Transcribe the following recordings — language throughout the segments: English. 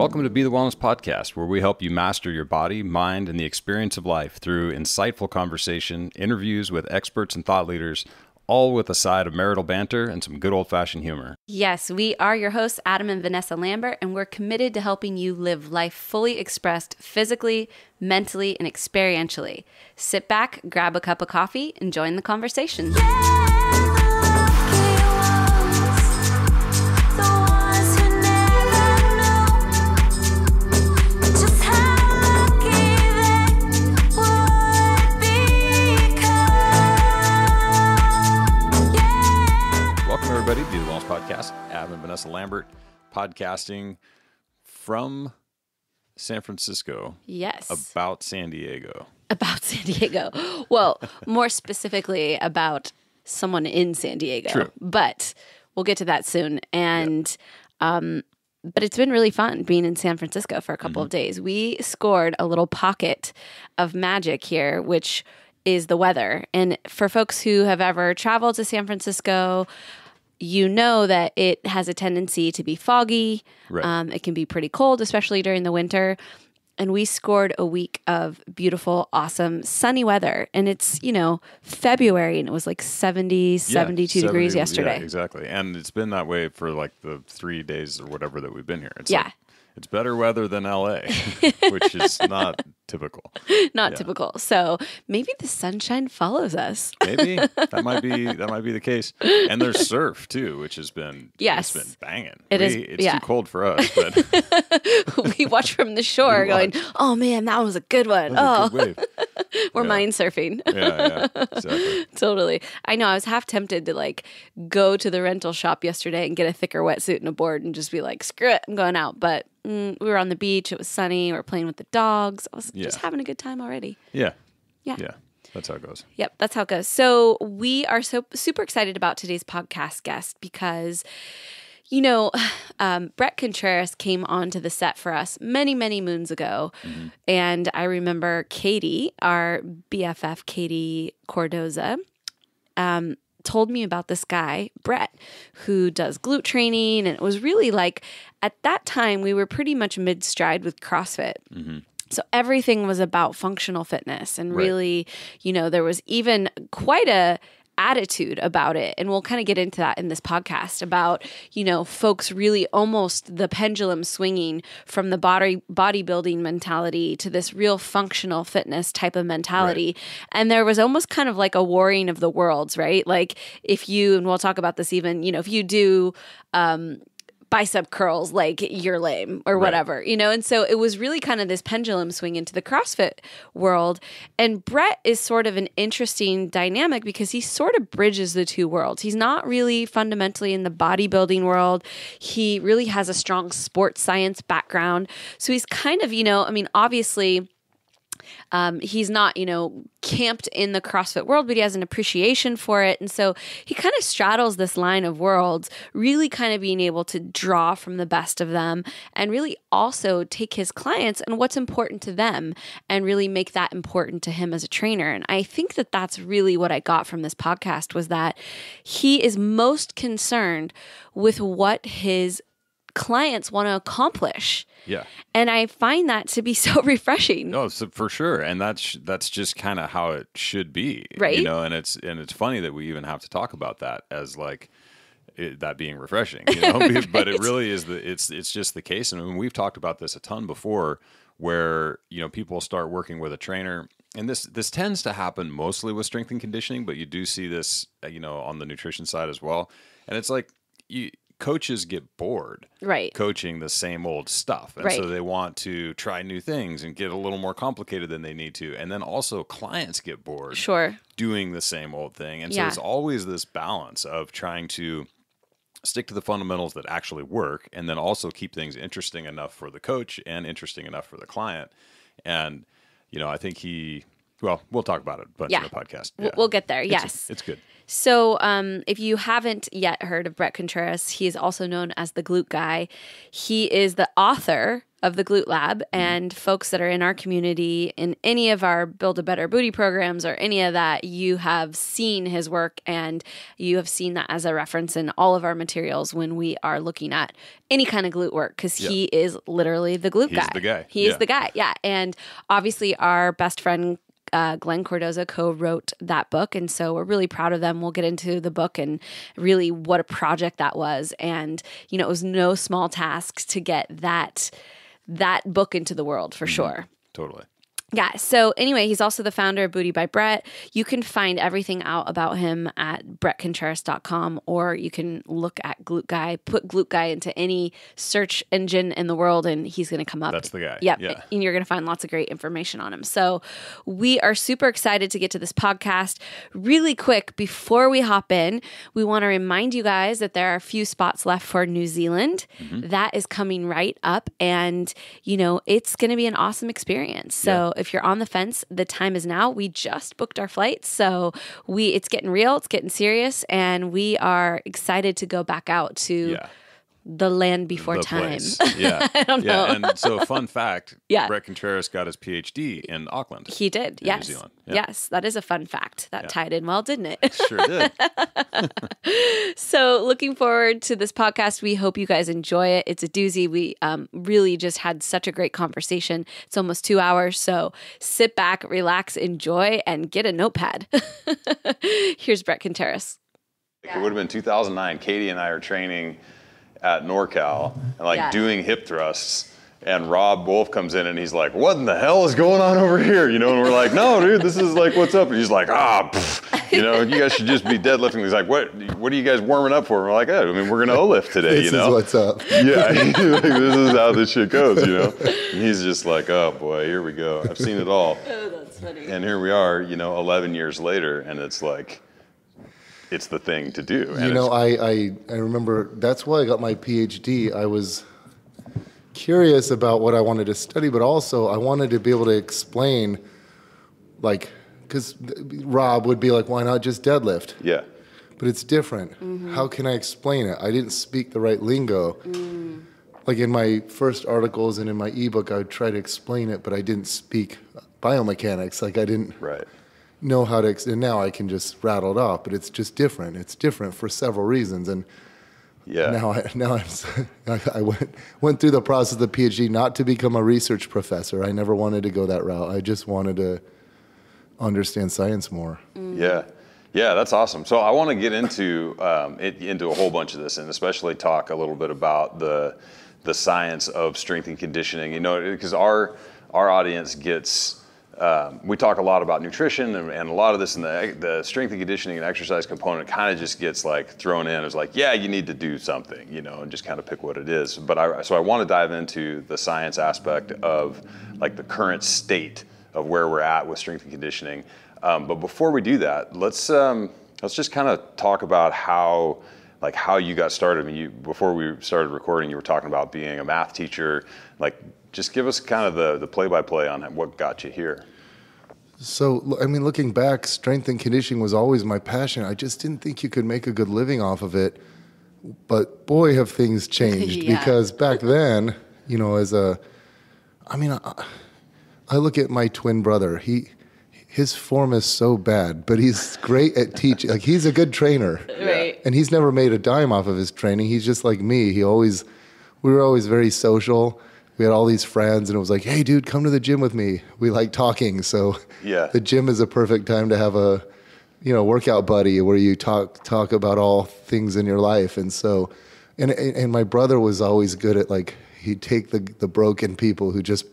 Welcome to Bee the Wellness Podcast, where we help you master your body, mind, and the experience of life through insightful conversation, interviews with experts and thought leaders, all with a side of marital banter and some good old fashioned humor. Yes, we are your hosts, Adam and Vanessa Lambert, and we're committed to helping you live life fully expressed physically, mentally, and experientially. Sit back, grab a cup of coffee, and join the conversation. Welcome, everybody, Bee the Wellness Podcast. Adam and Vanessa Lambert podcasting from San Francisco Yes. about San Diego. about San Diego. Well, more specifically about someone in San Diego. True. But we'll get to that soon. And um but it's been really fun being in San Francisco for a couple of days. We scored a little pocket of magic here, which is the weather. And for folks who have ever traveled to San Francisco, you know that it has a tendency to be foggy. Right. Um, it can be pretty cold, especially during the winter. And we scored a week of beautiful, awesome, sunny weather. And it's, you know, February and it was like 70, 72 degrees yesterday. Yeah, exactly. And it's been that way for like the three days or whatever that we've been here. It's Yeah. like- it's better weather than LA, which is not typical. Not typical. So maybe the sunshine follows us. Maybe that might be that might be the case. And there's surf too, which has been Yes. it's been banging. It we, is- It's yeah. too cold for us, but we watch from the shore going, oh man, that was a good one. oh. Oh, good we're yeah. mind surfing. Yeah, yeah, exactly. totally. I know. I was half tempted to like go to the rental shop yesterday and get a thicker wetsuit and a board and just be like, screw it, I'm going out. But mm, we were on the beach. It was sunny. We were playing with the dogs. I was just having a good time already. Yeah, Yeah. yeah. That's how it goes. Yep, that's how it goes. So we are so super excited about today's podcast guest because, you know, um, Bret Contreras came onto the set for us many, many moons ago, and I remember Katie, our BFF, Katie Cordoza, um, told me about this guy Bret, who does glute training, and it was really like at that time we were pretty much mid stride with CrossFit. Mm-hmm. So everything was about functional fitness and Right. really, you know, there was even quite a attitude about it. And we'll kind of get into that in this podcast about you know folks really almost the pendulum swinging from the body bodybuilding mentality to this real functional fitness type of mentality. And there was almost kind of like a warring of the worlds right? Like if you and we'll talk about this even you know if you do um bicep curls like you're lame or whatever, you know? And so it was really kind of this pendulum swing into the CrossFit world. And Bret is sort of an interesting dynamic because he sort of bridges the two worlds. He's not really fundamentally in the bodybuilding world, he really has a strong sports science background. So he's kind of, you know, I mean, obviously um, he's not, you know, camped in the CrossFit world, but he has an appreciation for it. And so he kind of straddles this line of worlds, really kind of being able to draw from the best of them and really also take his clients and what's important to them and really make that important to him as a trainer. And I think that that's really what I got from this podcast was that he is most concerned with what his clients want to accomplish. Yeah. And I find that to be so refreshing. No, so for sure, and that's that's just kind of how it should be, Right? You know, and it's and it's funny that we even have to talk about that as like it, that being refreshing, you know. But it really is the it's it's just the case, and I mean, we've talked about this a ton before, where you know people start working with a trainer. And this this tends to happen mostly with strength and conditioning, but you do see this, uh, you know, on the nutrition side as well. And it's like you coaches get bored, Right. coaching the same old stuff. And so they want to try new things and get a little more complicated than they need to. And then also clients get bored Sure. doing the same old thing. And Yeah. so it's always this balance of trying to stick to the fundamentals that actually work and then also keep things interesting enough for the coach and interesting enough for the client. And you know, I think he well, we'll talk about it bunch Yeah. in the podcast. We'll- Yeah. We'll get there. It's- Yes. It's good. So, um, if you haven't yet heard of Bret Contreras, he is also known as the Glute Guy. He is the author of the Glute Lab and folks that are in our community in any of our Build a Better Booty programs or any of that, you have seen his work and you have seen that as a reference in all of our materials when we are looking at any kind of glute work because he is literally the glute He's guy. the guy. He is the guy. Yeah. And obviously, our best friend. Uh, Glen Cordoza co-wrote that book, and so we're really proud of them. We'll get into the book and really what a project that was, and you know it was no small task to get that that book into the world for sure. Totally. Yeah. So anyway, he's also the founder of Booty by Bret. You can find everything out about him at bretcontreras.com or you can look at Glute Guy, put Glute Guy into any search engine in the world and he's going to come up. That's the guy. Yep. Yeah. And you're going to find lots of great information on him. So we are super excited to get to this podcast. Really quick, before we hop in, we want to remind you guys that there are a few spots left for New Zealand. Mm-hmm. That is coming right up. And, you know, it's going to be an awesome experience. So if you're on the fence, the time is now. We just booked our flights. So we, it's getting real, it's getting serious. And we are excited to go back out to Yeah. The land before the time. place. Yeah. I don't yeah. know. And so, fun fact Yeah. Bret Contreras got his PhD in Auckland. He did. New yes. Zealand. Yeah. Yes. That is a fun fact. That tied in well, didn't it? Sure did. so, looking forward to this podcast. We hope you guys enjoy it. It's a doozy. We um, really just had such a great conversation. It's almost two hours. So, sit back, relax, enjoy, and get a notepad. Here's Bret Contreras. It would have been 2009. Katie and I are training at NorCal and like Yeah. doing hip thrusts. And Robb Wolf comes in and he's like, "What in the hell is going on over here?" You know, and we're like, "No, dude, this is like what's up." And he's like, "Ah, pff, you know, you guys should just be deadlifting." He's like, "What? What are you guys warming up for?" And we're like, "Oh, I mean, we're gonna lift today." This you know, is what's up. yeah, like, this is how this shit goes, you know. And he's just like, "Oh boy, here we go. I've seen it all." Oh, that's funny. And here we are, you know, 11 years later, and it's like, it's the thing to do. And You know, I, I, I remember that's why I got my PhD. I was curious about what I wanted to study, but also I wanted to be able to explain, like, because Robb would be like, why not just deadlift? yeah, But it's different. Mm-hmm. How can I explain it? I didn't speak the right lingo. Mm. Like in my first articles and in my ebook, I would try to explain it, but I didn't speak biomechanics. Like I didn't right. Know how to, ex- and now I can just rattle it off, but it's just different. It's different for several reasons. And Yeah. now I, now I'm, I I went, went through the process of the PhD not to become a research professor. I never wanted to go that route. I just wanted to understand science more. Yeah. Yeah, that's awesome. So I want to get into um, it, into a whole bunch of this, and especially talk a little bit about the the science of strength and conditioning. You know, because our our audience gets um, we talk a lot about nutrition and, and a lot of this, and the the strength and conditioning and exercise component kind of just gets like thrown in as like, yeah, you need to do something, you know, and just kind of pick what it is. But I so I want to dive into the science aspect of like the current state of where we're at with strength and conditioning. Um, but before we do that, let's um, let's just kind of talk about how like how you got started. I mean, you before we started recording, you were talking about being a math teacher. Like, just give us kind of the the play by play on what got you here. So, I mean, looking back, strength and conditioning was always my passion. I just didn't think you could make a good living off of it. But boy, have things changed Yeah. because back then, you know, as a, I mean, I, I look at my twin brother. He, his form is so bad, but he's great at teaching. Like he's a good trainer, Right. and he's never made a dime off of his training. He's just like me. He always, we were always very social. We had all these friends, and it was like, "Hey, dude, come to the gym with me." We like talking, so Yeah. the gym is a perfect time to have a, you know, workout buddy where you talk talk about all things in your life. And so, and and my brother was always good at like he'd take the the broken people who just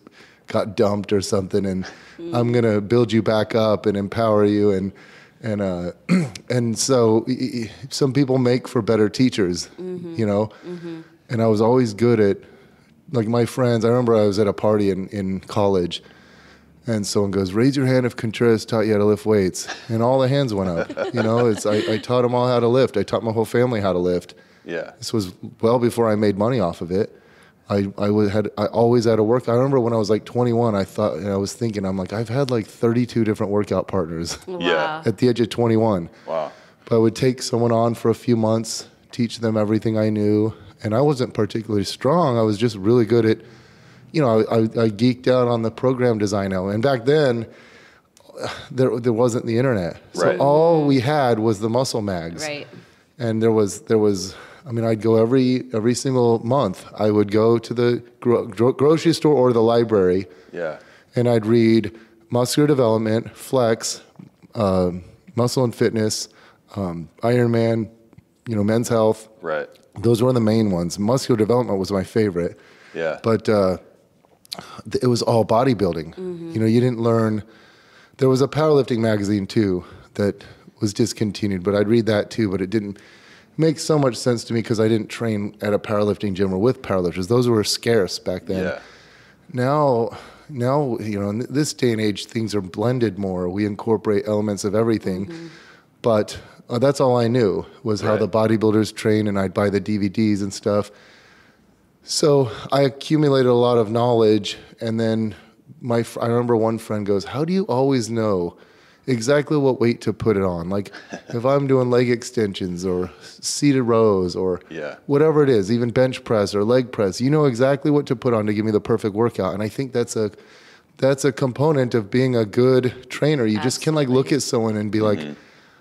got dumped or something, and mm. I'm gonna build you back up and empower you and. And uh, and so y- y- some people make for better teachers, mm-hmm. you know. Mm-hmm. And I was always good at, like my friends. I remember I was at a party in, in college, and someone goes, "Raise your hand if Contreras taught you how to lift weights," and all the hands went up. You know, it's I, I taught them all how to lift. I taught my whole family how to lift. Yeah. This was well before I made money off of it. I I was, had I always had a work. I remember when I was like 21, I thought and I was thinking, I'm like, I've had like 32 different workout partners Yeah. at the age of 21. Wow. But I would take someone on for a few months, teach them everything I knew, and I wasn't particularly strong. I was just really good at you know, I, I, I geeked out on the program design element. And back then, there there wasn't the internet, so Right. all we had was the muscle mags Right. and there was there was I mean I'd go every every single month I would go to the gro- gro- grocery store or the library Yeah. and I'd read muscular development flex um, muscle and fitness um, Ironman you know men's health Right. Those were the main ones muscular development was my favorite Yeah. but uh, it was all bodybuilding. You know, you didn't learn. There was a powerlifting magazine too that was discontinued, but I'd read that too. But it didn't make so much sense to me because I didn't train at a powerlifting gym or with powerlifters. Those were scarce back then. yeah. Now, now you know, in this day and age, things are blended more. We incorporate elements of everything, but uh, that's all I knew was how the bodybuilders train, and I'd buy the DVDs and stuff. So I accumulated a lot of knowledge, and then my fr- I remember one friend goes, "How do you always know exactly what weight to put it on? Like if I'm doing leg extensions or seated rows or Yeah. whatever it is, even bench press or leg press, you know exactly what to put on to give me the perfect workout." And I think that's a that's a component of being a good trainer. You just can like look at someone and be like.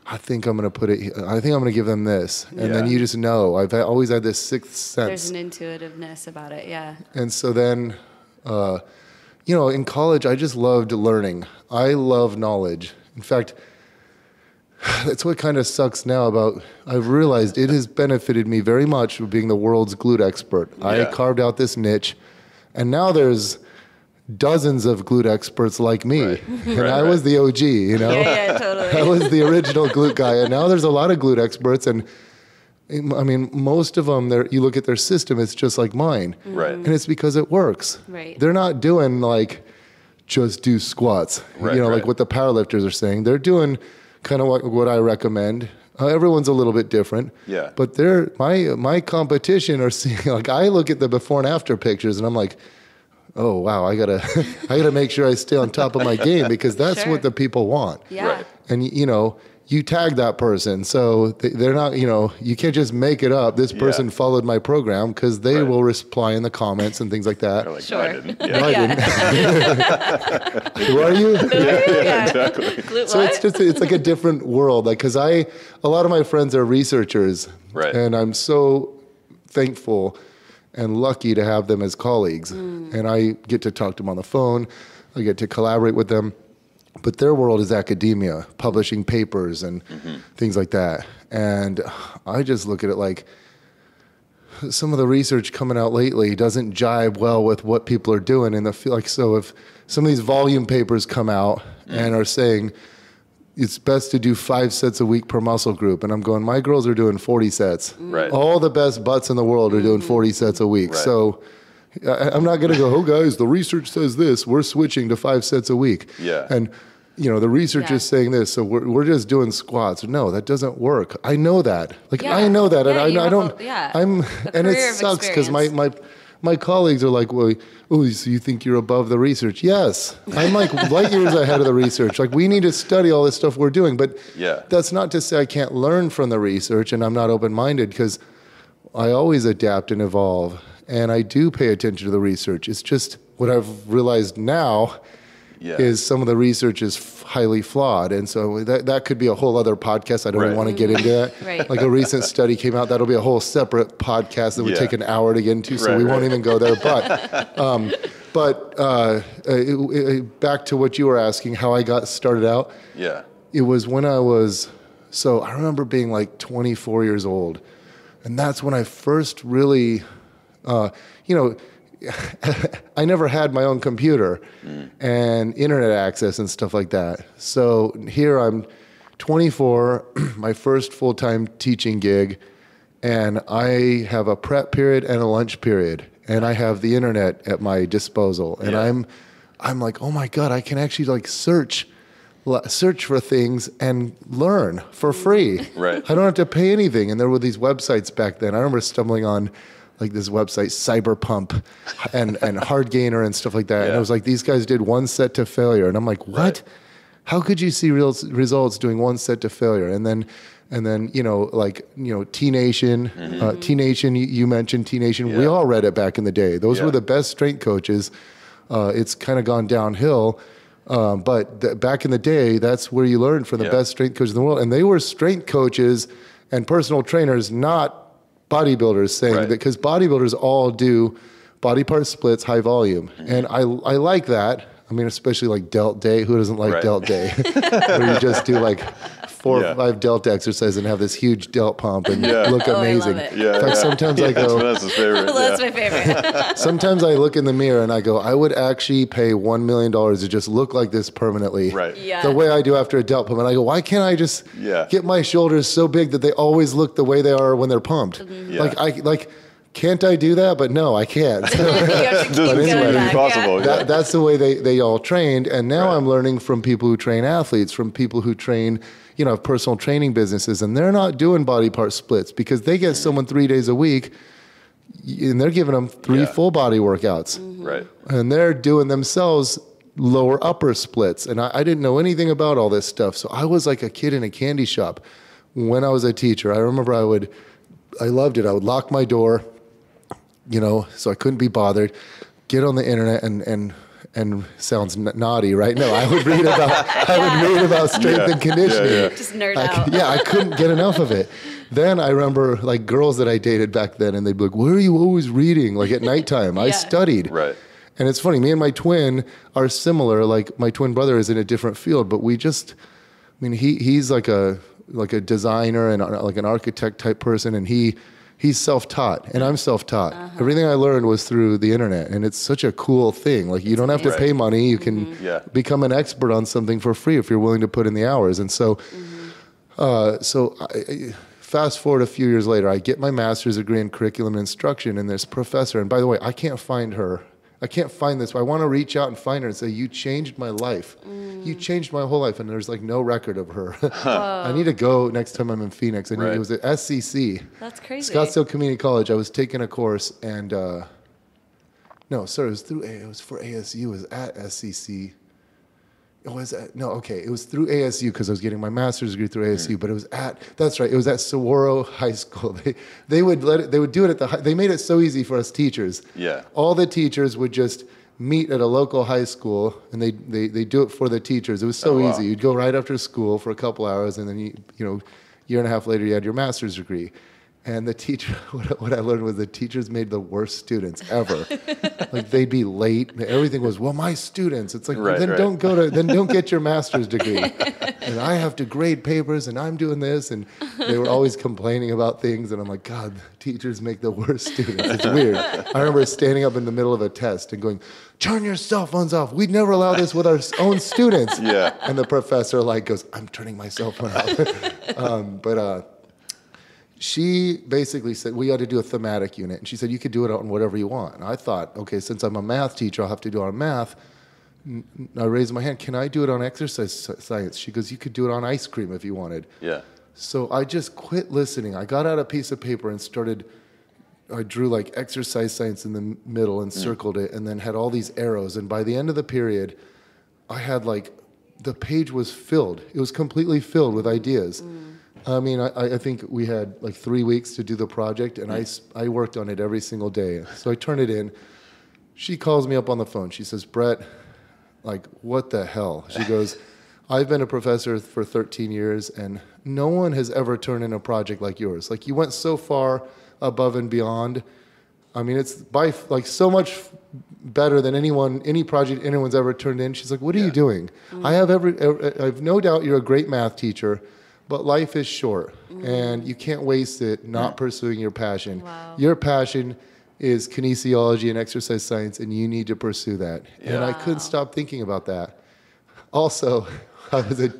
I think I'm going to put it. he- I think I'm going to give them this, and then you just know. I've always had this sixth sense. There's an intuitiveness about it. Yeah. And so then, uh, you know, in college, I just loved learning. I love knowledge. In fact, that's what kind of sucks now about I've realized it has benefited me very much with being the world's glute expert. I carved out this niche, and now there's dozens of glute experts like me. Right. And Right, I right. was the OG, you know? Yeah, yeah, totally. I was the original glute guy, and now there's a lot of glute experts, and I mean, most of them. You look at their system; it's just like mine, Right. and it's because it works. Right. They're not doing like just do squats. Right, you know, right. like what the powerlifters are saying. They're doing kind of what, what I recommend. Uh, everyone's a little bit different. Yeah. But they're my my competition are seeing like I look at the before and after pictures, and I'm like. Oh wow! I gotta, I gotta make sure I stay on top of my game because that's Sure. what the people want Yeah. Right. and you know you tag that person so they- they're not you know you can't just make it up this person Yeah. followed my program because they Right. will reply in the comments and things like that They're like, Sure. no, I didn't. Yeah. I Yeah. who are you yeah. exactly. So it's just it's like a different world like because i a lot of my friends are researchers Right. and i'm so thankful and lucky to have them as colleagues. Mm. And i get to talk to them on the phone. I get to collaborate with them. But their world is academia publishing papers and mm-hmm. things like that. And i just look at it like some of the research coming out lately doesn't jibe well with what people are doing. In the field. Like, so if some of these volume papers come out and mm. are saying it's best to do five sets a week per muscle group, and I'm going, my girls are doing 40 sets. Right. All the best butts in the world are doing 40 sets a week. Right. So I, I'm not going to go, oh, guys, the research says this. We're switching to five sets a week. Yeah. And you know the research Yeah. is saying this, so we're, we're just doing squats. No, that doesn't work. I know that. Like Yeah. I know that, Yeah, and I, I don't. a- yeah, I'm, a and it sucks because my, my my colleagues are like, well, oh, so you think you're above the research? Yes, I'm like light years ahead of the research. Like we need to study all this stuff we're doing, but Yeah. that's not to say I can't learn from the research and I'm not open minded because I always adapt and evolve, and I do pay attention to the research. It's just what I've realized now Yeah. is some of the research is f- highly flawed, and so that that could be a whole other podcast. I don't Right. want to get into that. Right. Like a recent study came out, that'll be a whole separate podcast that would Yeah. take an hour to get into, so Right, we won't even go there. But, um, but uh, it, it, back to what you were asking, how I got started out yeah. it was when I was so I remember being like 24 years old, and that's when I first really, uh, you know, I never had my own computer mm. and internet access and stuff like that. So here I'm 24, my first full time teaching gig, and I have a prep period and a lunch period, and I have the internet at my disposal, and Yeah. I'm, I'm like, oh my god, I can actually like search, search for things and learn for free. Right. I don't have to pay anything. And there were these websites back then. I remember stumbling on like this website, Cyberpump, and and Hard Gainer and stuff like that. And I was like these guys did one set to failure, and I'm like, what? Right. How could you see real results doing one set to failure? And then And then you know, like you know, T Nation, Mm-hmm. uh, T Nation. You, mentioned T Nation. We all read it back in the day. Those Yeah. were the best strength coaches. Uh, it's kind of gone downhill, um, but th- back in the day, that's where you learned from the Yeah. best strength coaches in the world, and they were strength coaches and personal trainers, not bodybuilders. Saying Right. that because bodybuilders all do body part splits, high volume, Mm-hmm. and I I like that. I mean, especially like delt day. Who doesn't like Right. delt day? Where you just do like four Yeah. or five delt exercises and have this huge delt pump and Yeah. look Oh, I love amazing. it. Yeah, In fact, yeah. sometimes I Yeah, go. Vanessa's favorite. That's my favorite. Sometimes I look in the mirror and I go, I would actually pay one million dollars to just look like this permanently. Right. Yeah. The way I do after a delt pump. And I go, why can't I just Yeah. get my shoulders so big that they always look the way they are when they're pumped? Mm-hmm. Yeah. Like I like can't I do that? But no, I can't. you have to keep Doesn't going seem to be back, possible. yeah. that, that's the way they, they all trained. And now Right. I'm learning from people who train athletes, from people who train, you know, have personal training businesses, and they're not doing body part splits because they get someone three days a week and they're giving them three Yeah. full body workouts mm-hmm. Right. and they're doing themselves lower upper splits. And I, I didn't know anything about all this stuff. So I was like a kid in a candy shop when I was a teacher. I remember I would, I loved it. I would lock my door, you know, so I couldn't be bothered, get on the internet and, and, and sounds n- naughty, right? No, I would read about, I would read about strength Yeah. and conditioning. Yeah, yeah. Just nerd I out. yeah, I couldn't get enough of it. Then I remember like girls that I dated back then, and they'd be like, "What are you always reading?" Like at nighttime, I studied. Right. And it's funny, me and my twin are similar. Like my twin brother is in a different field, but we just, I mean, he he's like a like a designer and uh, like an architect type person, and he he's self taught, and I'm self taught. Uh-huh. Everything I learned was through the internet, and it's such a cool thing. Like you don't have to pay money; you can mm-hmm. Yeah. become an expert on something for free if you're willing to put in the hours. And so, mm-hmm. uh, so I, I, fast forward a few years later, I get my master's degree in curriculum and instruction, and this professor. And by the way, I can't find her. I can't find this. but I want to reach out and find her and say, "You changed my life. You changed my whole life." And there's like no record of her. I need to go next time I'm in Phoenix. And Right. it was at SCC, That's crazy. Scottsdale Community College. I was taking a course, and uh, no, sorry, it was through. A- It was for ASU. It was at SCC. It was at, no, okay. It was through ASU because I was getting my master's degree through ASU. Mm. But it was at that's right. It was at Saguaro High School. They they would let it. They would do it at the. They made it so easy for us teachers. Yeah. All the teachers would just meet at a local high school, and they they they do it for the teachers. It was so Oh, wow. easy. You'd go right after school for a couple hours, and then you you know, year and a half later, you had your master's degree. And the teacher, what, I- learned was the teachers made the worst students ever. like they'd be late. and Everything was, well, my students. It's like, Right, then right. don't go to, then don't get your master's degree. and I have to grade papers, and I'm doing this, and they were always complaining about things. And I'm like, God, teachers make the worst students. It's weird. I remember standing up in the middle of a test and going, turn your cell phones off. We'd never allow this with our own students. Yeah. And the professor like goes, I'm turning my cell phone off. um, but uh, she basically said we had to do a thematic unit, and she said you could do it on whatever you want. And I thought, okay, since I'm a math teacher, I'll have to do it on math. I raised my hand. Can I do it on exercise science? She goes, you could do it on ice cream if you wanted. Yeah. So I just quit listening. I got out a piece of paper and started. I drew like exercise science in the middle and mm. circled it, and then had all these arrows. And by the end of the period, I had like the page was filled. It was completely filled with ideas. Mm. I mean, I, I think we had like three weeks to do the project, and I, I worked on it every single day. So I turned it in. She calls me up on the phone. She says, Bret, like, what the hell? She goes, I've been a professor for 13 years, and no one has ever turned in a project like yours. Like, you went so far above and beyond. I mean, it's by like so much better than anyone, any project anyone's ever turned in. She's like, "What are you doing?" Mm-hmm. I have every, I have no doubt you're a great math teacher, but life is short, mm-hmm. and you can't waste it not mm. pursuing your passion. Wow. Your passion is kinesiology and exercise science, and you need to pursue that. And I couldn't stop thinking about that. Also, I was a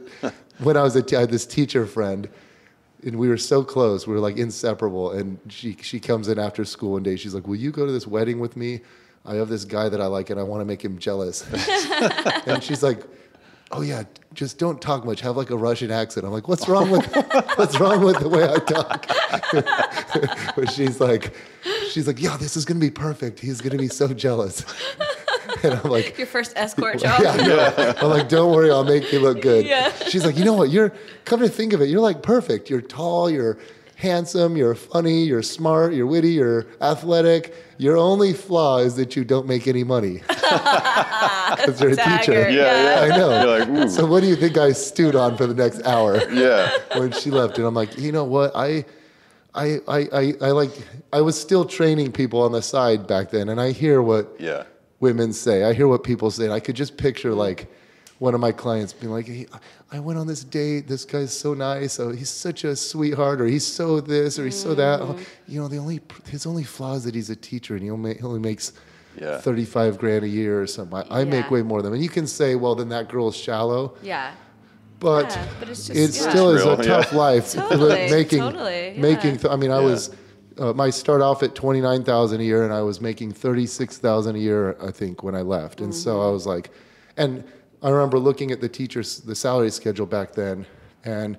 when I was a t- I had this teacher friend, and we were so close. We were like inseparable. And she she comes in after school one day. She's like, "Will you go to this wedding with me? I have this guy that I like, and I want to make him jealous." and she's like, "Oh yeah, just don't talk much. Have like a Russian accent." I'm like, "What's wrong with what's wrong with the way I talk?" but she's like, she's like, "Yeah, this is gonna be perfect. He's gonna be so jealous." and I'm like, Your first escort job. yeah, no. I'm like, don't worry, I'll make you look good. Yeah. She's like, you know what? You're come to think of it, you're like perfect. You're tall, you're handsome, you're funny, you're smart, you're witty, you're athletic. Your only flaw is that you don't make any money. Because you're a teacher. Dagger. Yeah, I know. You're like, ooh. So what do you think I stewed on for the next hour? yeah. when she left, and I'm like, you know what, I, I, I, I, I like, I was still training people on the side back then, and I hear what Yeah. women say. I hear what people say, and I could just picture like one of my clients being like, hey, I went on this date. This guy's so nice. Oh, he's such a sweetheart, or he's so this, or he's so that. Oh, you know, the only his only flaw is that he's a teacher, and he only, he only makes. Yeah. 35 grand a year or something. I, I make way more than him. And you can say, well, then that girl's shallow. Yeah. But, Yeah, but it's just- it yeah. still is Real, a tough yeah. life. Totally, making, totally, yeah. making. Th- I mean, I was. Uh, my start off at twenty nine thousand a year, and I was making thirty six thousand a year. I think when I left, and so Mm-hmm. I was like, and I remember looking at the teachers the salary schedule back then, and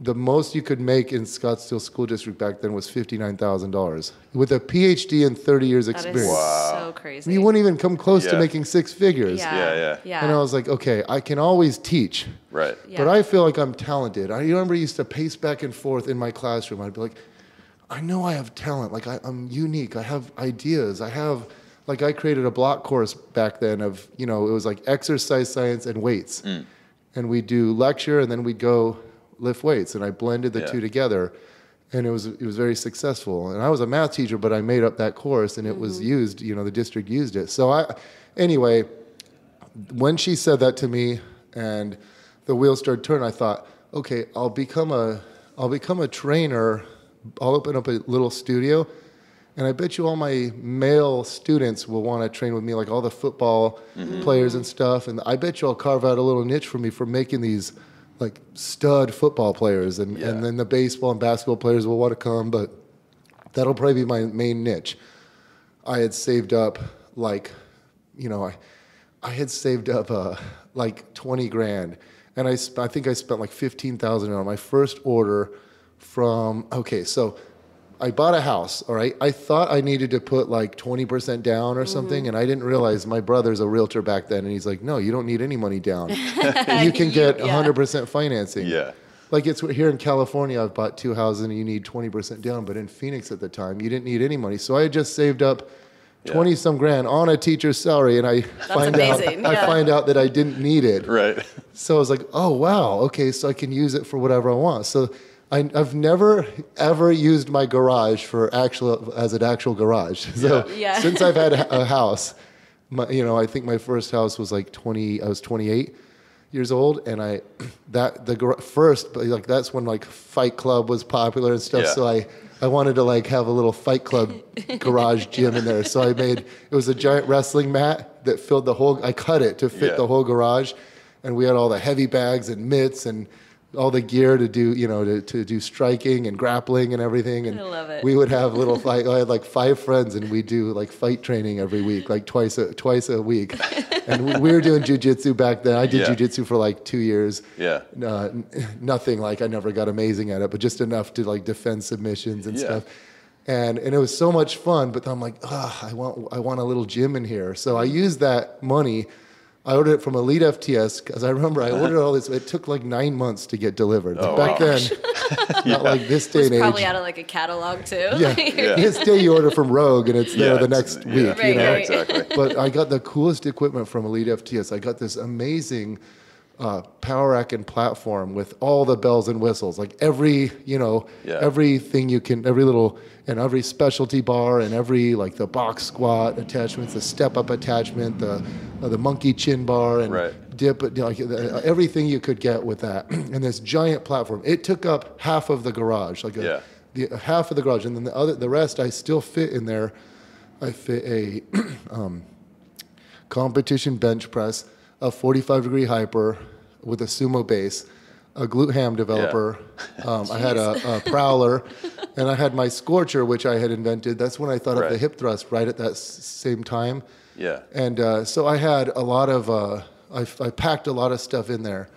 the most you could make in Scottsdale School District back then was fifty nine thousand dollars with a PhD and thirty years That is experience. so crazy. You wouldn't even come close to making six figures. yeah. Yeah, yeah. Yeah. And I was like, okay, I can always teach. Right. Yeah. But I feel like I'm talented. I remember I used to pace back and forth in my classroom. I'd be like, I know I have talent. Like I, I'm unique. I have ideas. I have, like I created a block course back then of, you know, it was like exercise science and weights. Mm. And we'd do lecture and then we'd go lift weights. And I blended the Yeah. two together. And it was, it was very successful. And I was a math teacher, but I made up that course and it was mm-hmm. used, you know, the district used it. So I, anyway, when she said that to me and the wheels started turning, I thought, okay, I'll become a I'll become a trainer. I'll open up a little studio, and I bet you all my male students will want to train with me, like all the football players and stuff. And I bet you I'll carve out a little niche for me for making these like stud football players, and, Yeah. and then the baseball and basketball players will want to come, but that'll probably be my main niche. I had saved up like, you know, I, I had saved up uh, like twenty grand, and I sp- I think I spent like fifteen thousand on my first order from. Okay, so I bought a house. All right, I thought I needed to put like twenty percent down or something, mm-hmm. and I didn't realize my brother's a realtor back then, and he's like, "No, you don't need any money down. you can get Yeah. hundred percent financing." Yeah. Like it's here in California, I've bought two houses and you need 20% down. But in Phoenix at the time, you didn't need any money. So I had just saved up 20 some grand on a teacher's salary. And I find amazing, out, I find out that I didn't need it. Right. So I was like, oh, wow. Okay. So I can use it for whatever I want. So I, I've never ever used my garage for actual, as an actual garage. So Yeah. since I've had a a house, my, you know, I think my first house was like 20, I was 28 years old and I that the gar- first but like that's when like Fight Club was popular and stuff Yeah. so I I wanted to like have a little Fight Club garage gym in there so I made it was a giant wrestling mat that filled the whole I cut it to fit Yeah. the whole garage and we had all the heavy bags and mitts and all the gear to do you know to, to do striking and grappling and everything and I love it. we would have little fight I had like five friends and we do like fight training every week like twice a twice a week and we, we were doing jujitsu back then I did Yeah. jujitsu for like two years Yeah. uh, nothing like I never got amazing at it, but just enough to like defend submissions and Yeah. stuff. And and it was so much fun. But I'm like, ah, I want I want a little gym in here. So I used that money. I ordered it from Elite FTS because I remember I ordered all this. It took like nine months to get delivered. Oh, back wow. then, not like this day It's and age. probably out of like a catalog too. yeah. this day you order from Rogue and it's there Yeah, the next yeah. week. Right, you know? right. Exactly. but I got the coolest equipment from Elite FTS. I got this amazing uh, power rack and platform with all the bells and whistles, like every you know Yeah. everything you can, every little and every specialty bar and every like the box squat attachments, the step up attachment, the uh, the monkey chin bar and Right. dip, you know, like uh, everything you could get with that, and this giant platform. It took up half of the garage, like a, Yeah. the half of the garage, and then the other the rest I still fit in there. I fit a competition bench press, a 45 degree hyper with a sumo base, a glute ham developer. Um, I had a, a prowler, and I had my Skorcher, which I had invented. That's when I thought of the hip thrust right at that s- same time. Yeah. And uh, so I had a lot of, uh, I, I packed a lot of stuff in there.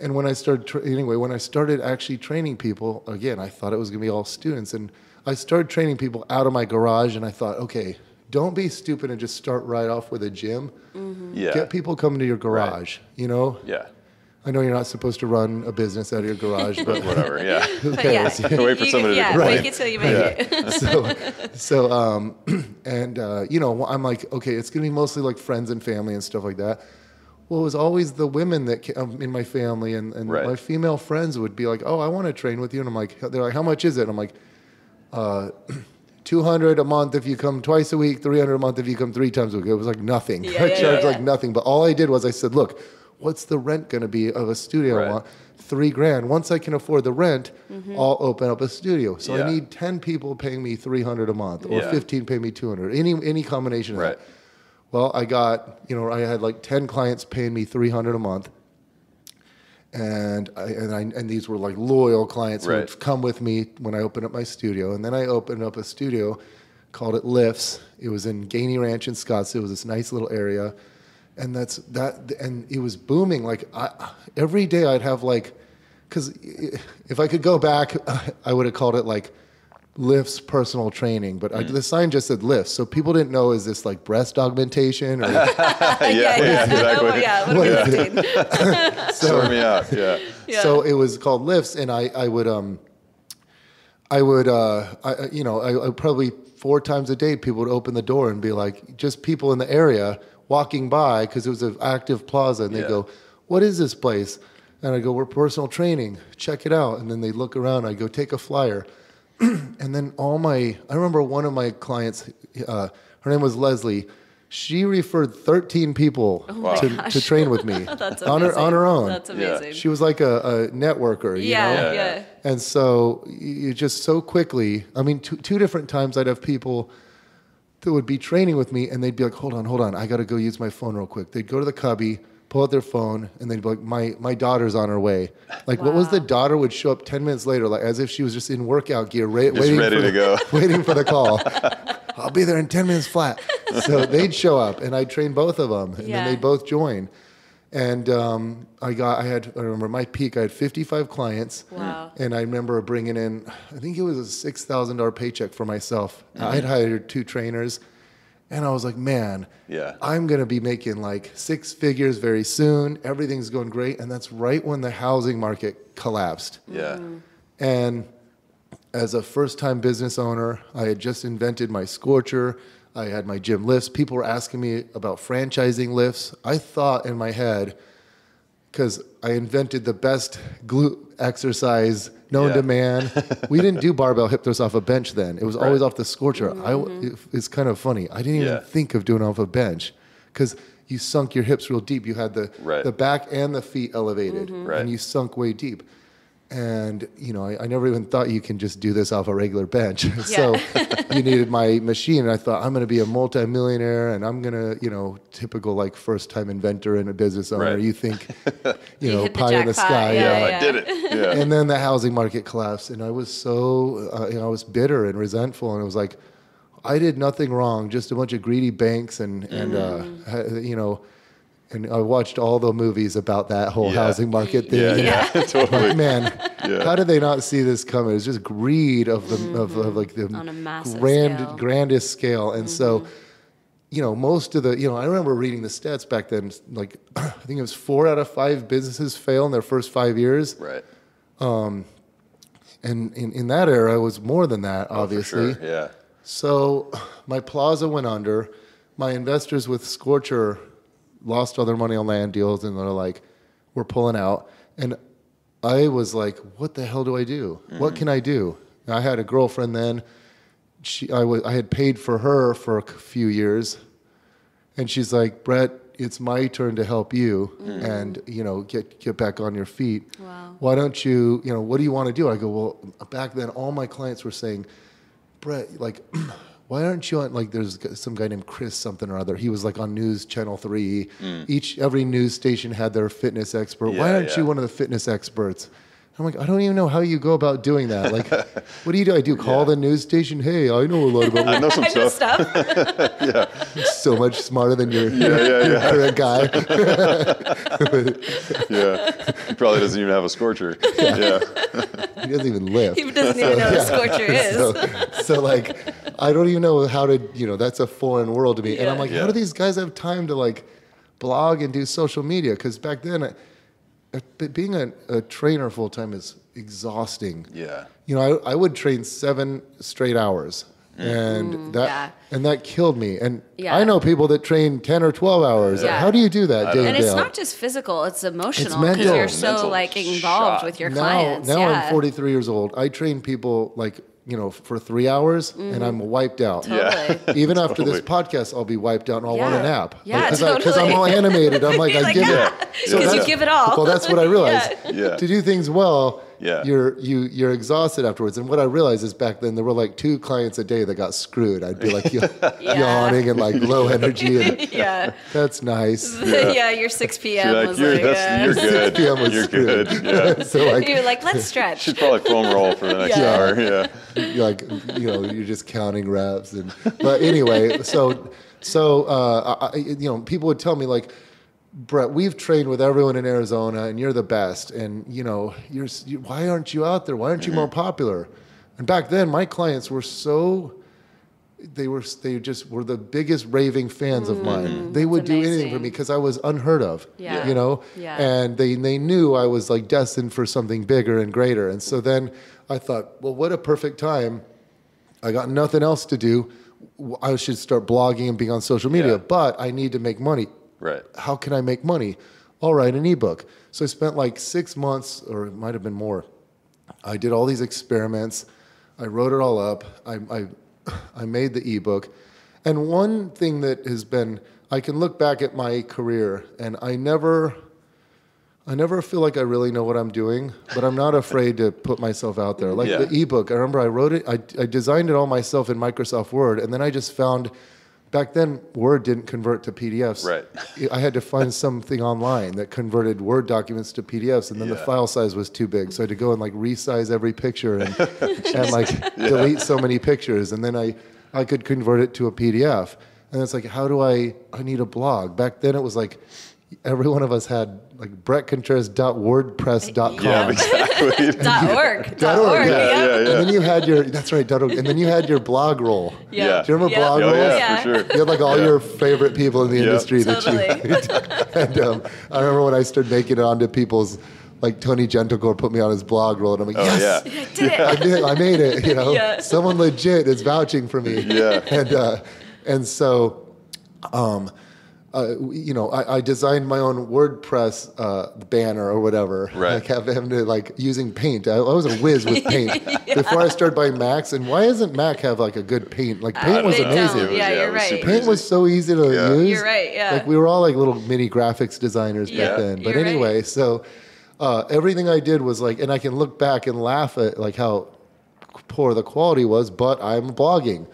And when I started, tra- anyway, when I started actually training people, again, I thought it was going to be all students. And I started training people out of my garage, and I thought, okay, don't be stupid and just start right off with a gym. Yeah. Get people coming to your garage. You know, yeah. I know you're not supposed to run a business out of your garage, but Whatever. Yeah. who But yeah. Wait for you- somebody to yeah, complain. Make it till you make it. so, so, um, and uh, you know, I'm like, okay, it's gonna be mostly like friends and family and stuff like that. Well, it was always the women that ca- um, in my family and, and Right. my female friends would be like, oh, I want to train with you, and I'm like, they're like, how much is it? And I'm like, uh, 200 a month if you come twice a week, 300 a month if you come three times a week. It was like nothing. Yeah, I yeah, charged yeah. like nothing. But all I did was I said, look, what's the rent going to be of a studio? I want three grand. Once I can afford the rent, mm-hmm. I'll open up a studio. So Yeah. I need 10 people paying me 300 a month or Yeah. 15 paying me 200. Any, any combination of Right. that. Well, I got, you know, I had like 10 clients paying me 300 a month. And I, and I, and these were like loyal clients who Right. would come with me when I opened up my studio. And then I opened up a studio, called it Lifts. It was in Gainey Ranch in Scottsdale. It was this nice little area, and that's that. And it was booming. Like I, every day, I'd have like, because if I could go back, I would have called it like lifts personal training. But I, the sign just said lifts, so people didn't know is this like breast augmentation or yeah, yeah, exactly. Oh, yeah, what are we lifting? Sort me out. Yeah. Yeah. So it was called lifts, and I, I would um, I would uh, I, you know, I, I probably four times a day people would open the door and be like, just people in the area walking by because it was an active plaza, and they Yeah. go, "What is this place?" And I go, "We're personal training. Check it out." And then they look around. I go, "Take a flyer." and then all my, I remember one of my clients, uh, her name was Leslie. She referred 13 people Oh to, to train with me That's on her amazing. on her own. That's Yeah. amazing. She was like a, a networker, you yeah, know? yeah, Yeah. And so you just so quickly, I mean, two, two different times I'd have people that would be training with me and they'd be like, hold on, hold on, I got to go use my phone real quick. They'd go to the cubby, pull out their phone, and they'd be like, my, my daughter's on her way. Like, what was the daughter would show up 10 minutes later, like as if she was just in workout gear, ra- Just waiting, ready for to the, go. waiting for the call. I'll be there in 10 minutes flat. So they'd show up and I'd train both of them and Yeah. then they'd both join. And um, I got, I had, I remember my peak, I had 55 clients. Wow. And I remember bringing in, I think it was a six thousand dollar paycheck for myself. I had hired two trainers, and I was like, man, Yeah. I'm gonna be making like six figures very soon. Everything's going great, and that's right when the housing market collapsed. Yeah. And as a first time business owner, I had just invented my Skorcher. I had my gym lifts. People were asking me about franchising lifts. I thought in my head, because I invented the best glute exercise known Yeah. to man. we didn't do barbell hip thrusts off a bench then. It was always off the Skorcher. I, mm-hmm. it- it's kind of funny. I didn't even think of doing it off a bench because you sunk your hips real deep. You had the, Right. the back and the feet elevated, mm-hmm. Right. and you sunk way deep. And you know, I, I never even thought you can just do this off a regular bench. so you needed my machine, and I thought I'm going to be a multimillionaire, and I'm going to, you know, typical like first time inventor and a business owner. Right. You think, you, You know, hit the pie in the sky, yeah, I yeah. did it. Yeah. and then the housing market collapsed, and I was so, uh, you know, I was bitter and resentful, and it was like, I did nothing wrong, just a bunch of greedy banks, and and uh, you know, and I watched all the movies about that whole Yeah. housing market thing. yeah, and yeah, totally. like, man, Yeah. how did they not see this coming? It's just greed of the of, of like the On a massive grand scale. grandest scale, and so. You know, most of the, you know, I remember reading the stats back then. Like, I think it was four out of five businesses fail in their first five years. Right. Um, And in, in that era, it was more than that, Oh, For obviously. sure. Yeah. So my plaza went under. My investors with Skorcher lost all their money on land deals, and they're like, "We're pulling out." And I was like, "What the hell do I do? What can I do?" And I had a girlfriend then. She, I was, I had paid for her for a few years, and she's like, "Bret, it's my turn to help you, mm. and you know, get get back on your feet. Wow. Why don't you, you know, what do you want to do?" I go, "Well, back then, all my clients were saying." Bret, like, why aren't you on? Like, there's some guy named Chris something or other. He was like on News Channel Three. Mm. Each every news station had their fitness expert. why aren't you one of the fitness experts? I'm like, I don't even know how you go about doing that. Like, what do you do? I do call the news station. Hey, I know a lot about I know some I know stuff. stuff. so much smarter than your, Yeah, yeah, your yeah. current guy. Yeah. He probably doesn't even have a Skorcher. Yeah. He doesn't even lift. He doesn't even know what a Skorcher is. so, so like I don't even know how to you know that's a foreign world to me and I'm like Yeah. how do these guys have time to like blog and do social media because back then I, I- being a, a trainer full time is exhausting Yeah. you know I, I would train seven straight hours and that Mm, yeah. and that killed me and Yeah. I know people that train 10 or 12 hours Yeah. how do you do that day And it's not just physical; it's emotional because you're so Mental like involved shot. with your now, clients. now yeah. I'm 43 years old. I train people like, you know, for three hours and I'm mm-hmm. wiped out. Totally. Even after this podcast, I'll be wiped out and I'll want a nap. Yeah, Because totally. I'm all animated. I'm like, I like, give ah! yeah. it. So Because you give it all. Well, that's what I realized. Yeah. To do things well, Yeah. you're you you're exhausted afterwards. And what I realized is back then there were like two clients a day that got screwed. I'd be like yaw- yawning and like low energy, and yeah. that's nice. yeah, Your 6 p.m. You're like, was you're, like, uh, you're good. 6 p.m. was You're screwed. good. Yeah. so like you're like, let's stretch. Should probably foam roll for the next Yeah. hour. Yeah. you're like you know you're just counting reps and but anyway so so uh I- you know people would tell me like Bret we've trained with everyone in Arizona and you're the best. And you know you're you, why aren't you out there? Why aren't you more mm-hmm. popular? And back then my clients were so they were they just were the biggest raving fans of mine. Mm-hmm. They would do anything for me because I was unheard of Yeah. you know? Yeah. and they they knew I was like destined for something bigger and greater. And so then I thought well what a perfect time. I got nothing else to do. I should start blogging and being on social media, Yeah. but I need to make money. Right. How can I make money? I'll write an ebook. So I spent like six months, or it might have been more. I did all these experiments. I wrote it all up. I, I, I made the ebook. And one thing that has been, I can look back at my career and I never, I never feel like I really know what I'm doing, but I'm not afraid to put myself out there. Like Yeah. the ebook, I remember I wrote it, I, I designed it all myself in Microsoft Word, and then I just found back then Word didn't convert to PDFs. Right. I had to find something online that converted Word documents to PDFs, and then the file size was too big, so I had to go and like resize every picture and, and like delete so many pictures, and then I I could convert it to a PDF. And it's like, how do I? I need a blog. Back then, it was like every one of us had like bretcontreras.wordpress.com. Yeah, exactly. Dot org. Dot org, org. yeah, yeah. yeah, yeah. And then you had your that's right, dot org. and then you had your blog roll. Yeah. Do you remember Yeah. blog Oh, rolls? yeah, Yeah. for sure. You had like all Yeah. your favorite people in the Yeah. industry that Totally. you and um, I remember when I started making it onto people's like Tony Gentilcore put me on his blog roll and I'm like, Oh, yes, yeah. Did it. I did, I made it. You know, Yeah. someone legit is vouching for me. Yeah. and uh, and so, um, uh, you know, I, I designed my own WordPress uh, banner or whatever. Right. Like have him to like using Paint. I, I was a whiz with Paint before I started buying Macs. And why doesn't Mac have like a good Paint? Like Paint was Uh, they don't. amazing. Was- Yeah, it you're was right. Paint easy. was so easy to Yeah. use. You're right, yeah. Like we were all like little mini graphics designers Yeah. back then. But You're right. anyway, so uh, everything I did was like, and I can look back and laugh at like how poor the quality was. But I'm blogging.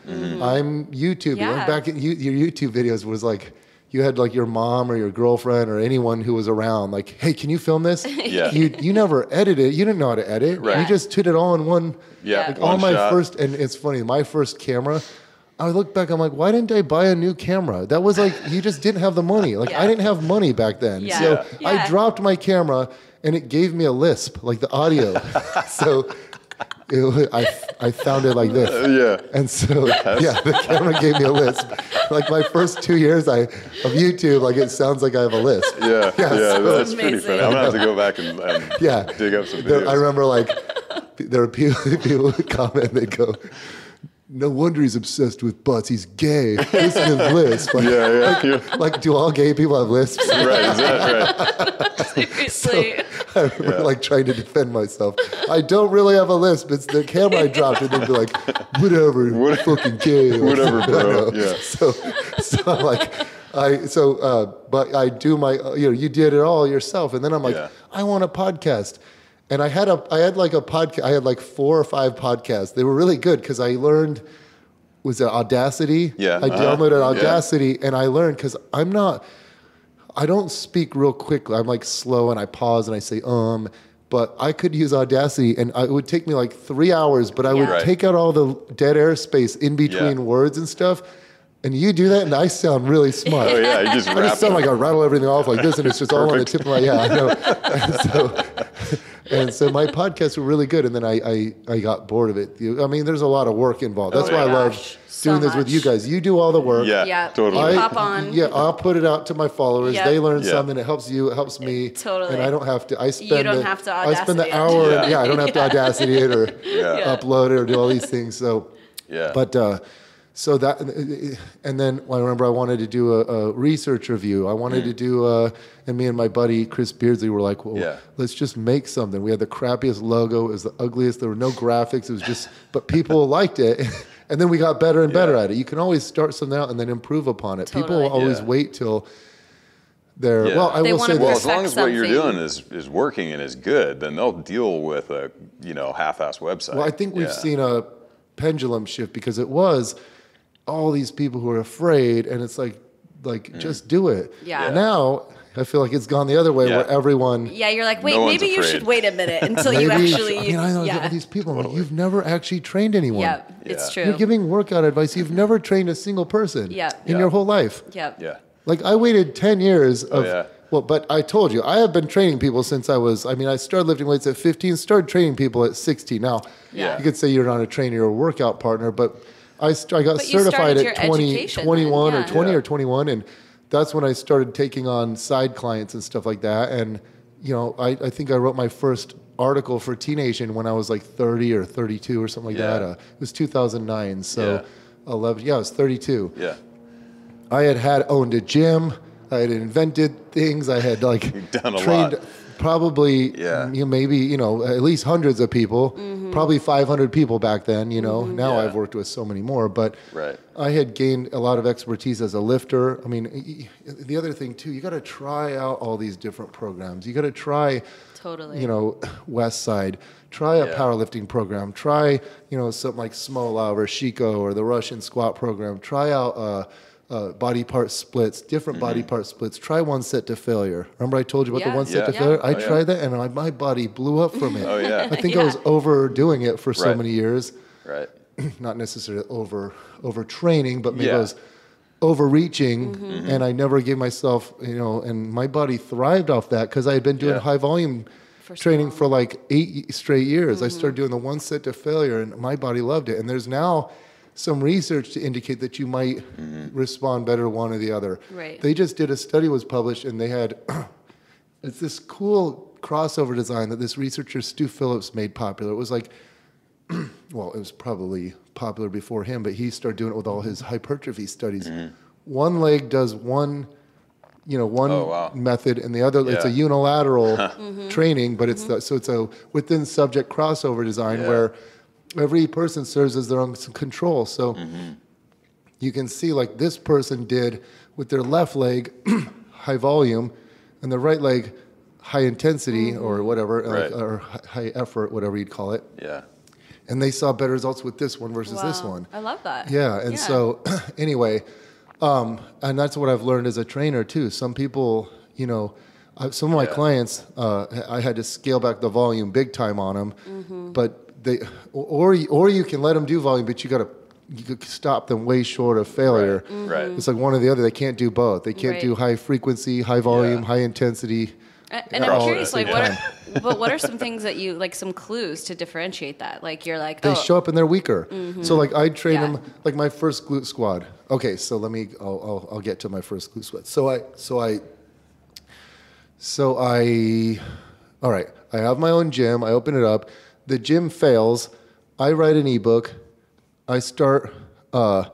I'm YouTube. Yeah. Look back at you, your YouTube videos was like. You had like your mom or your girlfriend or anyone who was around, like, "Hey, can you film this?" Yeah. You you never edited. You didn't know how to edit. Right. You just did it all in one. Yeah, Like one all my shot. first, and it's funny. My first camera, I look back. I'm like, why didn't I buy a new camera? That was like you just didn't have the money. Like Yeah. I didn't have money back then. Yeah. So Yeah. I dropped my camera, and it gave me a lisp, like the audio. so it, wa- I I sounded like this. Yeah. And so, yeah, the camera gave me a lisp. Like my first two years I of YouTube, like it sounds like I have a lisp. Yeah, yeah, so- that's pretty funny. I'm gonna have to go back and, and Yeah. dig up some There- videos. I remember like there were people, people would comment, they'd go, no wonder he's obsessed with butts. He's gay. Listen to his lisp. Like, Yeah, yeah, yeah. like, do all gay people have lisps? right, exactly. Right. Seriously. I remember like trying to defend myself. I don't really have a lisp. It's the camera I dropped, and they'd be like, "Whatever, What- fucking gay." Whatever, bro. Yeah. So, so I'm like, I so, uh, but I do my, you know, you did it all yourself, and then I'm like, Yeah. I want a podcast, and I had a, I had like a podcast. I had like four or five podcasts. They were really good because I learned. Was it Audacity? Yeah. I Uh-huh. downloaded Yeah. Audacity, and I learned because I'm not. I don't speak real quickly. I'm like slow and I pause and I say um, But I could use Audacity, and it would take me like three hours. But I would Right. take out all the dead air space in between Yeah. words and stuff. And you do that, and I sound really smart. Oh yeah, you just I just sound it. like I rattle everything off like this, and it's just all on the tip of my yeah. I know. So, and so my podcasts were really good, and then I I, I got bored of it. I mean, there's a lot of work involved. That's Oh, why yeah. I love Gosh, so doing this with you guys. You do all the work. Yeah, Yeah, totally. you I, pop on. Yeah, I'll put it out to my followers. Yep. They learn Yeah. something. It helps you. It helps me. Totally. And I don't have to. I spend. You don't the, have to I spend the hour. Yeah. Yeah. yeah, I don't have to audacity it or Yeah. upload it or do all these things. So, Yeah. But uh, so that, and then I remember I wanted to do a, a research review. I wanted to do, uh, and me and my buddy Chris Beardsley were like, well, Yeah. let's just make something. We had the crappiest logo. It was the ugliest. There were no graphics. It was just, but people liked it. And then we got better and better Yeah. at it. You can always start something out and then improve upon it. People Totally. will always Yeah. wait till they're, Yeah. well, I They will wanna say Well, as long as what you're doing is is working and is good, then they'll deal with a you know half-ass website. Well, I think we've Yeah. seen a pendulum shift because it was all these people who are afraid, and it's like, like Mm. just do it. Yeah. And Now I feel like it's gone the other way, Yeah. where everyone. Yeah, you're like, wait, No maybe you should wait a minute until you maybe- actually. I mean, I know yeah. all these people. I'm like, You've never actually trained anyone. yeah, it's true. You're giving workout advice. You've never trained a single person Yeah. in Yeah. your whole life. yeah. Yeah. Like I waited ten years of. yeah. Well, but I told you I have been training people since I was. I mean, I started lifting weights at 15. Started training people at 16. Now, Yeah. you could say you're not a trainer, you're a workout partner, but I st- I got But certified at 20, 21 then, or 20 Yeah. or 21, and that's when I started taking on side clients and stuff like that. And you know, I, I think I wrote my first article for T Nation when I was like 30 or 32 or something like Yeah. that. Uh, it was 2009, so Yeah. 11. Yeah, I was 32. Yeah. I had had owned a gym. I had invented things. I had like done a trained lot. Probably Yeah. you know, maybe you know at least hundreds of people, probably 500 people back then. You know now Yeah. I've worked with so many more, but Right. I had gained a lot of expertise as a lifter. I mean, the other thing too, you got to try out all these different programs. You got to try Totally. you know, Westside. Try a Yeah. powerlifting program. Try, you know, something like Smolov or Sheiko or the Russian squat program. Try out uh, uh, body part splits, different body Mm-hmm. part splits. Try one set to failure. Remember I told you about Yeah. the one set Yeah. to Yeah. failure? I Oh, yeah. tried that and my, my body blew up from it. Oh yeah. I think I was overdoing it for so Right. many years. Right. Not necessarily over overtraining, but maybe I was overreaching Mm-hmm. and I never gave myself, you know, and my body thrived off that because I had been doing Yeah. high volume For training long. for like eight straight years. I Mm-hmm. started doing the one set to failure and my body loved it. And there's now some research to indicate that you might mm-hmm. respond better to one or the other. Right. They just did a study was published and they had it's this cool crossover design that this researcher Stu Phillips made popular. It was like well, it was probably popular before him, but he started doing it with all his mm-hmm. hypertrophy studies. Mm-hmm. One leg does one, you know, one Oh, wow. method, and the other it's a unilateral training, but it's the, so it's a within subject crossover design Yeah. where every person serves as their own control. So Mm-hmm. you can see like this person did with their left leg high volume, and the right leg high intensity or whatever, like, or high effort, whatever you'd call it Yeah. and they saw better results with this one versus this one. I love that. Yeah, and so anyway, um, and that's what I've learned as a trainer too. Some people, you know, some of my Yeah. clients, uh, I had to scale back the volume big time on them, Mm-hmm. but they, or or you can let them do volume, but you got to you could stop them way short of failure. Mm-hmm. Right. It's like one or the other. They can't do both. They can't Right. do high frequency, high volume, Yeah. high intensity. And, and I'm All curious, like, what are, but what are some things that you like, some clues to differentiate that? Like, you're like, they oh, show up and they're weaker. So like I train Yeah. them like my first glute squad. Okay, so let me I'll, I'll, I'll get to my first glute squad. So I so I so I all right. I have my own gym. I open it up. The gym fails. I write an ebook. I start. Uh,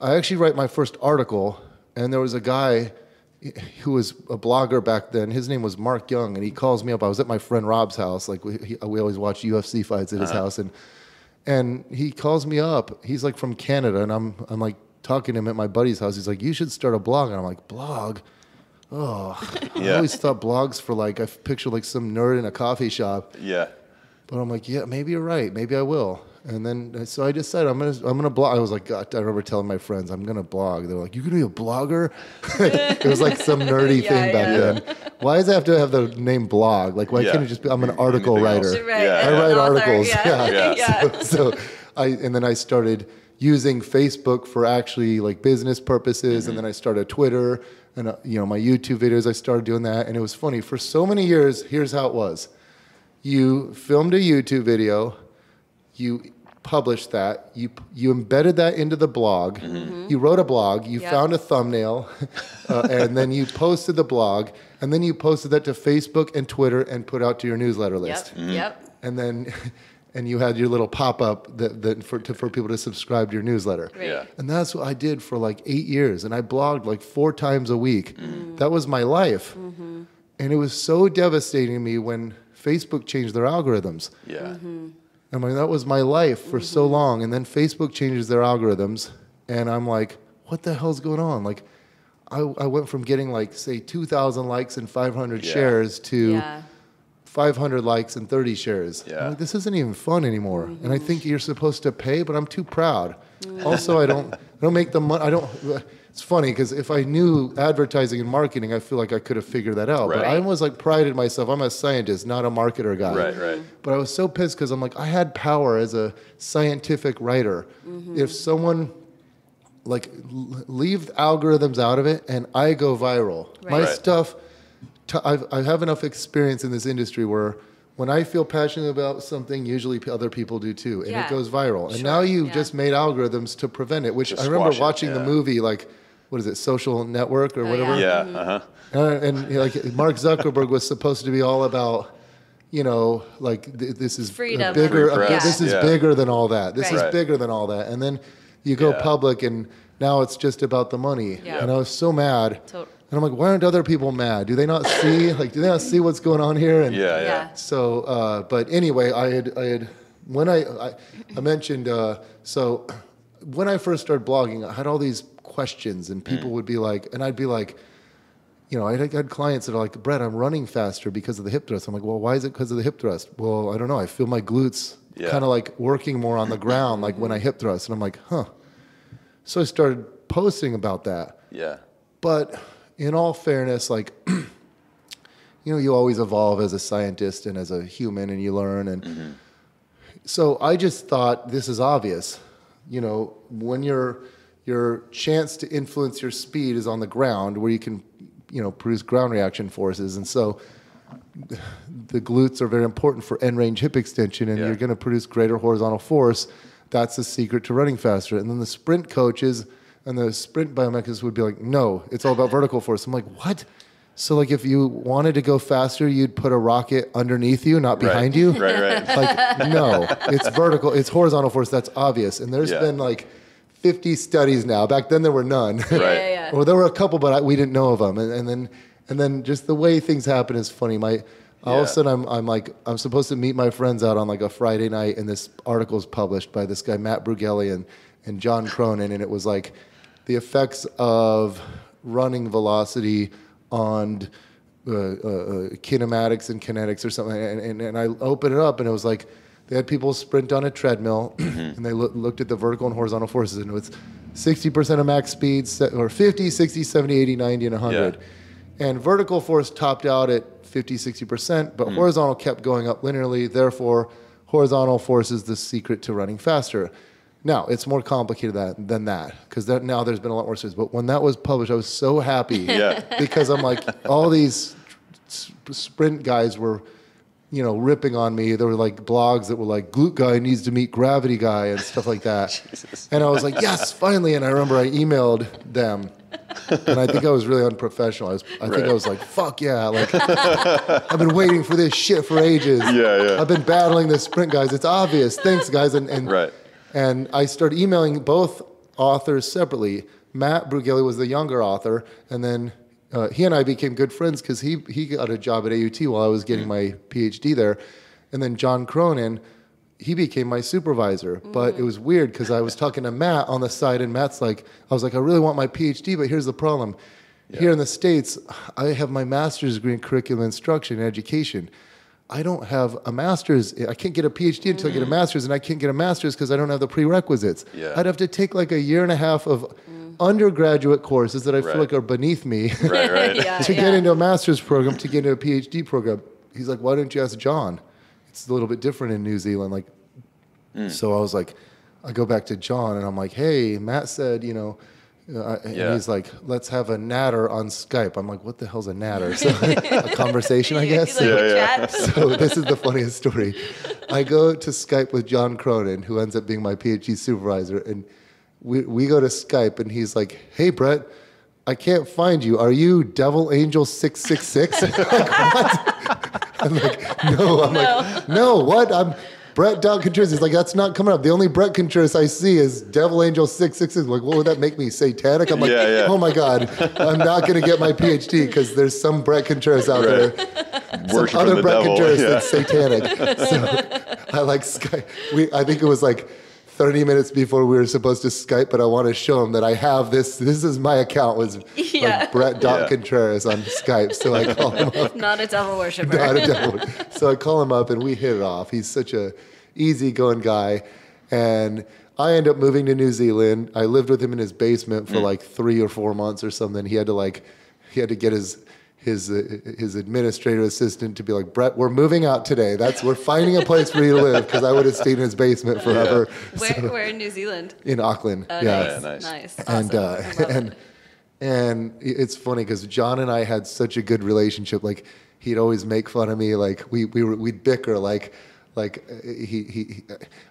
I actually write my first article, and there was a guy who was a blogger back then. His name was Mark Young, and he calls me up. I was at my friend Rob's house. Like we, he, we always watch UFC fights at his house, and and he calls me up. He's like from Canada, and I'm I'm like talking to him at my buddy's house. He's like, "You should start a blog," and I'm like, "Blog." Oh, I always thought blogs for like I picture like some nerd in a coffee shop. Yeah. But I'm like, yeah, maybe you're right. Maybe I will. And then so I decided I'm gonna I'm gonna blog. I was like, God, I remember telling my friends I'm gonna blog. They're like, you're gonna be a blogger? it was like some nerdy Yeah, thing back yeah. then. Why does it have to have the name blog? Like, why Yeah. can't it just be? I'm an article Anything writer. Right. Yeah. I write author, articles. Yeah. Yeah. yeah. So I and then I started using Facebook for actually like business purposes, Mm-hmm. and then I started Twitter and uh, you know my YouTube videos. I started doing that, and it was funny for so many years. Here's how it was: you filmed a YouTube video, you published that, you you embedded that into the blog, you wrote a blog, you Mm-hmm. Yep. found a thumbnail, uh, and then you posted the blog, and then you posted that to Facebook and Twitter and put out to your newsletter list Yep. Yep. and then and you had your little pop up that, that for to, for people to subscribe to your newsletter. Right. Yeah. And that's what I did for like eight years, and I blogged like four times a week. Mm. That was my life, Mm-hmm. and it was so devastating to me when Facebook changed their algorithms. Yeah. Mm-hmm. I mean, that was my life for so mm-hmm. long, and then Facebook changes their algorithms, and I'm like, what the hell's going on? Like, I, I went from getting like say 2,000 likes and 500 Yeah. shares to Yeah. 500 likes and 30 shares. I'm Yeah. like, this isn't even fun anymore. And I mm-hmm. think you're supposed to pay, but I'm too proud. Mm. Also, I don't, I don't make the money. I don't. It's funny because if I knew advertising and marketing, I feel like I could have figured that out. But I was like prided myself. I'm a scientist, not a marketer guy. Right, right. But I was so pissed because I'm like, I had power as a scientific writer. Mm-hmm. If someone like l- leave algorithms out of it and I go viral, my Right. Right. stuff. T- I've, I have enough experience in this industry where when I feel passionate about something, usually other people do too, and Yeah. it goes viral. And now you've yeah. just made algorithms to prevent it. Which To I remember squash it, watching the movie, like what is it, Social Network or Oh, whatever. yeah. Yeah. Uh huh. Uh, and you know, like Mark Zuckerberg was supposed to be all about, you know, like th- this is Freedom. bigger. Free uh, this is yeah. bigger than all that. This Right. is bigger than all that. And then you go Yeah. public, and now it's just about the money. Yeah. And I was so mad. To- And I'm like, why aren't other people mad? Do they not see? Like, do they not see what's going on here? And Yeah. Yeah. Yeah. so, uh, but anyway, I had, I had, when I, I, I mentioned, uh, so when I first started blogging, I had all these questions, and Mm. people would be like, and I'd be like, you know, I had clients that are like, Bret, I'm running faster because of the hip thrust. I'm like, well, why is it because of the hip thrust? Well, I don't know. I feel my glutes Yeah. kind of like working more on the ground, like when I hip thrust. And I'm like, huh. So I started posting about that. Yeah. But in all fairness, like, you know, you always evolve as a scientist and as a human and you learn. And so I just thought this is obvious. You know, when your, your chance to influence your speed is on the ground where you can, you know, produce ground reaction forces. And so the glutes are very important for end range hip extension and Yeah. you're going to produce greater horizontal force. That's the secret to running faster. And then the sprint coaches and the sprint biomechanists would be like, no, it's all about vertical force. I'm like, what? So like if you wanted to go faster, you'd put a rocket underneath you, not Right. behind you. Right. Right. Like, no, it's vertical, it's horizontal force. That's obvious. And there's Yeah. been like 50 studies now. Back then there were none. Yeah, Right. yeah, yeah. Well, there were a couple, but I, we didn't know of them. And, and then, and then just the way things happen is funny. My all of a sudden, I'm, I'm like, I'm supposed to meet my friends out on like a Friday night, and this article is published by this guy Matt Brughelli and and John Cronin, and it was like the effects of running velocity on uh, uh, uh, kinematics and kinetics or something. And, and, and I opened it up, and it was like they had people sprint on a treadmill, mm-hmm. and they loo- looked at the vertical and horizontal forces, and it was 60% of max speed, se- or 50, 60, 70, 80, 90, and 100. And vertical force topped out at 50, 60%, but mm. horizontal kept going up linearly. Therefore, horizontal force is the secret to running faster. Now, it's more complicated that, than that because now there's been a lot more studies. But when that was published, I was so happy Yeah. because I'm like, all these sprint guys were, you know, ripping on me. There were like blogs that were like, glute guy needs to meet gravity guy and stuff like that. And I was like, yes, finally. And I remember I emailed them. And I think I was really unprofessional. I, was, I think I was like, fuck yeah. Like, I've been waiting for this shit for ages. Yeah, yeah. I've been battling this sprint guys. It's obvious. Thanks, guys. And, and, Right. and I started emailing both authors separately. Matt Brughelli was the younger author, and then uh, he and I became good friends because he he got a job at AUT while I was getting my PhD there, and then John Cronin, he became my supervisor. But it mm. was weird because I was talking to Matt on the side, and Matt's like, I was like, I really want my PhD, but here's the problem. Here in the states, I have my master's degree in curriculum instruction and education. I don't have a master's. I can't get a PhD until I get a mm-hmm. master's, and I can't get a master's because I don't have the prerequisites. Yeah. I'd have to take like a year and a half of mm. Undergraduate courses that I feel like are beneath me Right, right. yeah, to yeah. get into a master's program, to get into a PhD program. He's like, why don't you ask John? It's a little bit different in New Zealand. Like, Hmm. so I was like, I go back to John and I'm like, hey, Matt said, you know, uh, and Yeah. he's like, let's have a natter on Skype. I'm like, what the hell's a natter? So a conversation, I guess. Like, Yeah, yeah. so this is the funniest story. I go to Skype with John Cronin, who ends up being my PhD supervisor, and we, we go to Skype, and he's like, "Hey, Bret, I can't find you. Are you Devil Angel six six six? I'm like, no. I'm like, no. What? I'm Bret Dot Contreras. He's like, that's not coming up. The only Bret Contreras I see is Devil Angel six six six. Like, what would that make me satanic? I'm like, Yeah, yeah. oh my god, I'm not going to get my PhD because there's some Bret Contreras out there some other the Bret devil. Contreras Yeah. that's satanic. So I like Skype. We, I think it was like 30 minutes before we were supposed to Skype, but I want to show him that I have this. This is my account was Yeah. like Bret Dot Yeah. Contreras on Skype. So I call him up. Not a devil worshiper. Not a devil. So I call him up and we hit it off. He's such a easygoing guy, and I end up moving to New Zealand. I lived with him in his basement for mm. like three or four months or something. He had to like, he had to get his. His, uh, his administrative assistant to be like Bret, we're moving out today. That's we're finding a place for you to live because I would have stayed in his basement forever Where, where in New Zealand? in Auckland. Oh, yeah, nice. nice. Nice. and Awesome. uh, and it. and it's funny because John and I had such a good relationship. Like he'd always make fun of me. Like we we were, we'd bicker. Like like uh, he, he he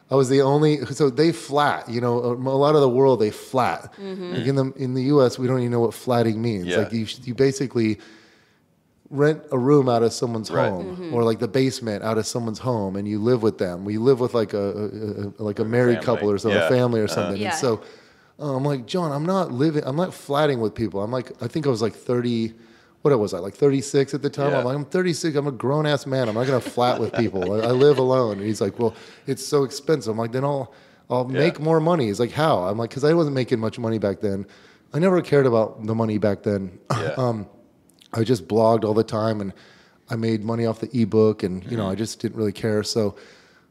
I was the only. So they flat. You know, a lot of the world they flat. Mm-hmm. Like in the in the U.S. we don't even know what flatting means. Yeah. Like you you basically rent a room out of someone's Right. home Mm-hmm. or like the basement out of someone's home and you live with them. We live with like a, a, a like a married family. couple or something, Yeah. a family or Uh-huh. something. Yeah. And so uh, I'm like, John, I'm not living, I'm not flatting with people. I'm like, I think I was like 30, what was I, like 36 at the time? Yeah. I'm like, I'm 36, I'm a grown ass man. I'm not going to flat with people. I, I live alone. And he's like, well, it's so expensive. I'm like, then I'll, I'll Yeah. make more money. He's like, how? I'm like, because I wasn't making much money back then. I never cared about the money back then. Yeah. Um, I just blogged all the time and I made money off the ebook and you Mm-hmm. know I just didn't really care. So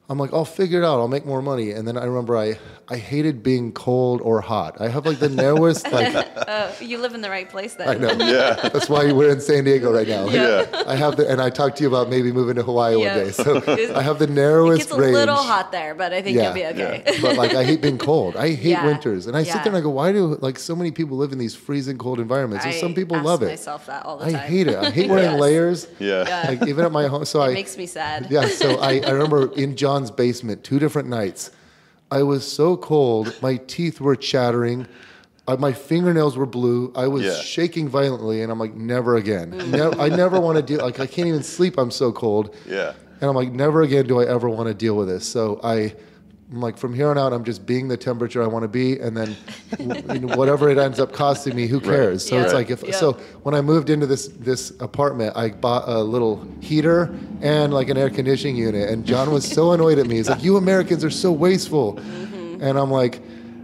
I'm like, I'll figure it out. I'll make more money. And then I remember I I hated being cold or hot. I have like the narrowest like Oh, you live in the right place then. I know. Yeah. That's why we're in San Diego right now. Yeah. I have the and I talked to you about maybe moving to Hawaii Yeah. one day. So It's- I have the narrowest. narrowest gets a range. little hot there, but I think Yeah. you'll be okay. Yeah. but like I hate being cold. I hate Yeah. winters. And I sit there and I go, why do like so many people live in these freezing cold environments? And I some people ask love it. myself that all the time. I hate it. I hate wearing Yes. layers. Yeah. Yeah. Like even at my home. So it I makes me sad. yeah. So I, I remember in John's basement two different nights. I was so cold. My teeth were chattering. Uh, my fingernails were blue. I was Yeah. shaking violently, and I'm like, never again. Never, I never want to deal. Like I can't even sleep. I'm so cold. Yeah. And I'm like, never again do I ever want to deal with this. So I, I'm like, from here on out, I'm just being the temperature I want to be, and then you know, whatever it ends up costing me, who cares? So Yeah. it's like if Yeah. so. When I moved into this this apartment, I bought a little heater and like an air conditioning unit, and John was so annoyed at me. He's like, "You Americans are so wasteful," Mm-hmm. and I'm like,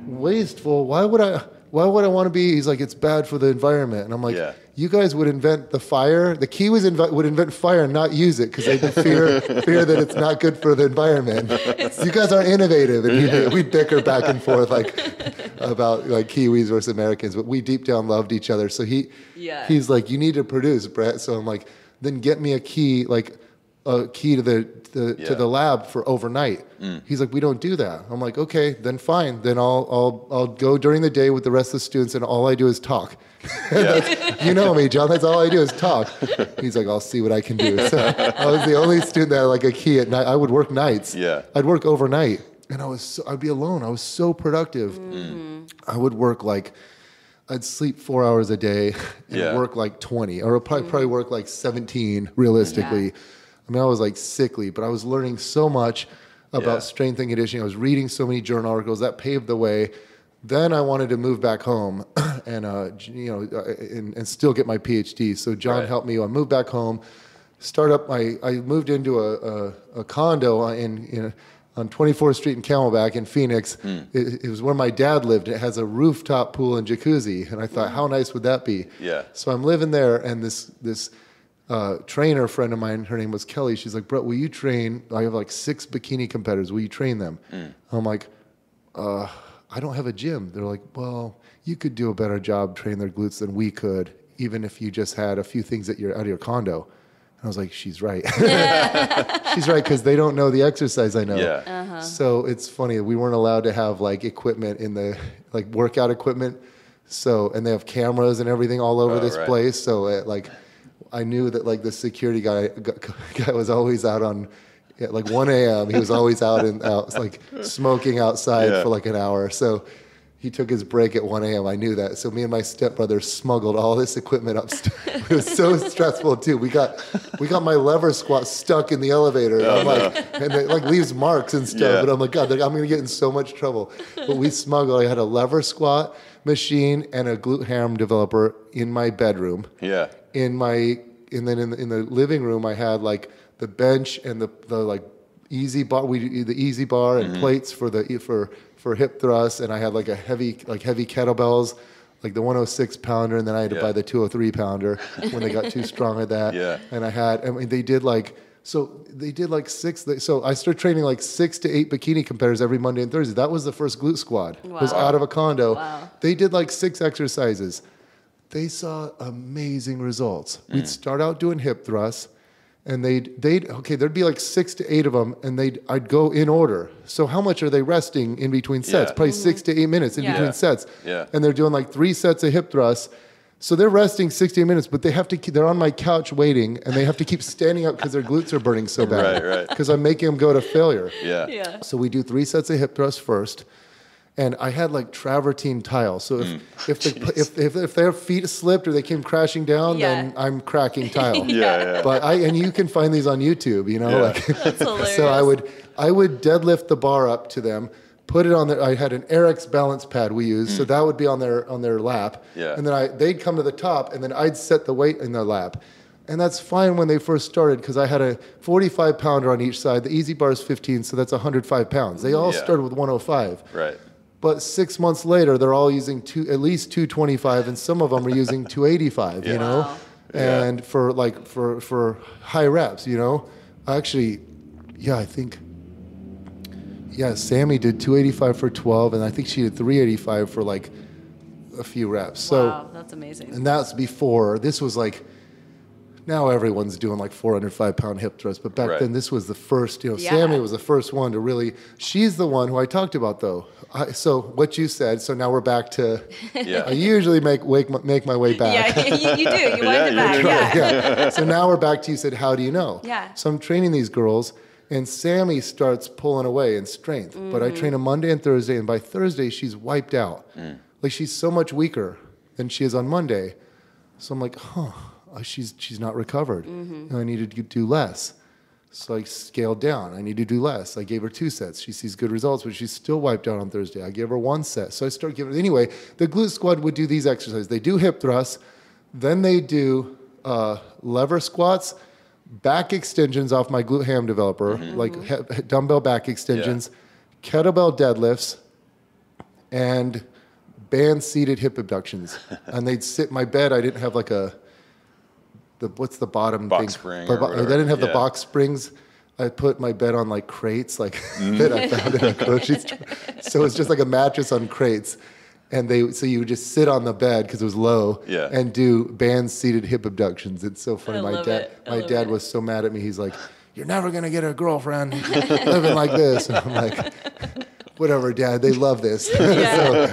"Wasteful? Why would I?" Why would I want to be? He's like, it's bad for the environment, and I'm like, Yeah. You guys would invent the fire. The Kiwis inv- would invent fire and not use it because they fear fear that it's not good for the environment. you guys are innovative, and he'd- we'd bicker back and forth like about like Kiwis versus Americans, but we deep down loved each other. So he Yeah. he's like, you need to produce, Bret. So I'm like, then get me a key, like a key to the, the to the lab for overnight. Mm. He's like, we don't do that. I'm like, okay, then fine. Then I'll I'll I'll go during the day with the rest of the students, and all I do is talk. That's- you know me, John. That's all I do is talk. He's like, I'll see what I can do. So I was the only student that had like a key at night. I would work nights. Yeah. I'd work overnight, and I was so, I'd be alone. I was so productive. Mm. I would work like. I'd sleep four hours a day and Yeah. work like 20, or I'd probably, probably work like 17 realistically. Yeah. I mean, I was like sickly, but I was learning so much about Yeah. strength and conditioning. I was reading so many journal articles that paved the way. Then I wanted to move back home and, uh, you know, uh, and, and still get my PhD. So John Right. helped me. I moved back home, start up my, I moved into a, a, a condo in, in, on 24th Street in Camelback in Phoenix. Hmm. It, it was where my dad lived. It has a rooftop pool and jacuzzi. And I thought, how nice would that be? Yeah. So I'm living there, and this this uh, trainer friend of mine, her name was Kelly. She's like, Bret, will you train? I have like six bikini competitors. Will you train them? I'm like, uh, I don't have a gym. They're like, well, you could do a better job training their glutes than we could, even if you just had a few things that you're out of your condo. And I was like, she's right. she's right because they don't know the exercise I know. Yeah. So it's funny. We weren't allowed to have like equipment in the like workout equipment. So and they have cameras and everything all over Oh, this right. place. So it, like, I knew that like the security guy guy was always out on. At like 1 a.m. He was always out and out, like smoking outside Yeah. for like an hour. So he took his break at 1 a.m. I knew that. So me and my stepbrother smuggled all this equipment upstairs. it was so stressful too. We got we got my lever squat stuck in the elevator. I'm like, and it like leaves marks and stuff. Yeah. But I'm like, God, I'm gonna get in so much trouble. But we smuggled. I had a lever squat machine and a glute ham developer in my bedroom Yeah. In my and then in the, in the living room I had like the bench and the, the like EZ bar we the EZ bar and mm-hmm. plates for the for for hip thrusts and I had like a heavy like heavy kettlebells like the 106 pounder and then I had to Yeah. buy the 203 pounder when they got too strong at that Yeah. and I had I mean they did like so they did like six so I started training like six to eight bikini competitors every Monday and Thursday that was the first glute squad it was out of a condo Wow. they did like six exercises they saw amazing results. Mm. We'd start out doing hip thrusts, and they'd they'd okay, there'd be like six to eight of them, and they'd I'd go in order. So how much are they resting in between sets? Yeah. Probably six to eight minutes in Yeah. between Yeah. sets. Yeah. And they're doing like three sets of hip thrusts. So they're resting 60 minutes, but they have to keep, they're on my couch waiting, and they have to keep standing up because their glutes are burning so bad. Right, right. Because I'm making them go to failure. Yeah. Yeah. So we do three sets of hip thrusts first, and I had like travertine tile. So if Mm. if, the, if if if their feet slipped or they came crashing down, then I'm cracking tile. Yeah, yeah. But I and you can find these on YouTube. You know, Yeah. like That's hilarious. so I would I would deadlift the bar up to them. Put it on their. I had an Airex balance pad we used, so that would be on their on their lap. Mm. Yeah. And then I they'd come to the top, and then I'd set the weight in their lap. And that's fine when they first started because I had a 45 pounder on each side. The EZ bar is 15, so that's 105 pounds. They all Yeah. started with 105. Right. But six months later, they're all using two, at least 225, and some of them are using 285. You know, Wow. Yeah. and for like for for high reps, you know, actually, yeah, I think, yeah, Sammy did 285 for 12, and I think she did 385 for like a few reps. So, wow, that's amazing. and that's before this was like. Now everyone's doing like 405 pound hip thrusts, but back Right. then this was the first. You know, Yeah. Sammy was the first one to really. She's the one who I talked about though. I, so what you said. So now we're back to. Yeah. I usually make wake my, make my way back. yeah, you, you do. You wind Yeah, it back. do. Yeah. yeah. So now we're back to you said, how do you know? Yeah. So I'm training these girls, and Sammy starts pulling away in strength. Mm. But I train them Monday and Thursday, and by Thursday she's wiped out. Mm. Like she's so much weaker than she is on Monday. So I'm like, huh, uh, she's she's not recovered. And I need to do less. So I scaled down. I need to do less. I gave her two sets. She sees good results, but she's still wiped out on Thursday. I gave her one set. So I start giving. Anyway, the glute squad would do these exercises. They do hip thrusts, then they do uh, lever squats, back extensions off my glute ham developer, like he- dumbbell back extensions, kettlebell deadlifts, and band seated hip abductions. and they'd sit in my bed. I didn't have like a the what's the bottom Box thing? spring But or bo- I didn't have the box springs. I put my bed on like crates, like that I found in a grocery store. So it's just like a mattress on crates, and they so you would just sit on the bed because it was low, Yeah. and do band seated hip abductions. It's so funny. I my dad, my dad it. was so mad at me. He's like, "You're never gonna get a girlfriend living like this." And I'm like. Whatever, Dad. They love this. so,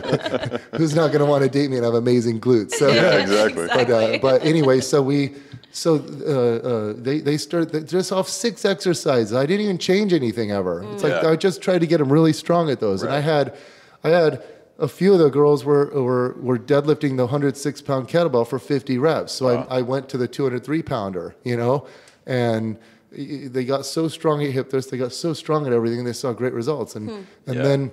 who's not going to want to date me and have amazing glutes? So, Yeah, exactly. but uh, but anyway, so we so uh, uh, they they started just off six exercises. I didn't even change anything ever. It's like Yeah. I just tried to get them really strong at those, and I had I had a few of the girls were were were deadlifting the 106 pound kettlebell for 50 reps. So I, I went to the 203 pounder, you know, and they got so strong at hip thrust, they got so strong at everything, and they saw great results. And and Yeah. then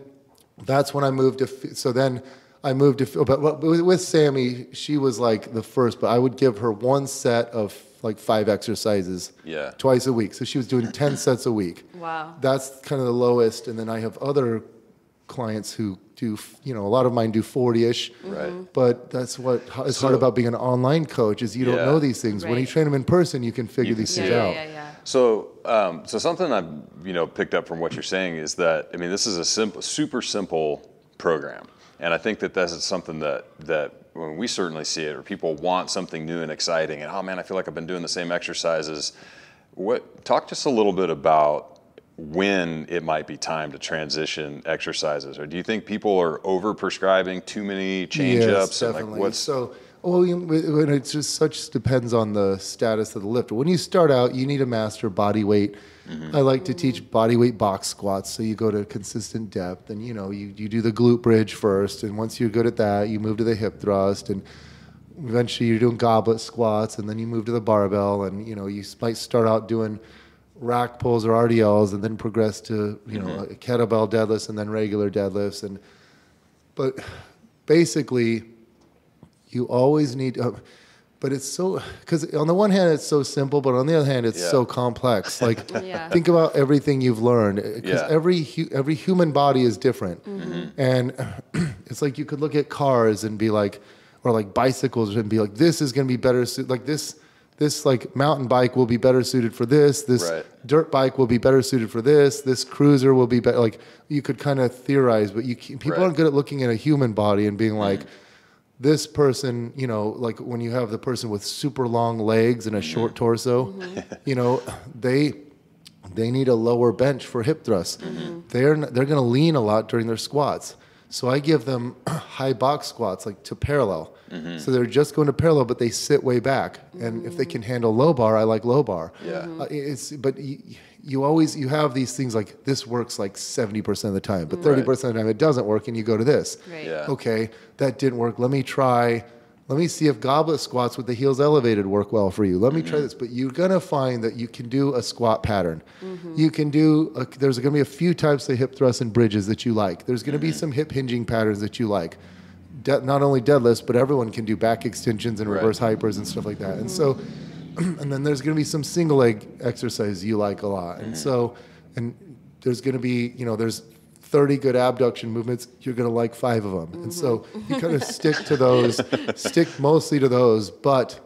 that's when I moved to. So then I moved to. But but with, with Sammy, she was like the first. But I would give her one set of like five exercises. Yeah. Twice a week. So she was doing ten sets a week. Wow. That's kind of the lowest. And then I have other clients who do, you know, a lot of mine do 40 ish. Right. But that's what is So- hard about being an online coach is you don't know these things. When you train them in person, you can figure You these see things it. out. yeah, yeah. So, um, so something I've you know picked up from what you're saying is that I mean this is a simple, super simple program, and I think that that's something that that when we certainly see it, or people want something new and exciting, and oh man, I feel like I've been doing the same exercises. What talk just a little bit about when it might be time to transition exercises, or do you think people are over prescribing too many change Yes, ups? and definitely. like what's so, well, you, it's just such depends on the status of the lift. When you start out, you need to master body weight. Mm-hmm. I like to teach body weight box squats, so you go to consistent depth, and you know you, you do the glute bridge first, and once you're good at that, you move to the hip thrust, and eventually you're doing goblet squats, and then you move to the barbell, and you know you might start out doing rack pulls or RDLs, and then progress to you know Mm-hmm. kettlebell deadlifts, and then regular deadlifts, and but basically you always need uh, but it's so because on the one hand it's so simple but on the other hand it's Yeah. so complex like Yeah. think about everything you've learned because Yeah. every hu- every human body is different mm-hmm. and it's like you could look at cars and be like or like bicycles and be like this is going to be better suited like this this like mountain bike will be better suited for this this Right. dirt bike will be better suited for this this cruiser will be better like you could kind of theorize but you people Right. aren't good at looking at a human body and being like this person, you know, like when you have the person with super long legs and a short mm-hmm. torso, mm-hmm. you know, they they need a lower bench for hip thrusts. Mm-hmm. They're they're going to lean a lot during their squats. So I give them high box squats like to parallel. So they're just going to parallel, but they sit way back. And if they can handle low bar, I like low bar. Yeah. Uh, it's but you, you always you have these things like this works like seventy percent of the time, but thirty percent of the time it doesn't work, and you go to this Right. Yeah. okay, that didn't work. Let me try. Let me see if goblet squats with the heels elevated work well for you. Let me try mm-hmm. this. But you're gonna find that you can do a squat pattern. Mm-hmm. You can do. A, there's gonna be a few types of hip thrusts and bridges that you like. There's gonna be mm-hmm. some hip hinging patterns that you like. De- not only deadlifts, but everyone can do back extensions and Right. reverse hypers and stuff like that. And so, and then there's going to be some single leg exercise you like a lot. And so, mm-hmm. and there's going to be, you know, there's 30 good abduction movements. You're going to like five of them. And so mm-hmm. you kind of stick to those, stick mostly to those, but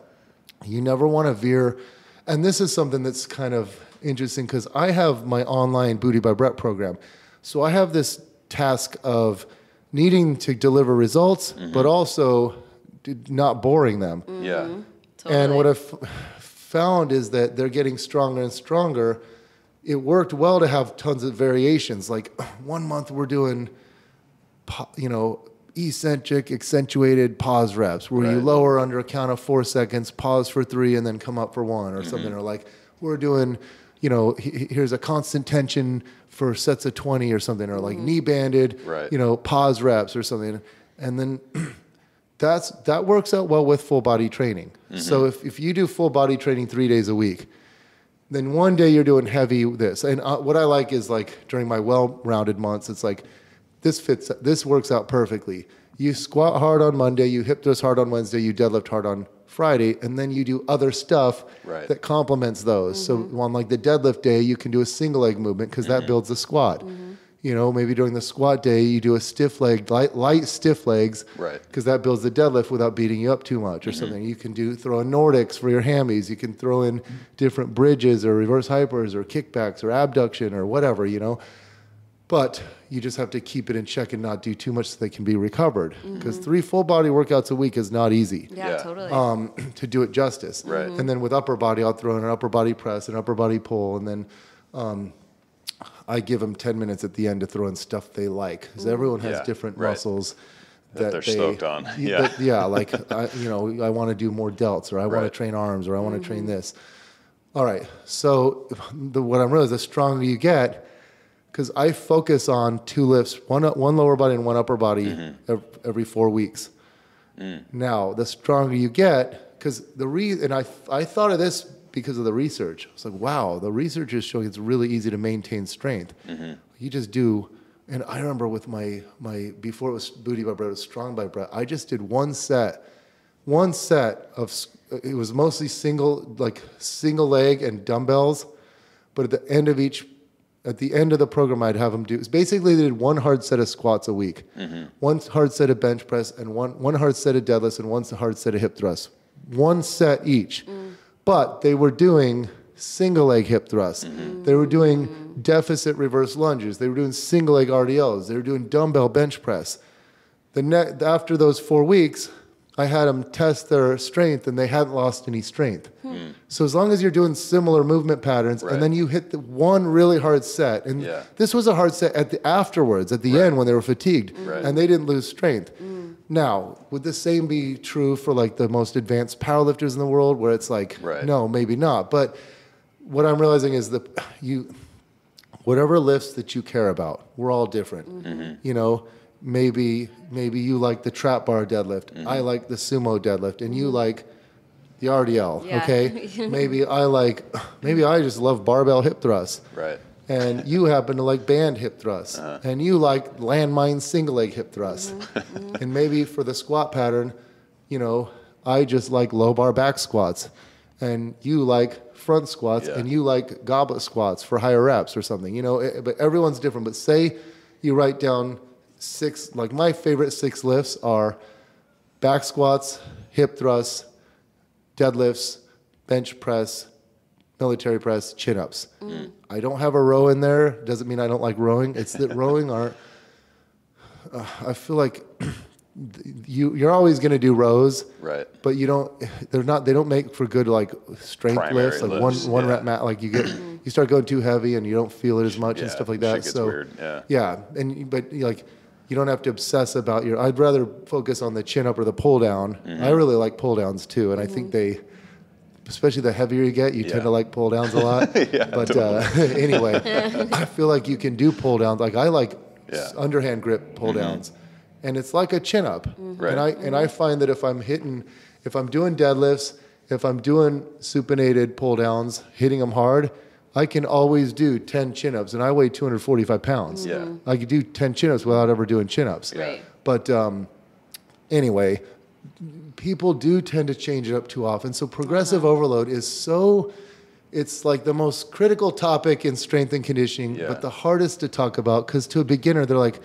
you never want to veer. And this is something that's kind of interesting because I have my online Booty by Bret program. So I have this task of needing to deliver results, but mm-hmm. also not boring them. yeah. Totally. And what I've found is that they're getting stronger and stronger. It worked well to have tons of variations. Like one month we're doing, you know, eccentric, accentuated pause reps where you lower under a count of four seconds, pause for three, and then come up for one or mm-hmm. something. Or like we're doing, you know, he- he- here's a constant tension for sets of 20 or something. Or like mm-hmm. knee banded, Right. you know, pause reps or something. And then that's that works out well with full body training. Mm-hmm. So if, if you do full body training three days a week, then one day you're doing heavy this. And uh, what I like is like during my well-rounded months, it's like this fits. This works out perfectly. You squat hard on Monday, you hip thrust hard on Wednesday, you deadlift hard on Friday, and then you do other stuff Right. that complements those. So mm-hmm. on like the deadlift day, you can do a single leg movement because that mm-hmm. builds the squat. You know, maybe during the squat day, you do a stiff leg, light, light stiff legs, Right. because that builds the deadlift without beating you up too much or something. You can do throw in Nordics for your hammies. You can throw in different bridges or reverse hypers or kickbacks or abduction or whatever, you know. But you just have to keep it in check and not do too much so they can be recovered. Because three full body workouts a week is not easy Yeah, Yeah. totally. um, to do it justice. Right. And then with upper body, I'll throw in an upper body press, an upper body pull, and then um, I give them 10 minutes at the end to throw in stuff they like. Because everyone has Yeah, different right. muscles That they're they- stoked on. Yeah. that- yeah, like, I, you know, I want to do more delts, or I want Right. to train arms, or I want to train this. All right. So the, what I'm realizing, the stronger you get, because I focus on two lifts, one one lower body and one upper body Mm-hmm. ev- every four weeks. Mm. Now, the stronger you get, because the reason, and I I thought of this because of the research. I was like, wow, the research is showing it's really easy to maintain strength. Mm-hmm. You just do. And I remember with my my before it was booty by Bret, it was strong by Bret. I just did one set, one set of it was mostly single like single leg and dumbbells, but at the end of each at the end of the program, I'd have them do. Basically, they did one hard set of squats a week, one hard set of bench press, and one one hard set of deadlifts, and one hard set of hip thrusts. One set each, but they were doing single leg hip thrusts. Mm-hmm. They were doing deficit reverse lunges. They were doing single leg RDLs. They were doing dumbbell bench press. The ne- after those four weeks, I had them test their strength, and they hadn't lost any strength. So as long as you're doing similar movement patterns, Right. and then you hit the one really hard set, and Yeah. this was a hard set at the afterwards, at the end when they were fatigued, Right. and they didn't lose strength. Now, would the same be true for like the most advanced powerlifters in the world, where it's like, Right. no, maybe not. But what I'm realizing is that you, whatever lifts that you care about, we're all different. Mm-hmm. You know, maybe maybe you like the trap bar deadlift. Mm-hmm. I like the sumo deadlift, and you like the RDL. Yeah. Okay, maybe I like maybe I just love barbell hip thrusts. Right. And you happen to like band hip thrusts, Uh-huh. and you like landmine single leg hip thrusts, Mm-hmm. and maybe for the squat pattern, you know, I just like low bar back squats, and you like front squats, Yeah. and you like goblet squats for higher reps or something, you know. eh, But everyone's different. But say you write down six, like my favorite six lifts are back squats, hip thrusts, deadlifts, bench press, military press, chin ups. I don't have a row in there. Doesn't mean I don't like rowing. It's that rowing aren't. Uh, I feel like you you're always going to do rows, Right. but you don't. They're not. They don't make for good like strength Primary lifts. Like lifts, one one yeah. rep mat. Like you get you start going too heavy and you don't feel it as much and stuff like that. so weird, yeah. yeah, and you- but like you don't have to obsess about your. I'd rather focus on the chin up or the pull down. Mm-hmm. I really like pull downs too, and I think they, especially the heavier you get, you Yeah. tend to like pull downs a lot. but uh, anyway, I feel like you can do pull downs. Like I like Yeah. Mm-hmm. underhand grip pull downs, and it's like a chin up. Right. And I and I find that if I'm hitting, if I'm doing deadlifts, if I'm doing supinated pull downs, hitting them hard. I can always do 10 chin ups, and I weigh 245 pounds. Yeah. I could do 10 chin ups without ever doing chin ups. Right. But um, anyway, people do tend to change it up too often. So progressive Uh-huh. overload is so, it's like the most critical topic in strength and conditioning, Yeah. but the hardest to talk about because to a beginner, they're like,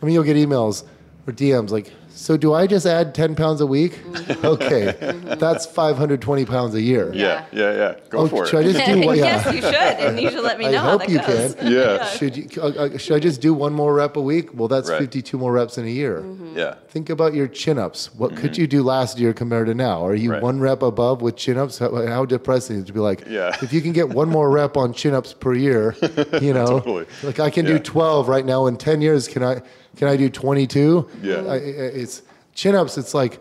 I mean, you'll get emails or DMs like, so do I just add 10 pounds a week? Mm-hmm. Okay, that's 520 pounds a year. Yeah. Yeah. Yeah. Go Oh, for should I it. just do what? yes, you should, and you should let me I know how hope that you goes. can. Yeah. Should you, uh, uh, should I just do one more rep a week? Well, that's Right. 52 more reps in a year. Mm-hmm. Yeah. Think about your chin ups. What could you do last year compared to now? Are you Mm-hmm. Right. one rep above with chin ups? How, how depressing is it to be like, Yeah. if you can get one more rep on chin ups per year, you know, Totally. like I can Yeah. do 12 right now in 10 years. Can I, can I do 22? Yeah. I, I- it's chin ups. It's like,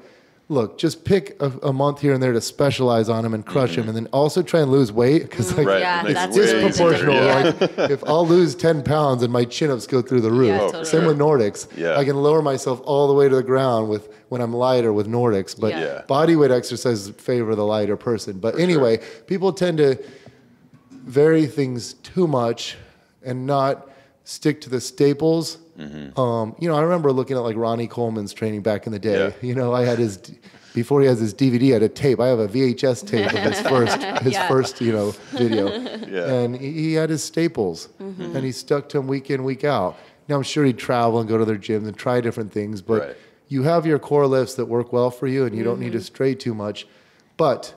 look, just pick a, a month here and there to specialize on them and crush them. And then also try and lose weight. Cause like, Mm-hmm. Right. Yeah, Makes that's it it's way disproportional. Yeah. Like if I'll lose 10 pounds and my chin ups go through the roof. Yeah, Oh, totally. Same sure. with Nordics. Yeah. I can lower myself all the way to the ground with when I'm lighter with Nordics, but Yeah. Yeah. body weight exercises favor the lighter person. But anyway, people tend to vary things too much and not stick to the staples. Mm-hmm. Um, you know, I remember looking at like Ronnie Coleman's training back in the day. Yeah. You know, I had his before he has his DVD, I had a tape. I have a VHS tape of his first his Yeah. first you know video, Yeah. and he he had his staples, and he stuck to them week in week out. Now I'm sure he'd travel and go to their gyms and try different things, but Right. you have your core lifts that work well for you, and you don't need to stray too much. But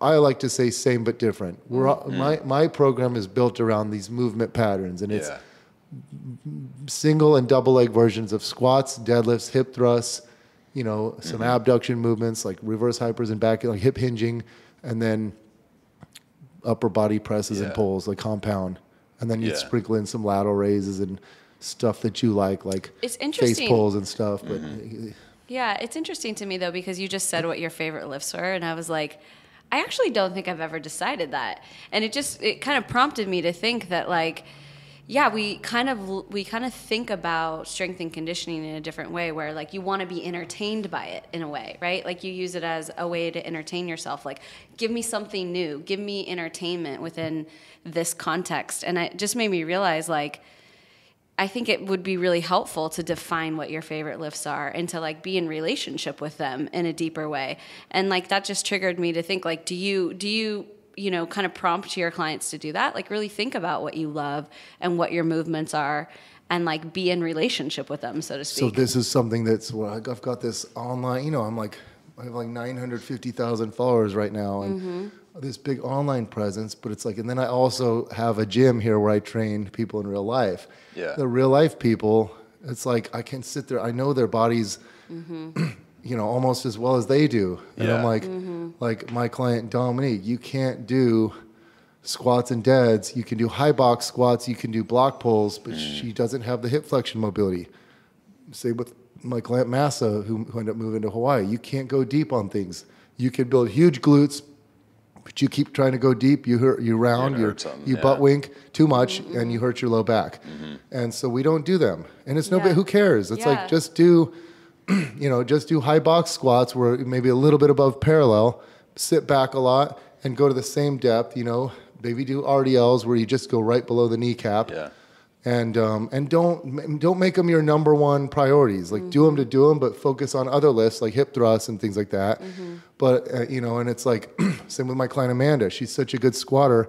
I like to say same but different. We're all, my my program is built around these movement patterns, and it's Yeah. Single and double leg versions of squats, deadlifts, hip thrusts, you know, some Mm-hmm. abduction movements like reverse hypers and back, like hip hinging, and then upper body presses and pulls, like compound. And then you'd Yeah. sprinkle in some lateral raises and stuff that you like, like It's interesting. face pulls and stuff. But Mm-hmm. Yeah, it's interesting to me though because you just said what your favorite lifts were, and I was like, I actually don't think I've ever decided that, and it just it kind of prompted me to think that like, yeah, we kind of we kind of think about strength and conditioning in a different way, where like you want to be entertained by it in a way, right? Like you use it as a way to entertain yourself. Like, give me something new, give me entertainment within this context, and it just made me realize like. I think it would be really helpful to define what your favorite lifts are and to like be in relationship with them in a deeper way. And like that just triggered me to think like do you do you you know, kind of prompt your clients to do that. Like really think about what you love and what your movements are and like be in relationship with them, so to speak. So this is something that's well, I've got this online. You know, I'm like I have like 950,000 followers right now, and Mm-hmm. this big online presence. But it's like, and then I also have a gym here where I train people in real life. Yeah. The real life people, it's like I can sit there. I know their bodies. Mm-hmm. You know, almost as well as they do, and I'm Yeah. like, mm-hmm. like my client Dominique, you can't do squats and deads. You can do high box squats, you can do block pulls, but mm. she doesn't have the hip flexion mobility. Same with my client Massa, who, who ended up moving to Hawaii. You can't go deep on things. You can build huge glutes, but you keep trying to go deep. You hurt, you round, you you yeah. butt wink too much, mm-hmm. and you hurt your low back. Mm-hmm. And so we don't do them. And it's no Yeah. bit. Who cares? It's Yeah. like just do you know, just do high box squats where maybe a little bit above parallel, sit back a lot, and go to the same depth. You know, maybe do RDLs where you just go right below the kneecap. Yeah. And um, and don't don't make them your number one priorities. Like do them to do them, but focus on other lifts like hip thrusts and things like that. But uh, you know, and it's like same with my client Amanda. She's such a good squatter.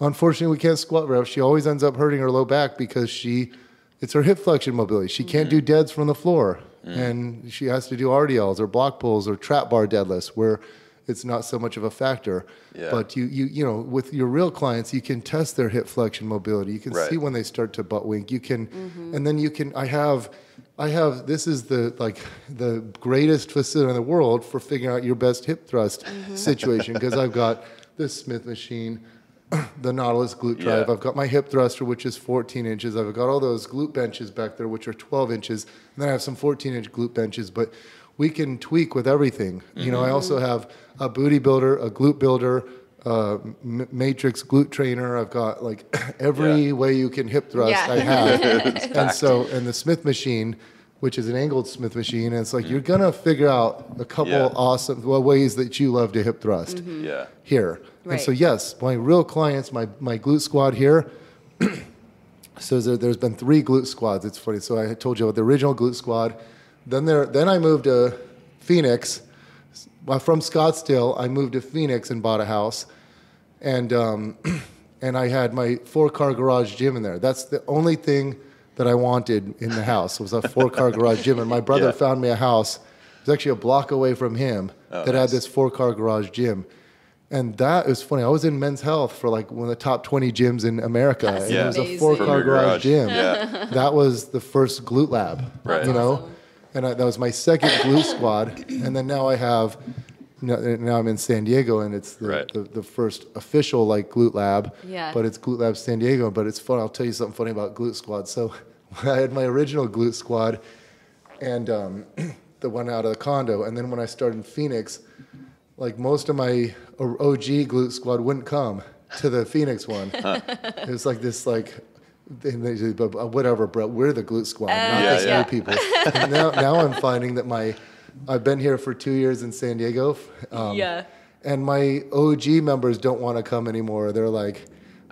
Unfortunately, we can't squat reps. She always ends up hurting her low back because she, it's her hip flexion mobility. She can't do deads from the floor, Mm. and she has to do RDLs or block pulls or trap bar deadlifts where it's not so much of a factor. Yeah. But you, you, you know, with your real clients, you can test their hip flexion mobility. You can Right. see when they start to butt wink. You can, mm-hmm. and then you can. I have, I have. This is the like the greatest facility in the world for figuring out your best hip thrust mm-hmm. situation because I've got this Smith machine, the Nautilus glute drive. Yeah. I've got my hip thruster, which is 14 inches. I've got all those glute benches back there, which are 12 inches. And then I have some 14 inch glute benches, but we can tweak with everything. You know, I also have a booty builder, a glute builder, uh, matrix glute trainer. I've got like every Yeah. way you can hip thrust Yeah. I have. and so, and the Smith machine, which is an angled Smith machine, and it's like you're gonna figure out a couple Yeah. awesome well, ways that you love to hip thrust Yeah. here. And so, yes, my real clients, my, my glute squad here. so there, there's been three glute squads. It's funny. So I told you about the original glute squad. Then there, then I moved to Phoenix. Well, from Scottsdale, I moved to Phoenix and bought a house, and um, and I had my four car garage gym in there. That's the only thing that I wanted in the house It was a four car garage gym. And my brother Yeah. found me a house. It was actually a block away from him that had this four car garage gym. And that is funny. I was in Men's Health for like one of the top 20 gyms in America. and Yeah. it was a four car garage, garage. gym. Yeah. That was the first glute lab. Right. You know? Awesome. And I, that was my second glute squad. And then now I have, now now I'm in San Diego and it's the, Right. the, the first official like glute lab. Yeah. But it's Glute Lab San Diego. But it's fun. I'll tell you something funny about glute squad. So I had my original glute squad and um, the one out of the condo. And then when I started in Phoenix, like most of my OG glute squad wouldn't come to the Phoenix one. It was like this, like, and they said, "But, uh, whatever, Bret, we're the glute squad, not Yeah, this yeah. new people. And now, now I'm finding that my, I've been here for two years in San Diego. Um, Yeah. And my OG members don't want to come anymore. They're like,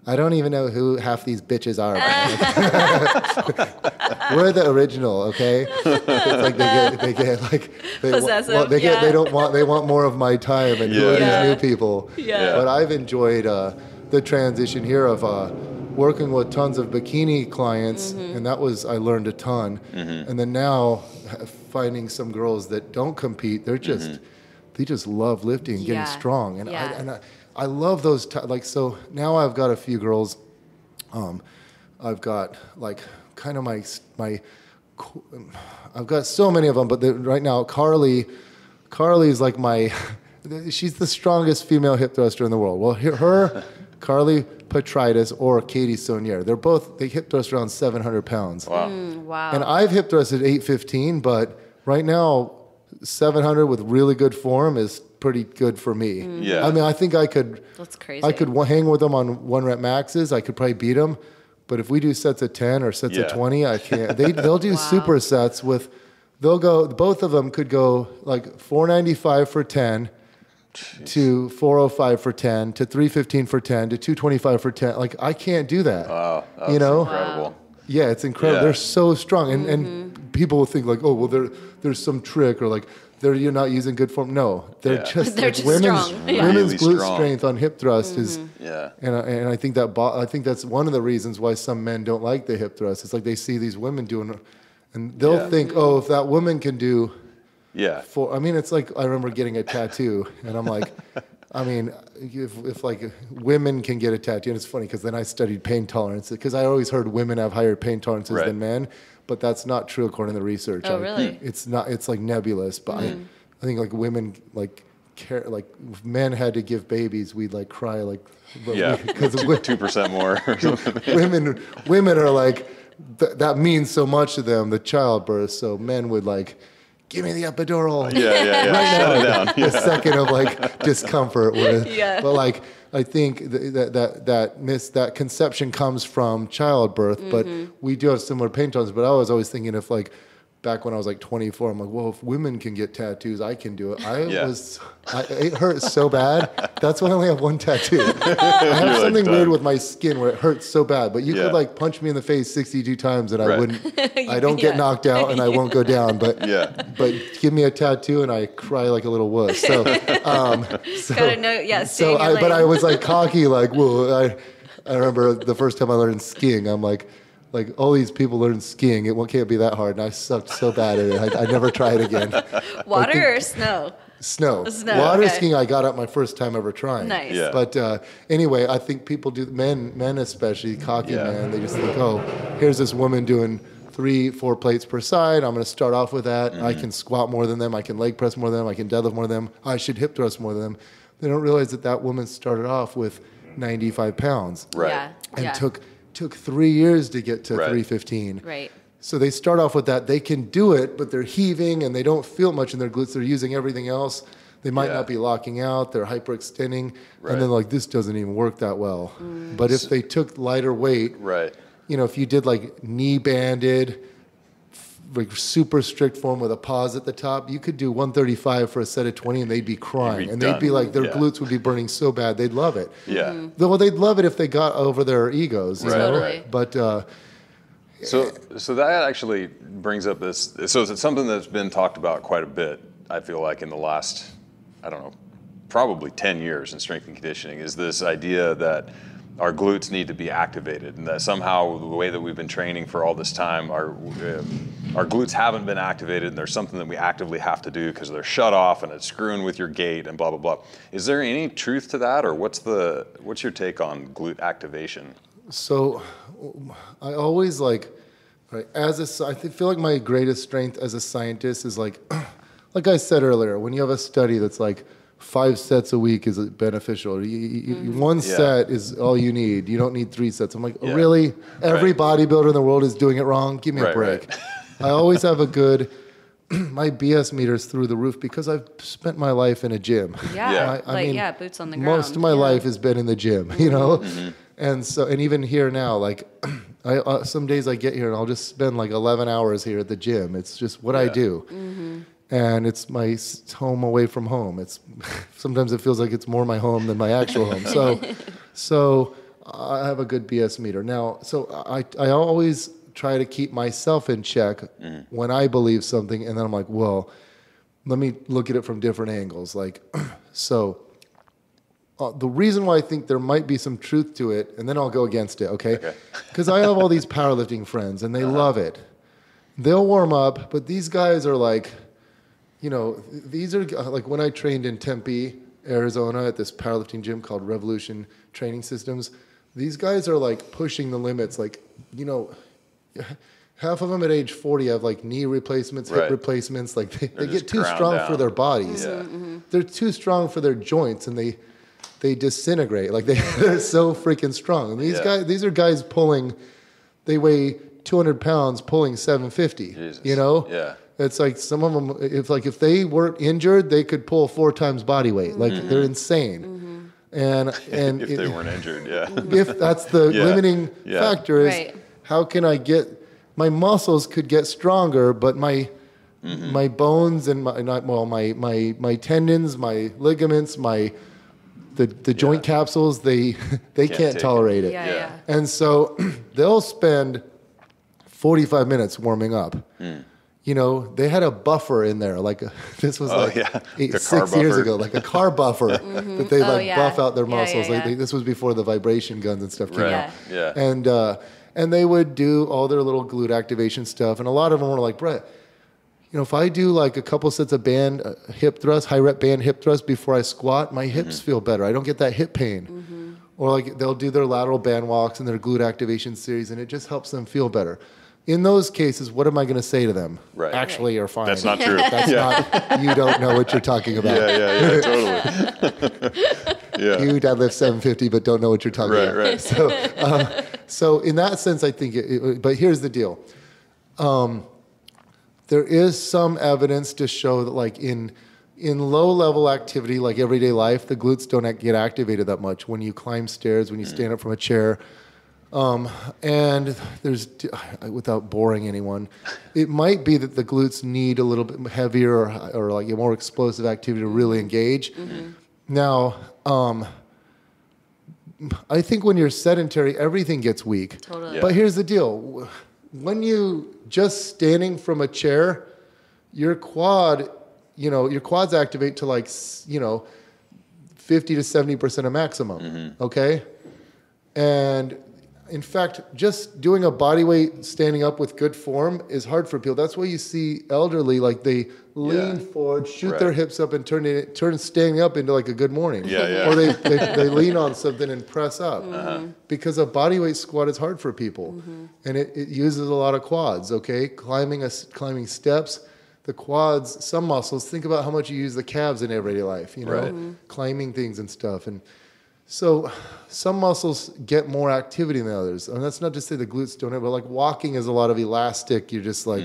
I don't even know who half these bitches are. We're the original, okay? It's like they get, they get like they, wa- Possessive, well, they get, yeah. they don't want, they want more of my time, and who are Yeah. these new people? Yeah. But I've enjoyed uh, the transition here of uh, working with tons of bikini clients, Mm-hmm. and that was I learned a ton. And then now uh, finding some girls that don't compete, they're just they just love lifting, and getting strong, and I and I, I love those ti like so now I've got a few girls. Um, I've got like kind of my my. I've got so many of them, but the, right now Carly, Carly is like my. She's the strongest female hip thruster in the world. Well, her, her Carly Petritis or Katie Sonier, they're both they hip thrust around 700 pounds. Wow. Wow. And I've hip thrusted 815, but right now 700 with really good form is pretty good for me. Mm. Yeah. I mean, I think I could. That's crazy. I could hang with them on one rep maxes. I could probably beat them. But if we do sets of 10 or sets of 20, I can't. They, they'll do Wow. super sets with, they'll go, both of them could go like 495 for 10 to 405 for 10 to 315 for 10 to 225 for 10. Like, I can't do that. Wow. That You know? Incredible. Yeah, it's incredible. Yeah. They're so strong, and and mm-hmm. people will think like, oh, well, there there's some trick or like they're you're not using good form. No, they're Yeah. just They're like just women's strong. Yeah. women's Really glute strong. strength on hip thrust is. Mm-hmm. Yeah. And I, and I think that bo- I think that's one of the reasons why some men don't like the hip thrust. It's like they see these women doing, and they'll Yeah. think, oh, if that woman can do Yeah. for, I mean, it's like I remember getting a tattoo, and I'm like, I mean, if, if like women can get a tattoo, and it's funny because then I studied pain tolerance because I always heard women have higher pain tolerances Right. than men, but that's not true according to the research. Oh, I- really? It's not. It's like nebulous, but I, hmm. I think like women like care like if men had to give babies, we'd like cry like Yeah. because Two percent more. women women are like th- that means so much to them the childbirth so men would like give me the epidural yeah, yeah, yeah. right Shut now it down. a second of like discomfort with Yeah. but like i think that that that mis that conception comes from childbirth but Mm-hmm. we do have similar pain tones but i was always thinking if like back when i was like 24 i'm like well if women can get tattoos i can do it i Yeah. was I, it hurts so bad that's why i only have one tattoo i have You're something done. weird with my skin where it hurts so bad but you Yeah. could like punch me in the face 62 times and i Right. wouldn't i don't get knocked out and i won't go down but Yeah. but give me a tattoo and I cry like a little wuss. So, um, so, Gotta know, yeah, so in your I, but. I was like cocky, like, well, I, I remember the first time I learned skiing, I'm like, like all these people learn skiing, it can't be that hard, and I sucked so bad at it. I, I never tried it again. Water or snow? Snow, Snow, water okay. skiing, I got up my first time ever trying. Nice. Yeah. But uh, anyway, I think people do men, men especially cocky Yeah. men. They just think, oh, here's this woman doing three, four plates per side. I'm going to start off with that. I can squat more than them. I can leg press more than them. I can deadlift more than them. I should hip thrust more than them. They don't realize that that woman started off with 95 pounds Right. Yeah. and yeah. took took three years to get to Right. 315. right. So they start off with that. They can do it, but they're heaving and they don't feel much in their glutes. They're using everything else. They might Yeah. not be locking out. They're hyperextending, Right. and then like this doesn't even work that well. Mm. But if they took lighter weight, Right. you know, if you did like knee banded, f- like super strict form with a pause at the top, you could do 135 for a set of 20, and they'd be crying, be and they'd be like their Yeah. glutes would be burning so bad they'd love it. Yeah. Though well, they'd love it if they got over their egos, you Right, know. Totally. But uh, So, so that actually brings up this. So it's something that's been talked about quite a bit. I feel like in the last, I don't know, probably ten years in strength and conditioning is this idea that our glutes need to be activated, and that somehow the way that we've been training for all this time, our uh, our glutes haven't been activated, and there's something that we actively have to do because they're shut off and it's screwing with your gait and blah blah blah. Is there any truth to that, or what's the what's your take on glute activation? So I always like, right, as a, I feel like my greatest strength as a scientist is like, like I said earlier, when you have a study that's like five sets a week is beneficial. You, you, you- One Yeah. set is all you need. You don't need three sets. I'm like, Yeah. really? Every Right. bodybuilder in the world is doing it wrong. Give me a break. right. I always have a good. My BS meter's through the roof because I've spent my life in a gym. Yeah. Yeah. I- I like mean, yeah, boots on the ground. Most of my yeah. life has been in the gym, you know, Mm-hmm. and so and even here now, like, I uh, some days I get here and I'll just spend like eleven hours here at the gym. It's just what I do, Mm-hmm. And it's my home away from home. It's sometimes it feels like it's more my home than my actual home. So, so I have a good BS meter now. So I I always try to keep myself in check Mm-hmm. when I believe something, and then I'm like, well, let me look at it from different angles. Like, so uh, the reason why I think there might be some truth to it, and then I'll go against it, okay? Okay. Because I have all these powerlifting friends, and they love it. They'll warm up, but these guys are like, you know, these are uh, like when I trained in Tempe, Arizona, at this powerlifting gym called Revolution Training Systems. These guys are like pushing the limits. Like, you know, half of them at age 40 have like knee replacements, hip replacements. Like they, they just get too strong down. for their bodies. Yeah. They're too strong for their joints, and they they disintegrate. Like they they're so freaking strong. And these Yeah. guys, these are guys pulling. They weigh 200 pounds, pulling 750. Jesus. You know. Yeah. It's like some of them. If like if they weren't injured, they could pull four times body weight. Like they're insane. And and Mm-hmm. If they weren't injured, yeah. if that's the Yeah. limiting Yeah. factor is Right. how can I get my muscles could get stronger, but my Mm-hmm. my bones and my not well my my my tendons, my ligaments, my the the joint capsules they they can't, take it. tolerate it. Yeah, Yeah. yeah. And so they'll spend 45 minutes warming up. Hmm. You know, they had a buffer in there. Like a, this was Oh, like yeah. eight, The car six years ago, like a car buffer that they Oh, like yeah. buff out their muscles. yeah, Like yeah. they, this was before the vibration guns and stuff came Right. out. Yeah. Yeah. And uh, and they would do all their little glute activation stuff, and a lot of them were like, Bret, you know, if I do like a couple sets of band uh, hip thrust, high rep band hip thrust before I squat, my hips Mm-hmm. feel better. I don't get that hip pain. Or like they'll do their lateral band walks and their glute activation series, and it just helps them feel better. In those cases, what am I going to say to them? Right. Actually, you're fine. That's not true. That's not. You don't know what you're talking about. yeah, yeah, yeah, totally. yeah. You deadlift 750, but don't know what you're talking Right, about. right. right. So, uh, so in that sense, I think. It, it- but here's the deal. Um, there is some evidence to show that, like in in low level activity, like everyday life, the glutes don't get activated that much when you climb stairs, when you stand up from a chair. Um, and there's, without boring anyone, it might be that the glutes need a little bit heavier or, or like a more explosive activity to really engage. Now, um, I think when you're sedentary, everything gets weak. Totally. Yeah. But here's the deal: when you just standing from a chair, your quad, you know, your quads activate to like, you know, fifty to seventy percent of maximum. Okay, and in fact, just doing a body weight standing up with good form is hard for people. That's why you see elderly like they lean Yeah. forward, shoot Right. their hips up, and turn it turn standing up into like a good morning. Yeah, yeah. Or they, they, they lean on something and press up Mm-hmm. because a body weight squat is hard for people, and it, it uses a lot of quads. Okay, climbing a s climbing steps. The quads, some muscles. Think about how much you use the calves in everyday life. You know, Right. Mm-hmm. climbing things and stuff, and so some muscles get more activity than others. And that's not to say the glutes don't have, but like walking is a lot of elastic. You're just like,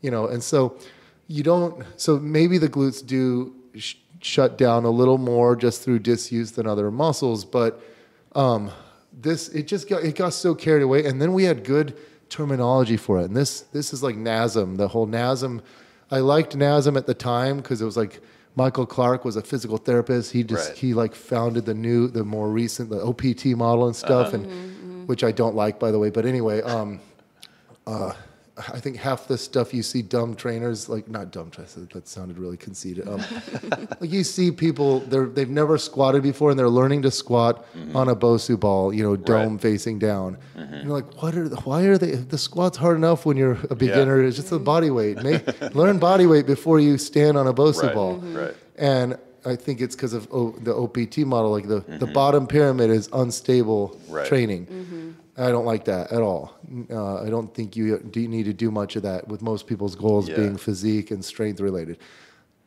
you know, and so you don't, so maybe the glutes do sh- shut down a little more just through disuse than other muscles, but um, this, it just got, it got so carried away. And then we had good terminology for it. And this, this is like NASM, the whole NASM. I liked NASM at the time because it was like, Michael Clark was a physical therapist. He just Right. he like founded the new, the more recent, the OPT model and stuff, and which I don't like, by the way. But anyway, um, uh, I think half the stuff you see dumb trainers like not dumb trainers. That sounded really conceited. Um, like you see people they're they've never squatted before and they're learning to squat mm-hmm. on a Bosu ball, you know, dome facing down. And you're like, what are why are they? The squat's hard enough when you're a beginner. It's just a mm-hmm. body weight. Make, learn body weight before you stand on a Bosu Right, ball. right. And I think it's because of o, the OPT model. Like the, the bottom pyramid is unstable Right. training. I don't like that at all. Uh, I don't think you do need to do much of that with most people's goals Yeah. being physique and strength related.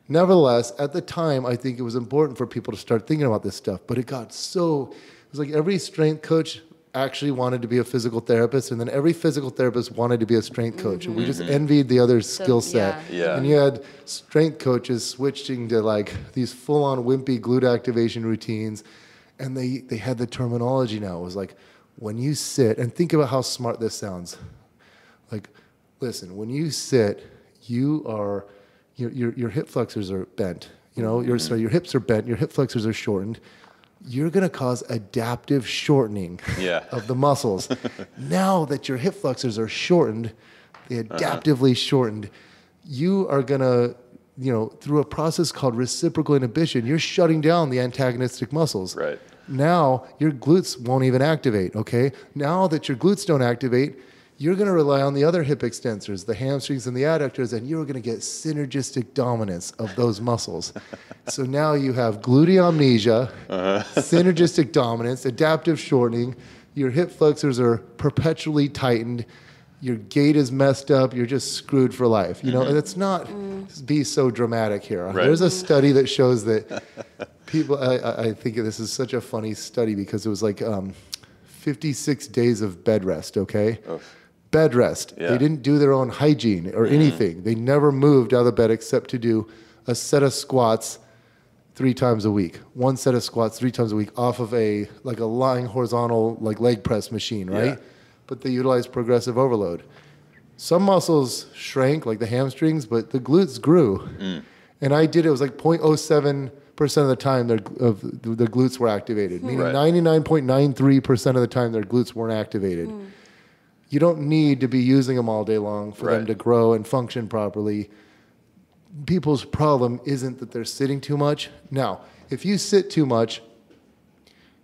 Nevertheless, at the time, I think it was important for people to start thinking about this stuff. But it got so, it was like every strength coach actually wanted to be a physical therapist, and then every physical therapist wanted to be a strength coach. And we just envied the other skill set. yeah. Mm-hmm. Yeah. And you had strength coaches switching to like these full on wimpy glute activation routines. And they, they had the terminology now. It was like, when you sit, and think about how smart this sounds. Like, listen, when you sit, you are, your, your, your hip flexors are bent. You know, your, sorry, your hips are bent, your hip flexors are shortened. You're going to cause adaptive shortening Yeah. of the muscles. now that your hip flexors are shortened, they uh-huh. adaptively shortened, you are going to, you know, through a process called reciprocal inhibition, you're shutting down the antagonistic muscles. Right. Now your glutes won't even activate, okay? Now that your glutes don't activate, you're going to rely on the other hip extensors, the hamstrings and the adductors, and you're going to get synergistic dominance of those muscles. so now you have gluteomnesia, uh-huh. synergistic dominance, adaptive shortening. Your hip flexors are perpetually tightened. Your gait is messed up. You're just screwed for life. You know, mm-hmm. and it's not mm. be so dramatic here. Right. There's a study that shows that people. I, I think this is such a funny study because it was like um, 56 days of bed rest. Okay, bed rest. Yeah. They didn't do their own hygiene or anything. They never moved out of bed except to do a set of squats three times a week. One set of squats three times a week off of a like a lying horizontal like leg press machine, right? Yeah. But they utilized progressive overload. Some muscles shrank, like the hamstrings, but the glutes grew. And I did it was like 0.07 percent of the time their of the the glutes were activated, hmm. meaning Right. 99.93 percent of the time their glutes weren't activated. Hmm. You don't need to be using them all day long for them to grow and function properly. People's problem isn't that they're sitting too much. Now, if you sit too much,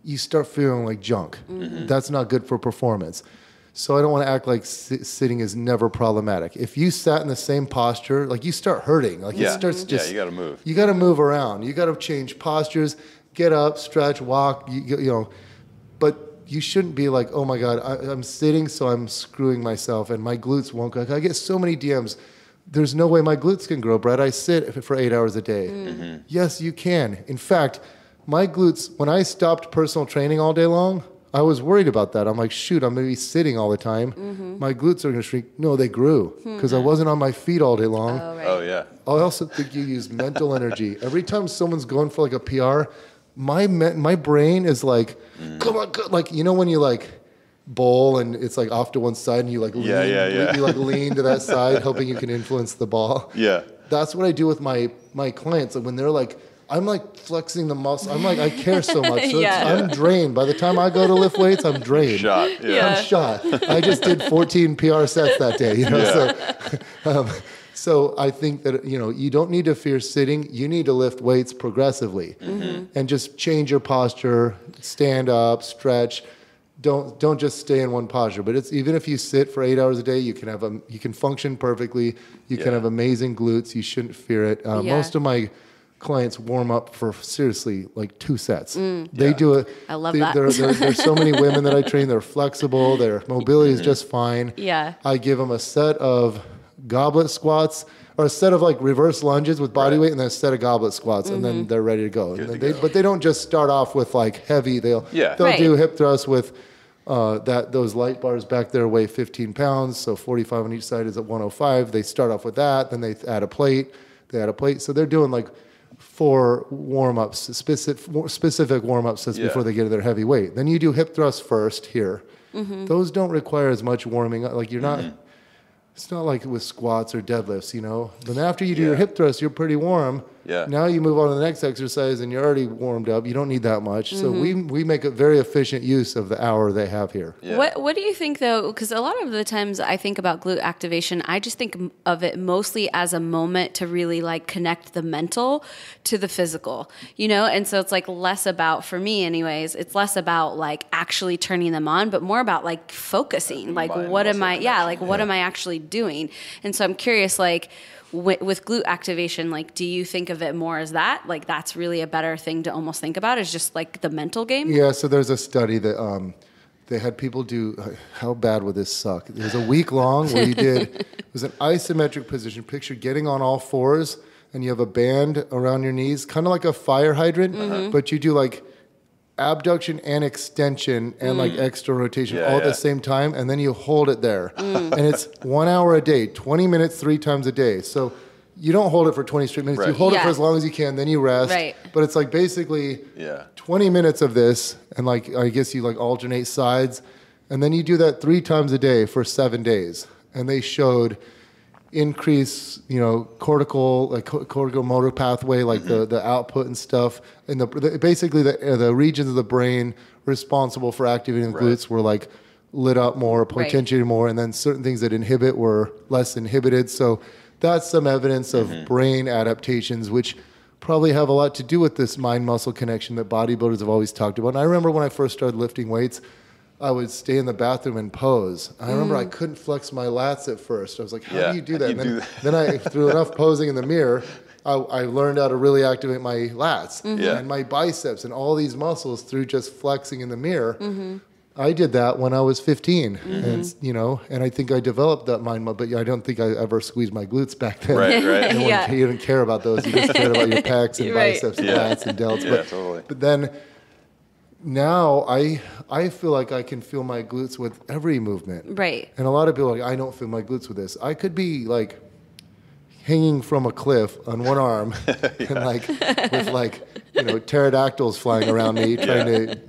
you start feeling like junk. Mm-hmm. That's not good for performance. So I don't want to act like si- sitting is never problematic. If you sat in the same posture, like you start hurting, like Yeah. it starts just. Yeah, you gotta move. You got to move around. You got to change postures, get up, stretch, walk. You, you know, but you shouldn't be like, oh my god, I, I'm sitting, so I'm screwing myself, and my glutes won't go. I get so many DMs. There's no way my glutes can grow, Bret. I sit for eight hours a day. Mm-hmm. Yes, you can. In fact, my glutes, when I stopped personal training all day long, I was worried about that. I'm like, shoot, I'm going to be sitting all the time. My glutes are going to shrink. No, they grew because I wasn't on my feet all day long. Oh, right. Oh yeah. I also think you use mental energy. Every time someone's going for like a PR, my me- my brain is like, Mm. come on, go-" like you know when you like bowl and it's like off to one side and you like lean, Yeah, yeah, yeah. you like lean to that side, hoping you can influence the ball. Yeah. That's what I do with my my clients. And when they're like, I'm like flexing the muscle. I'm like, I care so much. So it's- Yeah. I'm drained. By the time I go to lift weights, I'm drained. Shot. Yeah. Yeah. I'm shot. I just did 14 PR sets that day, you know. So, um, so I think that you know you don't need to fear sitting. You need to lift weights progressively, and just change your posture, stand up, stretch. Don't don't just stay in one posture. But it's even if you sit for eight hours a day, you can have a you can function perfectly. You can have amazing glutes. You shouldn't fear it. Uh, Yeah. Most of my clients warm up for seriously like two sets. They Yeah. do it. I love they- that. There, there, there's so many women that I train. They're flexible. Their mobility is just fine. Yeah. I give them a set of goblet squats or a set of like reverse lunges with body Right. weight and then a set of goblet squats and Mm-hmm. then they're ready to go. And then to they, go. But they don't just start off with like heavy. They'll Yeah. they'll Right. do hip thrusts with uh, that those light bars back there weigh 15 pounds, so 45 on each side is at 105. They start off with that, then they add a plate. They add a plate, so they're doing like four warm ups, specific specific warm ups Yeah. before they get to their heavy weight. Then you do hip thrusts first here. Mm-hmm. Those don't require as much warming. up. Like you're not. Mm-hmm. It's not like with squats or deadlifts, you know. Then after you do your hip thrust, you're pretty warm. Yeah. Now you move on to the next exercise, and you're already warmed up. You don't need that much. So Mm-hmm. we we make a very efficient use of the hour they have here. Yeah. What What do you think though? Because a lot of the times I think about glute activation, I just think of it mostly as a moment to really like connect the mental to the physical, you know. And so it's like less about, for me, anyways, it's less about like actually turning them on, but more about like focusing. Like, Mind what am muscle I? Yeah, like what am I actually doing? And so I'm curious, like. With, with glute activation, like, do you think of it more as that? Like, that's really a better thing to almost think about is just like the mental game. Yeah. So there's a study that um, they had people do. Uh, how bad would this suck? It was a week long where you did. It was an isometric position. Picture getting on all fours, and you have a band around your knees, kind of like a fire hydrant, but you do like abduction and extension and like mm. extra rotation Yeah, all at the same time and then you hold it there. Mm. And it's one hour a day 20 minutes three times a day. So you don't hold it for 20 straight minutes. You Right. hold it for as long as you can then you rest. Right. but it's like basically Yeah. 20 minutes of this and like i guess you like alternate sides. And then you do that three times a day for seven days. And they showed increase you know cortical like co- cortical motor pathway like the the output and stuff. And the, the basically the uh, the regions of the brain responsible for activating the Right. glutes were like lit up more potentiated more and then certain things that inhibit were less inhibited. So that's some evidence of brain adaptations which probably have a lot to do with this mind muscle connection that bodybuilders have always talked about. And i remember when i first started lifting weights I would stay in the bathroom and pose. I remember I mm. couldn't flex my lats at first. I was like, "How Yeah, do you do that?" you then, do then I, through enough posing in the mirror, I, I learned how to really activate my lats mm-hmm. Yeah. and my biceps and all these muscles through just flexing in the mirror. Mm-hmm. I did that when I was 15, mm-hmm. and you know, and I think I developed that mind, but I don't think I ever squeezed my glutes back then. Right, right. No one- Yeah. You didn't care about those. You just cared about your pecs and Right. biceps and lats and delts. Yeah, but, totally. but then now I I feel like I can feel my glutes with every movement. Right. And a lot of people are like, I don't feel my glutes with this. I could be like hanging from a cliff on one arm and like with like, you know, pterodactyls flying around me trying to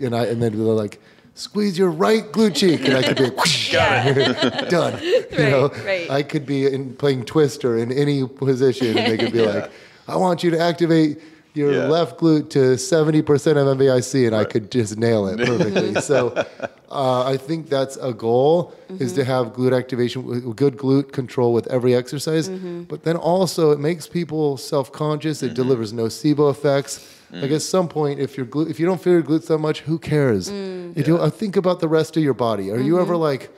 and I and then they're like, squeeze your right glute cheek and I could be like, done. you know, right. I could be in playing twister in any position and they could be Yeah. like, I want you to activate your Yeah. left glute to 70% of MVIC and I could just nail it perfectly. so uh, I think that's a goal is to mm-hmm. have glute activation, good glute control with every exercise. Mm-hmm. But then also it makes people self-conscious. It mm-hmm. delivers nocebo effects. Mm. Like at some point, if your glute, if you don't feel your glutes that much, who cares? Mm. You do, uh, think about the rest of your body. Are you ever like,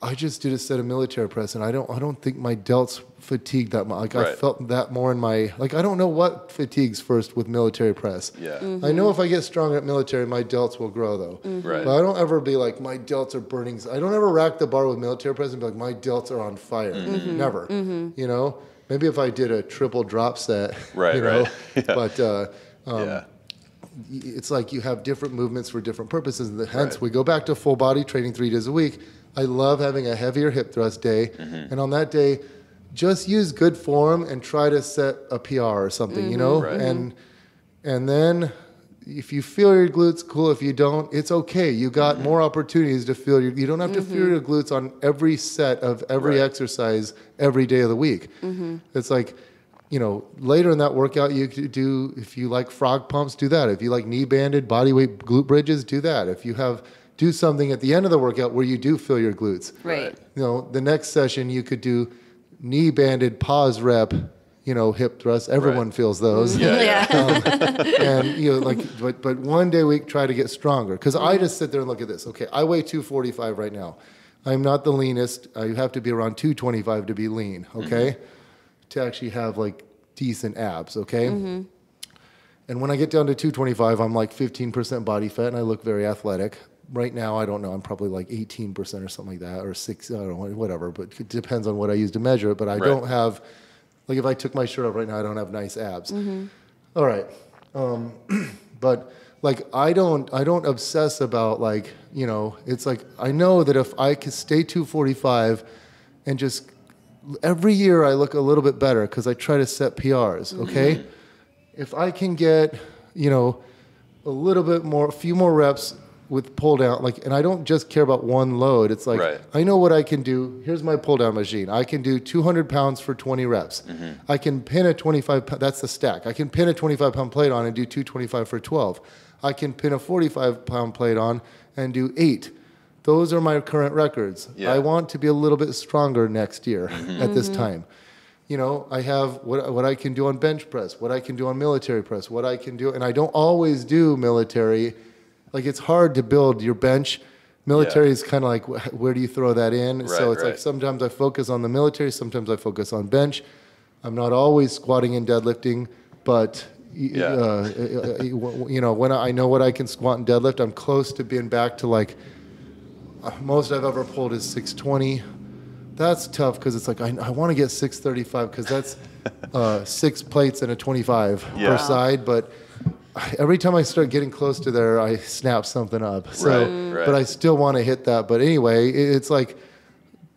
I just did a set of military press, and I don't, I don't think my delts fatigued that much. Like I felt that more in my, like I don't know what fatigues first with military press. Yeah. Mm-hmm. I know if I get stronger at military, my delts will grow though. Mm-hmm. Right. But I don't ever be like my delts are burning. I don't ever rack the bar with military press and be like my delts are on fire. Mm-hmm. mm-hmm. Never. You know, maybe if I did a triple drop set. Right, You know, right. Yeah. but. Uh, um, yeah. it's like you have different movements for different purposes. And hence, Right. we go back to full body training three days a week. I love having a heavier hip thrust day. Mm-hmm. And on that day, just use good form and try to set a PR or something, you know? Right. And and then if you feel your glutes, cool. If you don't, it's okay. You got Mm-hmm. more opportunities to feel your. You don't have to feel your glutes on every set of every Right. exercise every day of the week. It's like, you know, later in that workout, you could do if you like frog pumps, do that. If you like knee banded body weight glute bridges, do that. If you have do something at the end of the workout where you do feel your glutes. Right. You know, the next session you could do knee banded pause rep. You know, hip thrust. Everyone Right. feels those Yeah, yeah. Um, and you know like but but one day a week try to get stronger because i mm-hmm. just sit there and look at this okay i weigh 245 right now i'm not the leanest i have to be around 225 to be lean mm-hmm. okay to actually have like decent abs okay mm-hmm. and when i get down to 225 i'm like 15% body fat and i look very athletic right now i don't know i'm probably like 18% or something like that or 6 i don't know whatever but it depends on what i use to measure it but i Right. don't have like if i took my shirt off right now i don't have nice abs. All right um, but like i don't i don't obsess about like you know it's like i know that if i could stay 245 and just every year i look a little bit better because i try to set prs okay? If i can get you know a little bit more a few more reps with pull down like and i don't just care about one load. It's like Right. i know what i can do. Here's my pull down machine. I can do 200 pounds for 20 reps. Mm-hmm. I can pin a 25 pou- that's the stack. I can pin a 25 pound plate on and do 225 for 12 i can pin a 45 pound plate on and do 8 those are my current records. Yeah. i want to be a little bit stronger next year mm-hmm. at this time. You know, I have what, what I can do on bench press, what I can do on military press, what I can do, and I don't always do military. Like it's hard to build your bench. Military is kind of like wh- where do you throw that in? so Right, it's like sometimes I focus on the military, sometimes I focus on bench. I'm not always squatting and deadlifting, but Yeah. uh, uh, you know when I know what I can squat and deadlift, I'm close to being back to like uh, most I've ever pulled is 620 that's tough because it's like I, I want to get 635 because that's uh, six plates and a 25 Yeah. per side. But every time I start getting close to there, I snap something up. So, Right, right. but I still want to hit that. But anyway, it's like,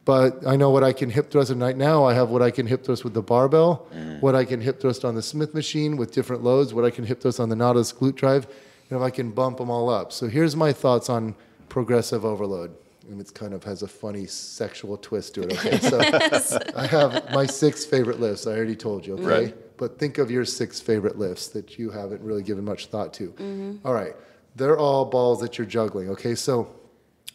but I know what I can hip thrust at night now. I have what I can hip thrust with the barbell, mm-hmm. what I can hip thrust on the Smith machine with different loads, what I can hip thrust on the Nautilus glute drive, and if I can bump them all up. So here's my thoughts on progressive overload. And it kind of has a funny sexual twist to it. Okay, so I have my six favorite lifts. I already told you. Okay, Right. But think of your six favorite lifts that you haven't really given much thought to. Mm-hmm. All right, they're all balls that you're juggling. Okay, so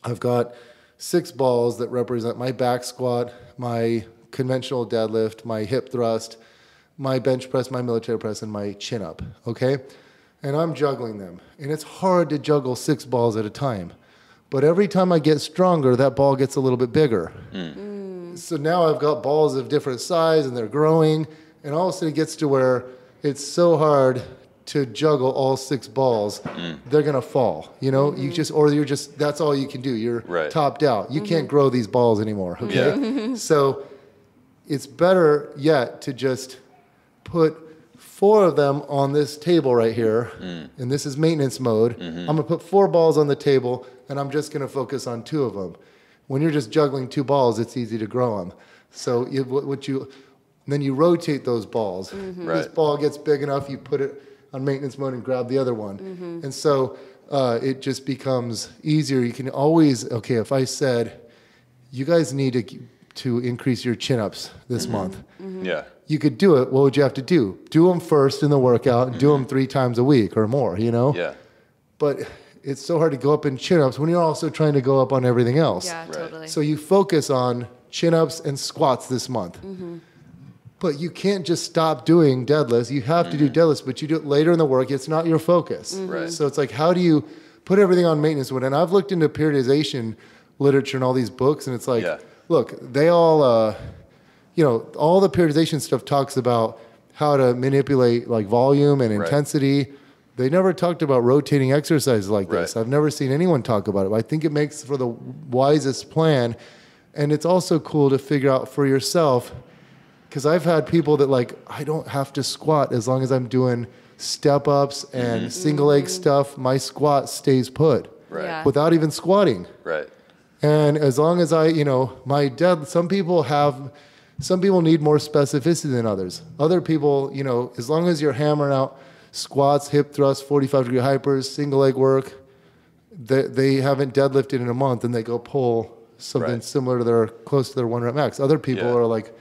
I've got six balls that represent my back squat, my conventional deadlift, my hip thrust, my bench press, my military press, and my chin up. Okay? And I'm juggling them. And it's hard to juggle six balls at a time. But every time I get stronger, that ball gets a little bit bigger. Mm. Mm. So now I've got balls of different size and they're growing. And all of a sudden it gets to where it's so hard to juggle all six balls, mm. they're gonna fall. You know, you mm-hmm. just or you're just that's all you can do. You're Right. topped out. You can't mm-hmm. grow these balls anymore. Okay. so it's better yet to just put four of them on this table right here, mm. and this is maintenance mode. Mm-hmm. I'm gonna put four balls on the table, and I'm just gonna focus on two of them. When you're just juggling two balls, it's easy to grow them. So you, what what you then you rotate those balls. Mm-hmm. This Right. ball gets big enough, you put it on maintenance mode and grab the other one, mm-hmm. and so uh, it just becomes easier. You can always okay. If I said, you guys need to to increase your chin ups this mm-hmm. month Yeah. you could do it. What would you have to do? Do them first in the workout and do them three times a week or more, you know? Yeah. But it's so hard to go up in chin ups when you're also trying to go up on everything else. Yeah, totally. So you focus on chin ups and squats this month. But you can't just stop doing deadlifts. You have to do deadlifts, but you do it later in the work. It's not your focus. Right. So it's like, how do you put everything on maintenance mode? And I've looked into periodization literature and all these books, and it's like, Yeah. look, they all, uh, you know, all the periodization stuff talks about how to manipulate like volume and intensity. Right. They never talked about rotating exercises like this. Right. I've never seen anyone talk about it. I think it makes for the wisest plan. And it's also cool to figure out for yourself because I've had people that like, I don't have to squat as long as I'm doing step ups and mm-hmm. single leg mm-hmm. stuff. My squat stays put Right. Yeah. without even squatting. Right. And as long as I, you know, my dead, some people have, some people need more specificity than others. Other people, you know, as long as you're hammering out squats, hip thrusts, 45 degree hypers, single leg work, they, they haven't deadlifted in a month and they go pull something Right. similar to their, close to their one rep max. Other people Yeah. are like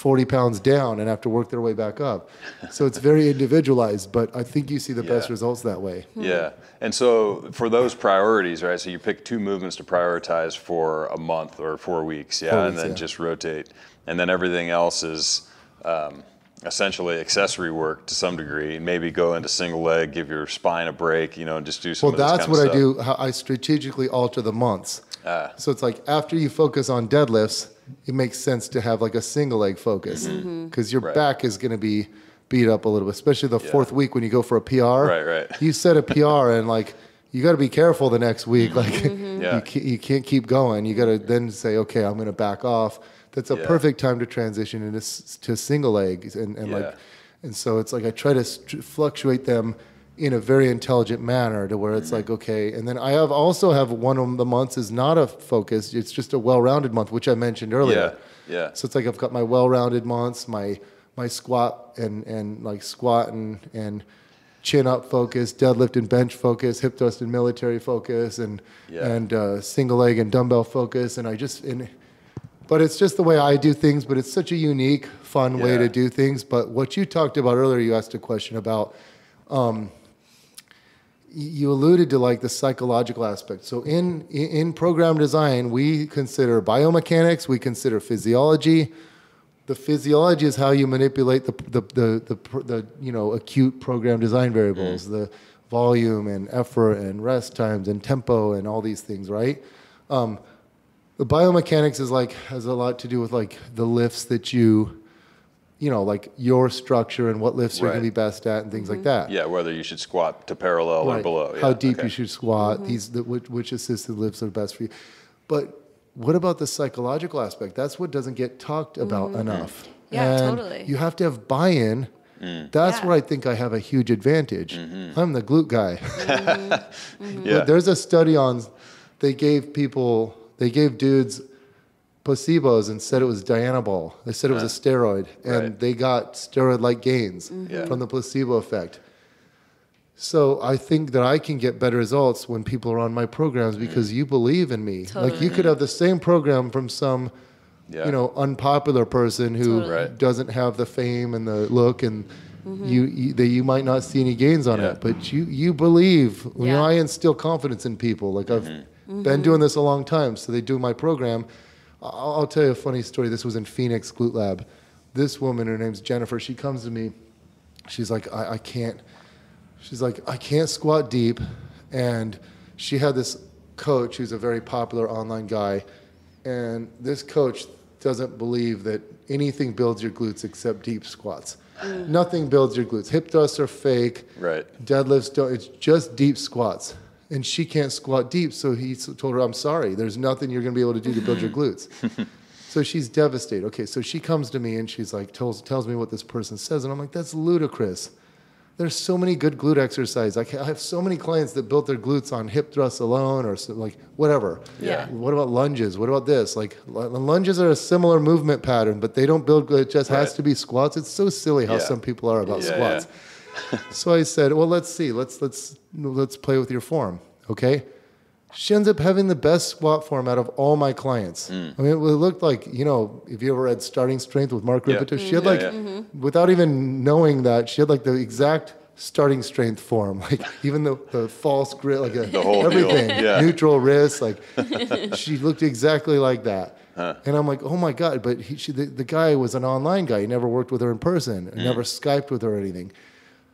40 pounds down and have to work their way back up. So it's very individualized, but I think you see the best results that way. Yeah. And so for those priorities, right? So you pick two movements to prioritize for a month or four weeks, yeah, Four and weeks, then yeah. just rotate. And then everything else is um, essentially accessory work to some degree. and Maybe go into single leg, give your spine a break, you know, and just do some Well, of this that's kind what of I do. I strategically alter the months. Ah. So it's like after you focus on deadlifts, it makes sense to have like a single leg focus mm-hmm. Mm-hmm. because your Right. back is going to be beat up a little bit, especially the fourth week when you go for a PR. Right, right. You set a PR and like you got to be careful the next week. Like mm-hmm. Yeah. you, can't, you can't keep going. You got to then say, okay, I'm going to back off. That's a Yeah. perfect time to transition into s- to single legs and, and Yeah. like and so it's like I try to st- fluctuate them in a very intelligent manner to where Mm-hmm. it's like okay. And then I have also have one of the months is not a focus. It's just a well-rounded month, which I mentioned earlier. Yeah. Yeah. So it's like I've got my well-rounded months, my my squat and and like squat and and chin up focus, deadlift and bench focus, hip thrust and military focus, and Yeah. and uh, single leg and dumbbell focus. And I just and but it's just the way I do things. But it's such a unique, fun way to do things. But what you talked about earlier, you asked a question about. Um, you alluded to like the psychological aspect. So in in program design, we consider biomechanics, we consider physiology. The physiology is how you manipulate the the the, the, the you know acute program design variables, the volume and effort and rest times and tempo and all these things, right? Um, the biomechanics is like has a lot to do with like the lifts that you you know like your structure and what lifts you're going to be best at and things like that Yeah, whether you should squat to parallel or Right. below. How deep okay. you should squat. These the, which, which assisted lifts are best for you. But what about the psychological aspect? That's what doesn't get talked about enough. Mm-hmm. Yeah, And totally. You have to have buy-in. Mm. That's Yeah. where I think I have a huge advantage. I'm the glute guy. Mm-hmm. Yeah. There's a study on they gave people they gave dudes placebos and said it was Dianabol. They said it was a steroid, and Right. they got steroid-like gains mm-hmm. Yeah. from the placebo effect. So I think that I can get better results when people are on my programs mm-hmm. because you believe in me. Like you could have the same program from some, Yeah. you know, unpopular person who Totally. Right. doesn't have the fame and the look, and mm-hmm. you, you that you might not see any gains on Yeah. it, but you you believe. You know, I instill confidence in people. Like I've Mm-hmm. been doing this a long time, so they do my program. I'll, I'll tell you a funny story. This was in Phoenix Glute Lab. This woman, her name's Jennifer. She comes to me. She's like, I, I can't. She's like, I can't squat deep, and she had this coach who's a very popular online guy, and this coach doesn't believe that anything builds your glutes except deep squats. Mm. Nothing builds your glutes. Hip thrusts are fake. Right. Deadlifts don't. It's just deep squats, and she can't squat deep. So he told her, "I'm sorry. There's nothing you're going to be able to do to build your glutes." so she's devastated. Okay, so she comes to me and she's like, tells tells me what this person says, and I'm like, "That's ludicrous." There's so many good glute exercises. I, I have so many clients that built their glutes on hip thrusts alone, or so, like whatever. Yeah. What about lunges? What about this? Like l- lunges are a similar movement pattern, but they don't build. It just has to be squats. It's so silly how Yeah. some people are about Yeah, squats. so I said, well, let's see. Let's let's let's play with your form, okay? She ends up having the best squat form out of all my clients. Mm. I mean, it looked like, you know, if you ever read Starting Strength with Mark Yeah. Rippetoe, she had Yeah, like, yeah. without even knowing that, she had like the exact starting strength form. Like even the, the false grip, like a, The whole everything, Yeah. neutral wrist, like she looked exactly like that. And I'm like, oh my God. But he, she, the, the guy was an online guy. He never worked with her in person, Mm. never Skyped with her or anything.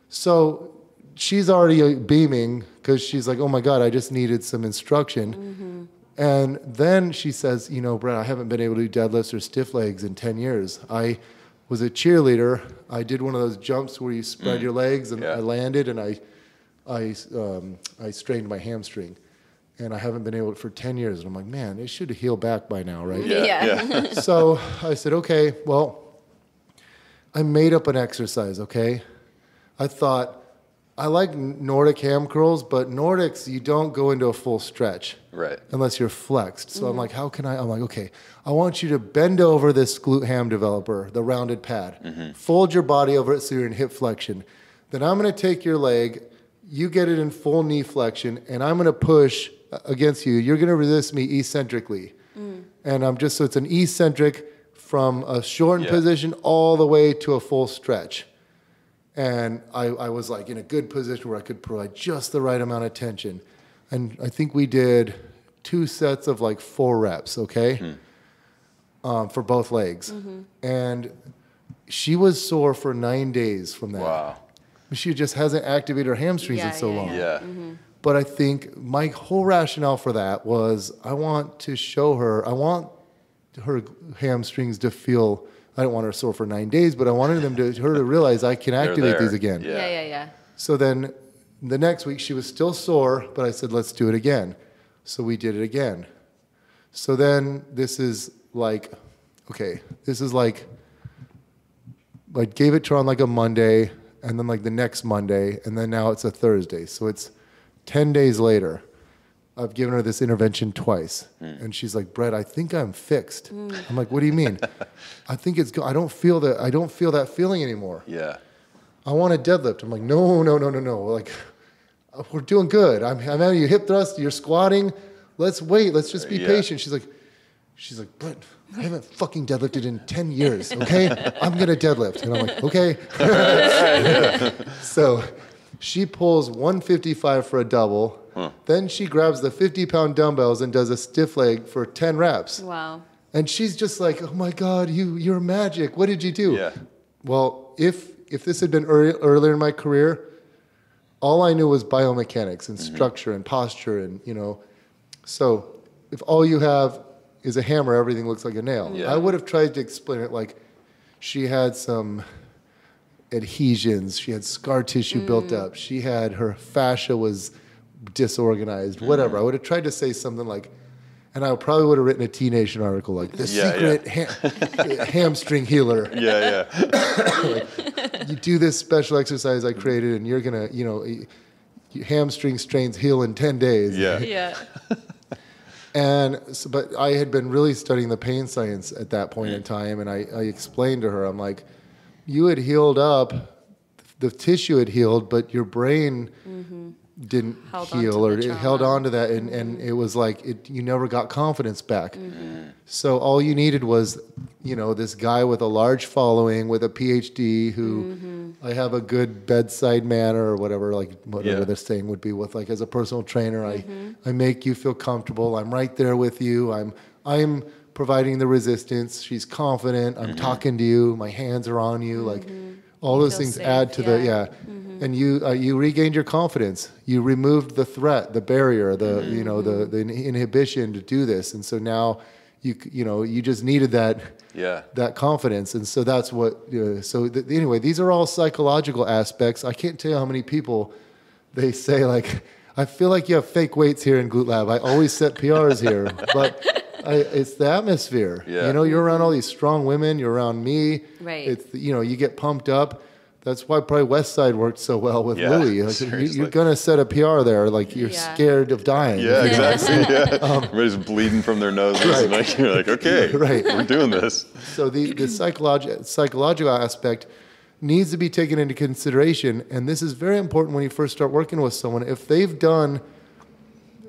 So she's already beaming because she's like, oh my God, I just needed some instruction. And then she says, you know, Bret, I haven't been able to do deadlifts or stiff legs in 10 years. I was a cheerleader. I did one of those jumps where you spread your legs and Yeah. I landed and I, I, um, I strained my hamstring. And I haven't been able to for 10 years. And I'm like, man, it should heal back by now, right? Yeah. Yeah. yeah. so I said, okay, well, I made up an exercise, okay? I thought, I like Nordic ham curls, but Nordics, you don't go into a full stretch Right. unless you're flexed. So I'm mm-hmm. like, how can I? I'm like, okay, I want you to bend over this glute ham developer, the rounded pad. Mm-hmm. Fold your body over it so you're in hip flexion. Then I'm going to take your leg, you get it in full knee flexion, and I'm going to push against you. You're going to resist me eccentrically. Mm. And I'm just, so it's an eccentric from a shortened Yeah. position all the way to a full stretch. And I, I was like in a good position where I could provide just the right amount of tension. And I think we did two sets of like four reps, okay, hmm. um, for both legs. Mm-hmm. And she was sore for nine days from that. Wow. She just hasn't activated her hamstrings Yeah, in so yeah, long. yeah. Yeah. Mm-hmm. But I think my whole rationale for that was I want to show her, I want her hamstrings to feel, I don't want her sore for nine days, but I wanted them to, her to realize I can activate these again. Yeah. Yeah, yeah, yeah. So then the next week she was still sore, but I said, let's do it again. So we did it again. So then this is like, okay, this is like, like gave it to her on like a Monday, and then like the next Monday, and then now it's a Thursday. So it's 10 days later. I've given her this intervention twice. And she's like, Bret, I think I'm fixed. I'm like, what do you mean? I think it's, go- I don't feel that, I don't feel that feeling anymore. Yeah. I want a deadlift. I'm like, no, no, no, no, no. Like, uh, we're doing good. I'm, I'm having you hip thrust. You're squatting. Let's wait. Let's just be Yeah. patient. She's like, she's like, Bret, I haven't fucking deadlifted in 10 years. Okay. I'm going to deadlift. And I'm like, okay. so she pulls 155 for a double. Then she grabs the 50 pound dumbbells and does a stiff leg for 10 reps. Wow. And she's just like, "Oh my God, you you're magic. What did you do?" Yeah. Well, if if this had been early, earlier in my career, all I knew was biomechanics and mm-hmm. structure and posture and you know, so if all you have is a hammer, everything looks like a nail. Yeah. I would have tried to explain it like she had some adhesions, she had scar tissue built mm. up, she had her fascia was disorganized, mm-hmm. whatever. I would have tried to say something like, and I probably would have written a T Nation article like the Yeah, secret ham- hamstring healer. Yeah. Yeah. You do this special exercise I created, and you're gonna, you know, y- y- hamstring strains heal in ten days. Yeah. Yeah. And so, but I had been really studying the pain science at that point in time, and I, I explained to her, I'm like, you had healed up, the tissue had healed, but your brain mm-hmm. Didn't Mm-hmm. Held heal, or it held on to that, and, and it was like it, you never got confidence back. Mm-hmm. So all you needed was, you know, this guy with a large following with a PhD who Mm-hmm. I have a good bedside manner or whatever, like whatever Yeah. the saying would be with like as a personal trainer, Mm-hmm. I I make you feel comfortable. I'm right there with you. I'm I'm providing the resistance. She's confident. I'm talking to you. My hands are on you. Like all those things safe, add to the yeah. yeah. And you uh, you regained your confidence. You removed the threat, the barrier, the you know the the inhibition to do this. And so now you you know you just needed that Yeah. that confidence and so that's what uh, so th- anyway these are all psychological aspects i can't tell you how many people they say like i feel like you have fake weights here in glute lab i always set prs here but I, it's the atmosphere Yeah. you know you're around all these strong women you're around me Right. it's you know you get pumped up that's why probably Westside worked so well with Yeah, Louie. Like, you, you're gonna set a PR there, like you're Yeah. scared of dying. Yeah, exactly. Yeah. Um, Everybody's bleeding from their noses. And Right. like, you're like, okay, Right. we're doing this. So the, the psychologi- psychological aspect needs to be taken into consideration. And this is very important when you first start working with someone. If they've done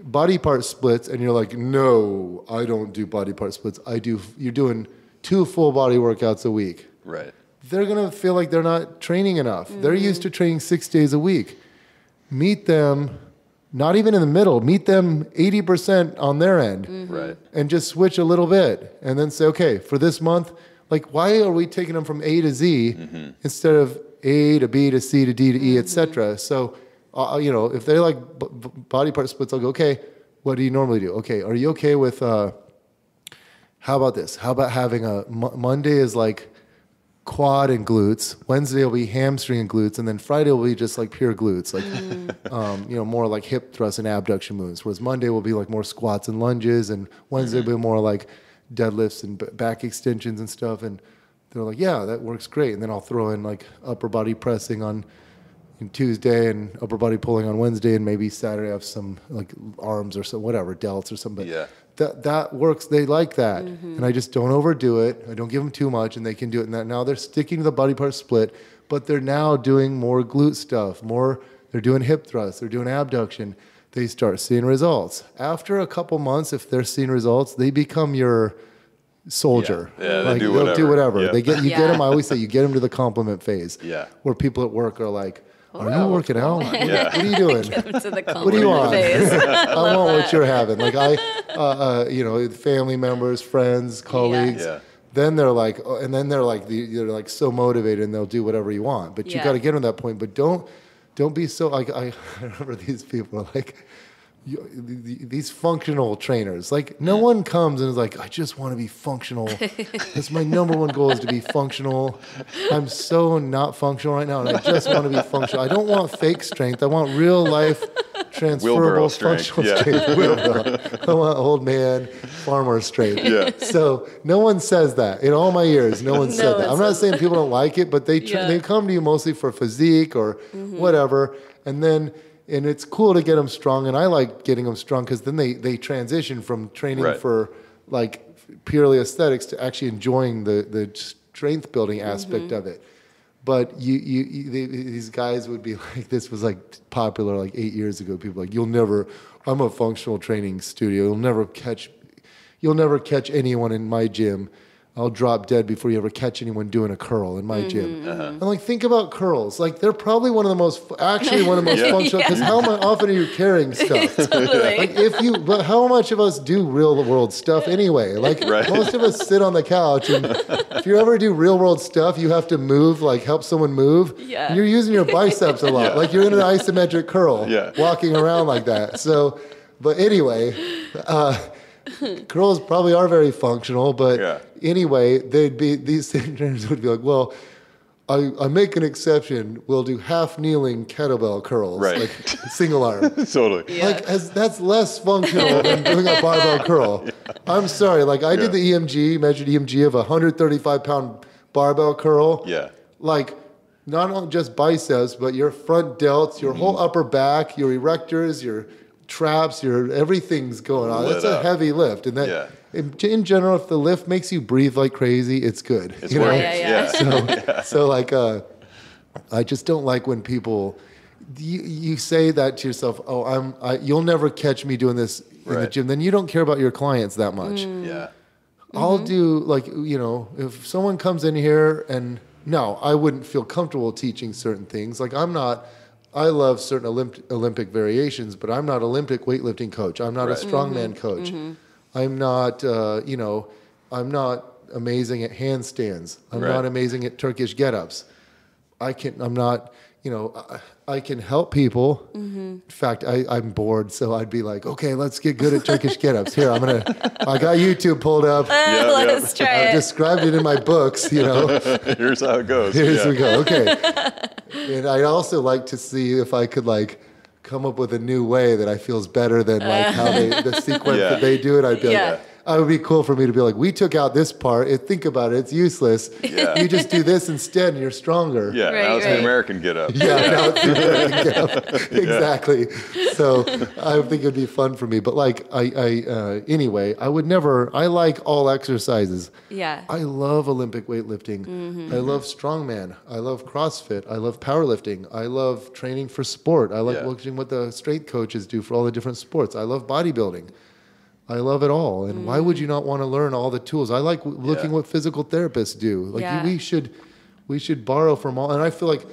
body part splits and you're like, no, I don't do body part splits. I do, you're doing two full body workouts a week. Right. They're going to feel like they're not training enough. They're mm-hmm. used to training six days a week. Meet them, not even in the middle, meet them 80% on their end mm-hmm. Right. and just switch a little bit and then say, okay, for this month, like, why are we taking them from A to Z mm-hmm. instead of A to B to C to D to E, et cetera? So, uh, you know, if they like body part splits, I'll go, okay, what do you normally do? Okay, are you okay with, uh, how about this? How about having a Monday is like quad and glutes, Wednesday will be hamstring and glutes, and then Friday will be just like pure glutes, like um, you know more like hip thrust and abduction moves. Whereas Monday will be like more squats and lunges, and Wednesday will be more like deadlifts and b- back extensions and stuff. And they're like, yeah, that works great. And then I'll throw in like upper body pressing on Tuesday and upper body pulling on Wednesday, and maybe Saturday I have some like arms or some whatever delts or something. But Yeah. that that works. They like that, mm-hmm. and I just don't overdo it. I don't give them too much, and they can do it. And that now they're sticking to the body part split, but they're now doing more glute stuff. More, they're doing hip thrusts. They're doing abduction. They start seeing results after a couple months. If they're seeing results, they become your soldier. Yeah. Yeah, they like, do they'll do whatever. whatever. Yeah. They get you get them. I always say you get them to the compliment phase. Yeah. where people at work are like, "Are you working out? Yeah. What are you doing?" What do you want? I want what you're having. Like I, uh, uh, you know, family members, friends, colleagues. Yeah. Then they're like, oh, and then they're like, the- they're like so motivated, and they'll do whatever you want. But you Yeah. got to get them to that point. But don't, don't be so. Like I, I remember these people are like. You, th- th- these functional trainers, like no one comes and is like, I just want to be functional. That's my number one goal is to be functional. I'm so not functional right now, and I just want to be functional. I don't want fake strength. I want real life transferable Wheelbarrow strength, functional yeah. strength. Wheelbarrow. I want old man farmer strength. Yeah. So no one says that in all my years. No one said that. I'm not saying people don't like it, but they tr- Yeah. they come to you mostly for physique or whatever, and then. And it's cool to get them strong, and I like getting them strong because then they, they transition from training Right. for like purely aesthetics to actually enjoying the, the strength building aspect mm-hmm. of it. But you, you, you they, these guys would be like, this was like popular like eight years ago. People like, you'll never, I'm a functional training studio. You'll never catch, you'll never catch anyone in my gym. I'll drop dead before you ever catch anyone doing a curl in my gym. And like, think about curls. Like, they're probably one of the most, actually one of the most Yeah. functional. Because how mu- often are you carrying stuff? Totally. like if you but how much of us do real world stuff anyway like Right. most of us sit on the couch and if you ever do real world stuff you have to move like help someone move Yeah. you're using your biceps a lot Yeah. like you're in an isometric curl Yeah. walking around like that so but anyway uh, curls probably are very functional but Yeah. anyway they'd be these trainers would be like well I, I make an exception. We'll do half kneeling kettlebell curls, Right. like single arm. totally. Like as that's less functional than doing a barbell curl. I'm sorry. Like I did the EMG, measured EMG of a 135 pound barbell curl. Yeah. Like not only just biceps, but your front delts, your Mm-hmm. whole upper back, your erectors, your traps, your everything's going on. Lit It's a heavy lift, and that. Yeah. In, in general, if the lift makes you breathe like crazy, it's good. It's you know? working. Yeah, yeah. So, so like, uh, I just don't like when people you, you say that to yourself. Oh, I'm. I, you'll never catch me doing this in the gym. Then you don't care about your clients that much. Yeah. I'll do like you know if someone comes in here and no, I wouldn't feel comfortable teaching certain things. Like I'm not. I love certain Olymp- Olympic variations, but I'm not Olympic weightlifting coach. I'm not Right. a strongman coach. I'm not. Uh, you know, I'm not amazing at handstands. I'm Right. not amazing at Turkish get-ups. I can't. I'm not. You know, I, I can help people. Mm-hmm. In fact, I, I'm bored, so I'd be like, okay, let's get good at Turkish get-ups. Here, I'm gonna. I got YouTube pulled up. Yeah, Let's try I've it. described it in my books. You know, Here's how it goes. here's yeah. we go. Okay, and I'd also like to see if I could like come up with a new way that I feel is better than like how they the sequence Yeah. that they do it. I'd be Yeah. like, I would be cool for me to be like, we took out this part. It, think about it. It's useless. Yeah. You just do this instead, and you're stronger. Yeah, Right, that was right. the American get up. Yeah, now it's the American Gap. exactly. So I think it'd be fun for me. But like, I, I uh, anyway, I would never. I like all exercises. Yeah. I love Olympic weightlifting. Mm-hmm. I love strongman. I love CrossFit. I love powerlifting. I love training for sport. I like Yeah. watching what the strength coaches do for all the different sports. I love bodybuilding. I love it all. And why would you mm. not want to learn all the tools? I like w- looking Yeah. what physical therapists do. Like Yeah. we should, we should borrow from all. And I feel like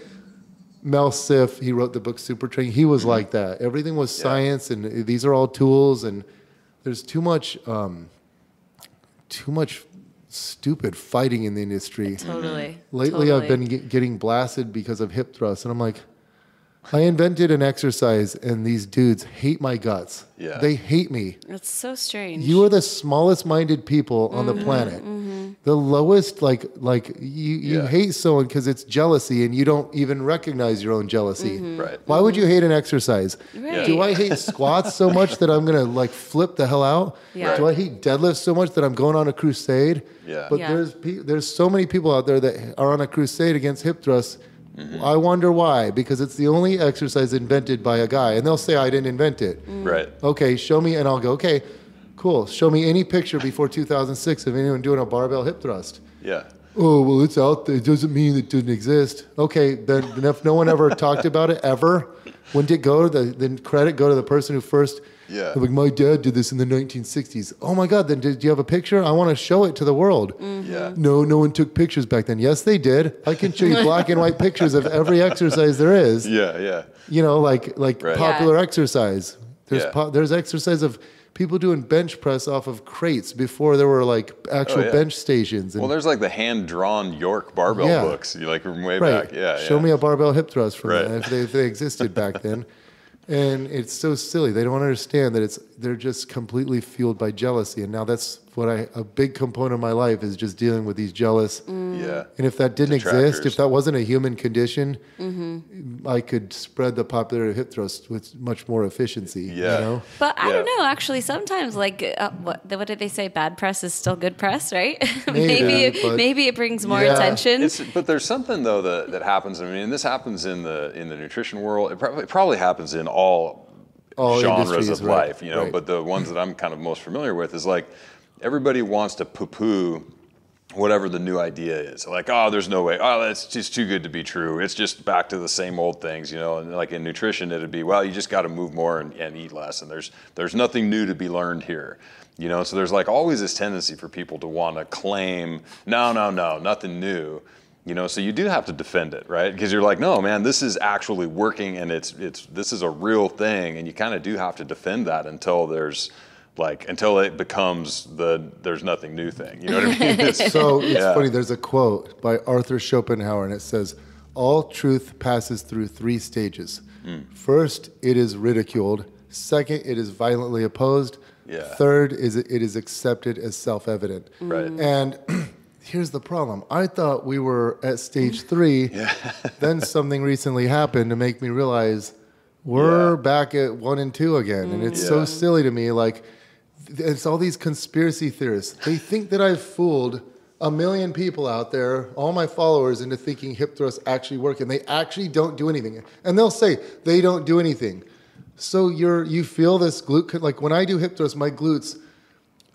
Mel Siff, he wrote the book Super Training. He was mm-hmm. like that. Everything was science, and uh, these are all tools. And there's too much, um, too much stupid fighting in the industry. Totally. Lately, I've been get, getting blasted because of hip thrusts, and I'm like, I invented an exercise, and these dudes hate my guts. Yeah. They hate me. That's so strange. You are the smallest minded people on Mm-hmm, the planet. The lowest, like, like you, you Yeah. hate someone because it's jealousy, and you don't even recognize your own jealousy. Right. Why would you hate an exercise? Mm-hmm. Right. Do I hate squats so much that I'm gonna like flip the hell out? Yeah. Do I hate deadlifts so much that I'm going on a crusade? Yeah. But Yeah. there's pe- there's so many people out there that are on a crusade against hip thrusts. Mm-hmm. I wonder why. Because it's the only exercise invented by a guy, and they'll say I didn't invent it. Right. Okay, show me, and I'll go. Okay, cool. Show me any picture before 2006 of anyone doing a barbell hip thrust. Yeah. Oh well, it's out there. It doesn't mean it didn't exist. Okay, then, then if no one ever talked about it ever, wouldn't it go to the then credit go to the person who first? Yeah. Like my dad did this in the 1960s. Oh my God! Then did you have a picture? I want to show it to the world. Mm-hmm. Yeah. No, no one took pictures back then. Yes, they did. I can show you black and white pictures of every exercise there is. Yeah. Yeah. You know, like like Right. popular exercise. There's Yeah. po- there's exercise of people doing bench press off of crates before there were like actual Oh, yeah. bench stations. And Well, there's like the hand drawn York barbell Yeah. books. You like from way right. back. Yeah. Show yeah. me a barbell hip thrust from Right. that if they, if they existed back then. And it's so silly. They don't understand that it's they're just completely fueled by jealousy. And now that's what I a big component of my life is just dealing with these jealous. Yeah. And if that didn't exist, if that wasn't a human condition, Mm-hmm. I could spread the popularity of hip thrust with much more efficiency. Yeah. You know? But I Yeah. don't know. Actually, sometimes like uh, what what did they say? Bad press is still good press, right? Maybe, maybe but- maybe it brings more Yeah. attention. It's, but there's something though that, that happens. I mean, this happens in the in the nutrition world. It probably, it probably happens in all, All genres of right, life, you know. right. But the ones that I'm kind of most familiar with is like everybody wants to poo-poo whatever the new idea is. Like, oh, there's no way. Oh, that's just too good to be true. It's just back to the same old things, you know. And like in nutrition, it'd be, well, you just got to move more and, and eat less, and there's there's nothing new to be learned here. You know, so there's like always this tendency for people to want to claim, no, no, no, nothing new. You know, so you do have to defend it, right? Because you're like, no, man, this is actually working, and it's it's this is a real thing, and you kind of do have to defend that until there's like until it becomes the there's nothing new thing. You know what I mean? It's- So it's Yeah. funny. There's a quote by Arthur Schopenhauer, and it says, "All truth passes through three stages. Hmm. First, it is ridiculed. Second, it is violently opposed. Yeah. Third, is it is accepted as self-evident. Right. And here's the problem. I thought we were at stage three. Yeah. then something recently happened to make me realize we're Yeah. back at one and two again, and it's so mm. silly to me. Like it's all these conspiracy theorists. They think that I've fooled a million people out there, all my followers, into thinking hip thrusts actually work, and they actually don't do anything. And they'll say they don't do anything. So you're you feel this glute like when I do hip thrusts, my glutes.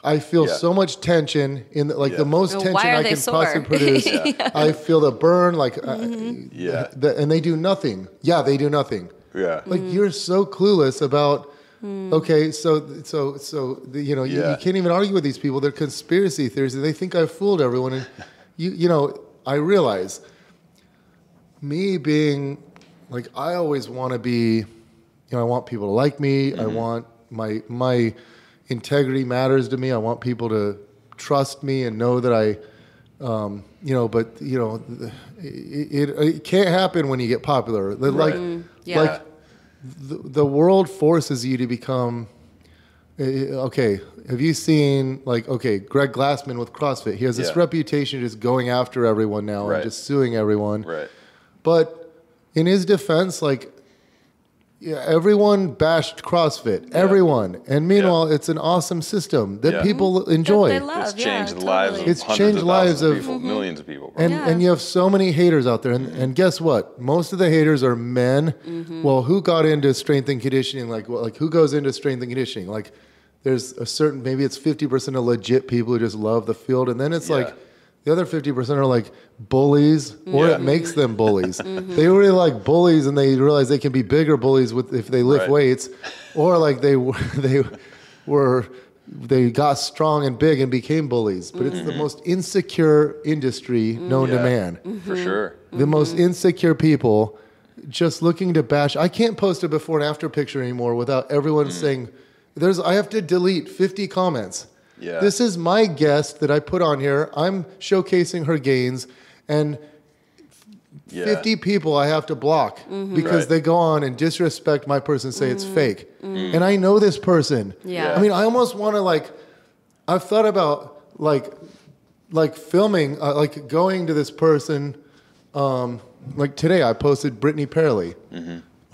I feel Yeah. so much tension in the, like Yeah. the most Well, tension I can sore? possibly produce. I feel the burn like uh, mm-hmm. Yeah. the- and they do nothing. Yeah, they do nothing. yeah. Like you're so clueless about. Okay, so so so the, you know you, Yeah. you can't even argue with these people. They're conspiracy theories, and they think I've fooled everyone. And you you know I realize me being like I always want to be, you know, I want people to like me. I mm-hmm. want my my integrity matters to me. I want people to trust me and know that I, um, you know. But you know, it, it, it can't happen when you get popular. Like Mm, yeah. like the, the world forces you to become. uh, Okay, have you seen like okay, Greg Glassman with CrossFit? He has this Yeah. reputation just going after everyone now Right. and just suing everyone. Right. But in his defense, like yeah, everyone bashed CrossFit. Everyone, and meanwhile, it's an awesome system that Yeah. people mm-hmm. enjoy. they love. It's yeah, changed the totally. lives of It's changed of lives thousands of- people, mm-hmm. millions of people. and Yeah. and you have so many haters out there, and, mm-hmm. and guess what? Most of the haters are men. Mm-hmm. Well, who got into strength and conditioning? Like, well, like who goes into strength and conditioning? Like, there's a certain maybe it's fifty percent of legit people who just love the field, and then it's Yeah. like the other fifty percent are like bullies, or Yeah. it makes them bullies. Mm-hmm. They really like bullies, and they realize they can be bigger bullies with if they lift Right. weights, or like they were they were they got strong and big and became bullies. But it's the mm-hmm. most insecure industry mm-hmm. known to man. For sure. The most mm-hmm. insecure people just looking to bash. I can't post a before and after picture anymore without everyone mm. saying, "There's." I have to delete 50 comments. Yeah. This is my guest that I put on here. I'm showcasing her gains, and Yeah. 50 people I have to block because Right. they go on and disrespect my person, say it's fake. And I know this person. Yeah. I mean, I almost want to like, I've thought about like, like filming, uh, like going to this person. Um, like today, I posted Brittany Perley.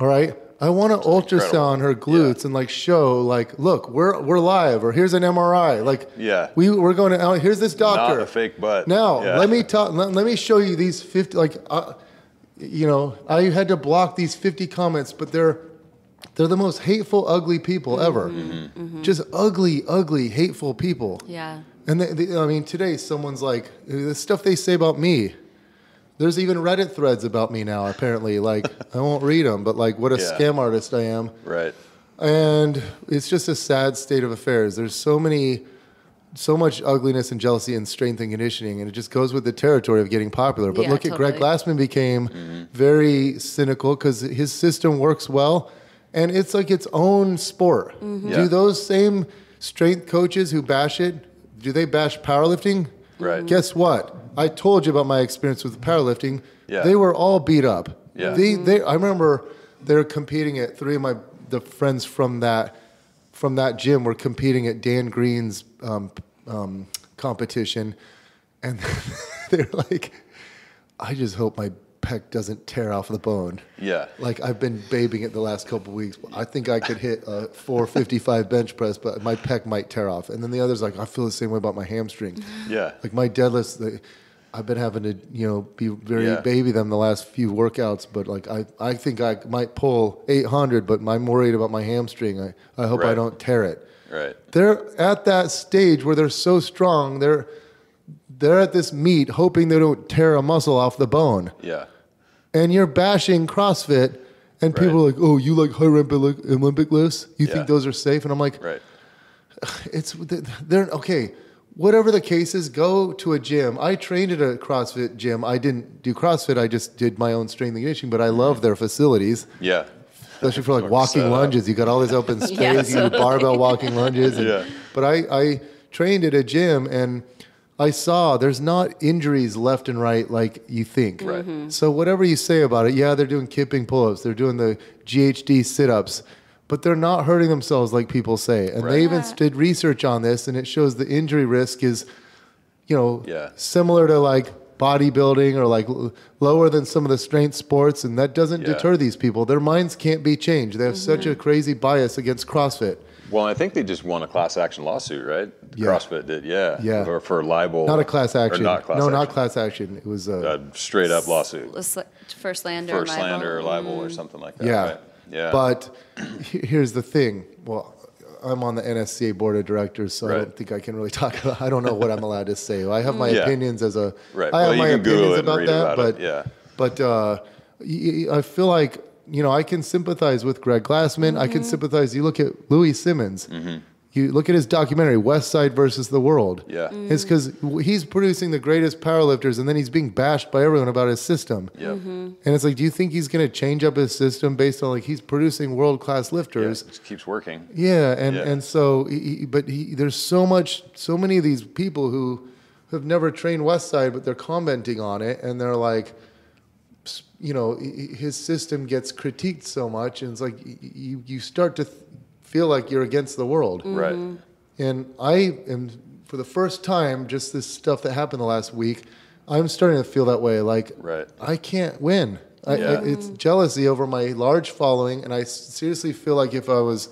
All right. I want to ultrasound her glutes and like show like, look, we're we're live, or here's an MRI. Like, Yeah. we we're going to. oh, Here's this doctor. Not a fake butt. Now, Yeah. let me talk. Let, let me show you these fifty. Like, uh, you know, I had to block these fifty comments, but they're they're the most hateful, ugly people ever. Mm-hmm. Just ugly, ugly, hateful people. Yeah. And they, they, I mean, today someone's like, the stuff they say about me. There's even Reddit threads about me now. Apparently, like I won't read them, but like what a Yeah. scam artist I am. Right. And it's just a sad state of affairs. There's so many, so much ugliness and jealousy in strength and conditioning, and it just goes with the territory of getting popular. But Yeah, look at Greg. Glassman became very cynical because his system works well, and it's like its own sport. Mm-hmm. Yeah. Do those same strength coaches who bash it, do they bash powerlifting? Right. Guess what? I told you about my experience with powerlifting. Yeah. They were all beat up. Yeah. They, they, I remember they're competing at three of my the friends from that from that gym were competing at Dan Green's um, um, competition, and they're like, "I just hope my pec doesn't tear off the bone." Yeah. Like I've been babying it the last couple of weeks. I think I could hit a 455 bench press, but my pec might tear off. And then the other's like, I feel the same way about my hamstring. Mm-hmm. Yeah. Like my deadlifts, the, I've been having to, you know, be very Yeah. baby them the last few workouts. But like I, I think I might pull 800, but I'm worried about my hamstring. I, I hope I don't tear it. Right. They're at that stage where they're so strong. They're they're at this meet hoping they don't tear a muscle off the bone Yeah. And you're bashing CrossFit, and people are like, "Oh, you like high Olympic Olympic lifts? You Yeah. think those are safe?" And I'm like, Right. "It's they're okay. Whatever the case is, go to a gym. I trained at a CrossFit gym. I didn't do CrossFit. I just did my own strength and conditioning, but I mm-hmm. love their facilities, Yeah. especially for like walking set up. lunges. You got all this open space. Yeah, you do barbell walking lunges. and- Yeah. But I, I trained at a gym and. I saw there's not injuries left and right like you think. Right. Mm-hmm. So whatever you say about it, yeah, they're doing kipping pull-ups, they're doing the GHD sit-ups, but they're not hurting themselves like people say. And Right. they even Yeah. did research on this, and it shows the injury risk is, you know, Yeah. similar to like bodybuilding or like l- lower than some of the strength sports, and that doesn't Yeah. deter these people. Their minds can't be changed. They have such mm-hmm. a crazy bias against CrossFit. Well, I think they just won a class action lawsuit, right? Yeah. CrossFit did, yeah. Yeah. For, for libel. Not a class or action. not class no, action. not class action. It was uh, A straight up lawsuit. Sl- For slander. For and libel. slander or libel or something like that. Yeah. Right? Yeah. But here's the thing. Well, I'm on the NSCA board of directors, so I don't think I can really talk about. I don't know what I'm allowed to say. I have my Yeah. opinions as a. Right. I have Well, you my can Google opinions it and about read that, about it, but yeah. But uh, y- y- I feel like you know I can sympathize with Greg Glassman. I can mm-hmm. sympathize. You look at Louie Simmons. Mm-hmm. You look at his documentary Westside versus the World. Yeah. Mm-hmm. It's because he's producing the greatest powerlifters, and then he's being bashed by everyone about his system. yeah. And it's like, do you think he's going to change up his system based on like he's producing world class Yeah, lifters? It just keeps working. Yeah, and Yeah. and so, he, he- but he, there's so much, so many of these people who have never trained Westside, but they're commenting on it, and they're like, s- you know, his system gets critiqued so much, and it's like you you start to th- feel like you're against the world. Mm-hmm. Right. And I am, for the first time, just this stuff that happened the last week, I'm starting to feel that way. Like, Right. I can't win. I, I, Yeah. it's mm-hmm. jealousy over my large following, and I seriously feel like if I was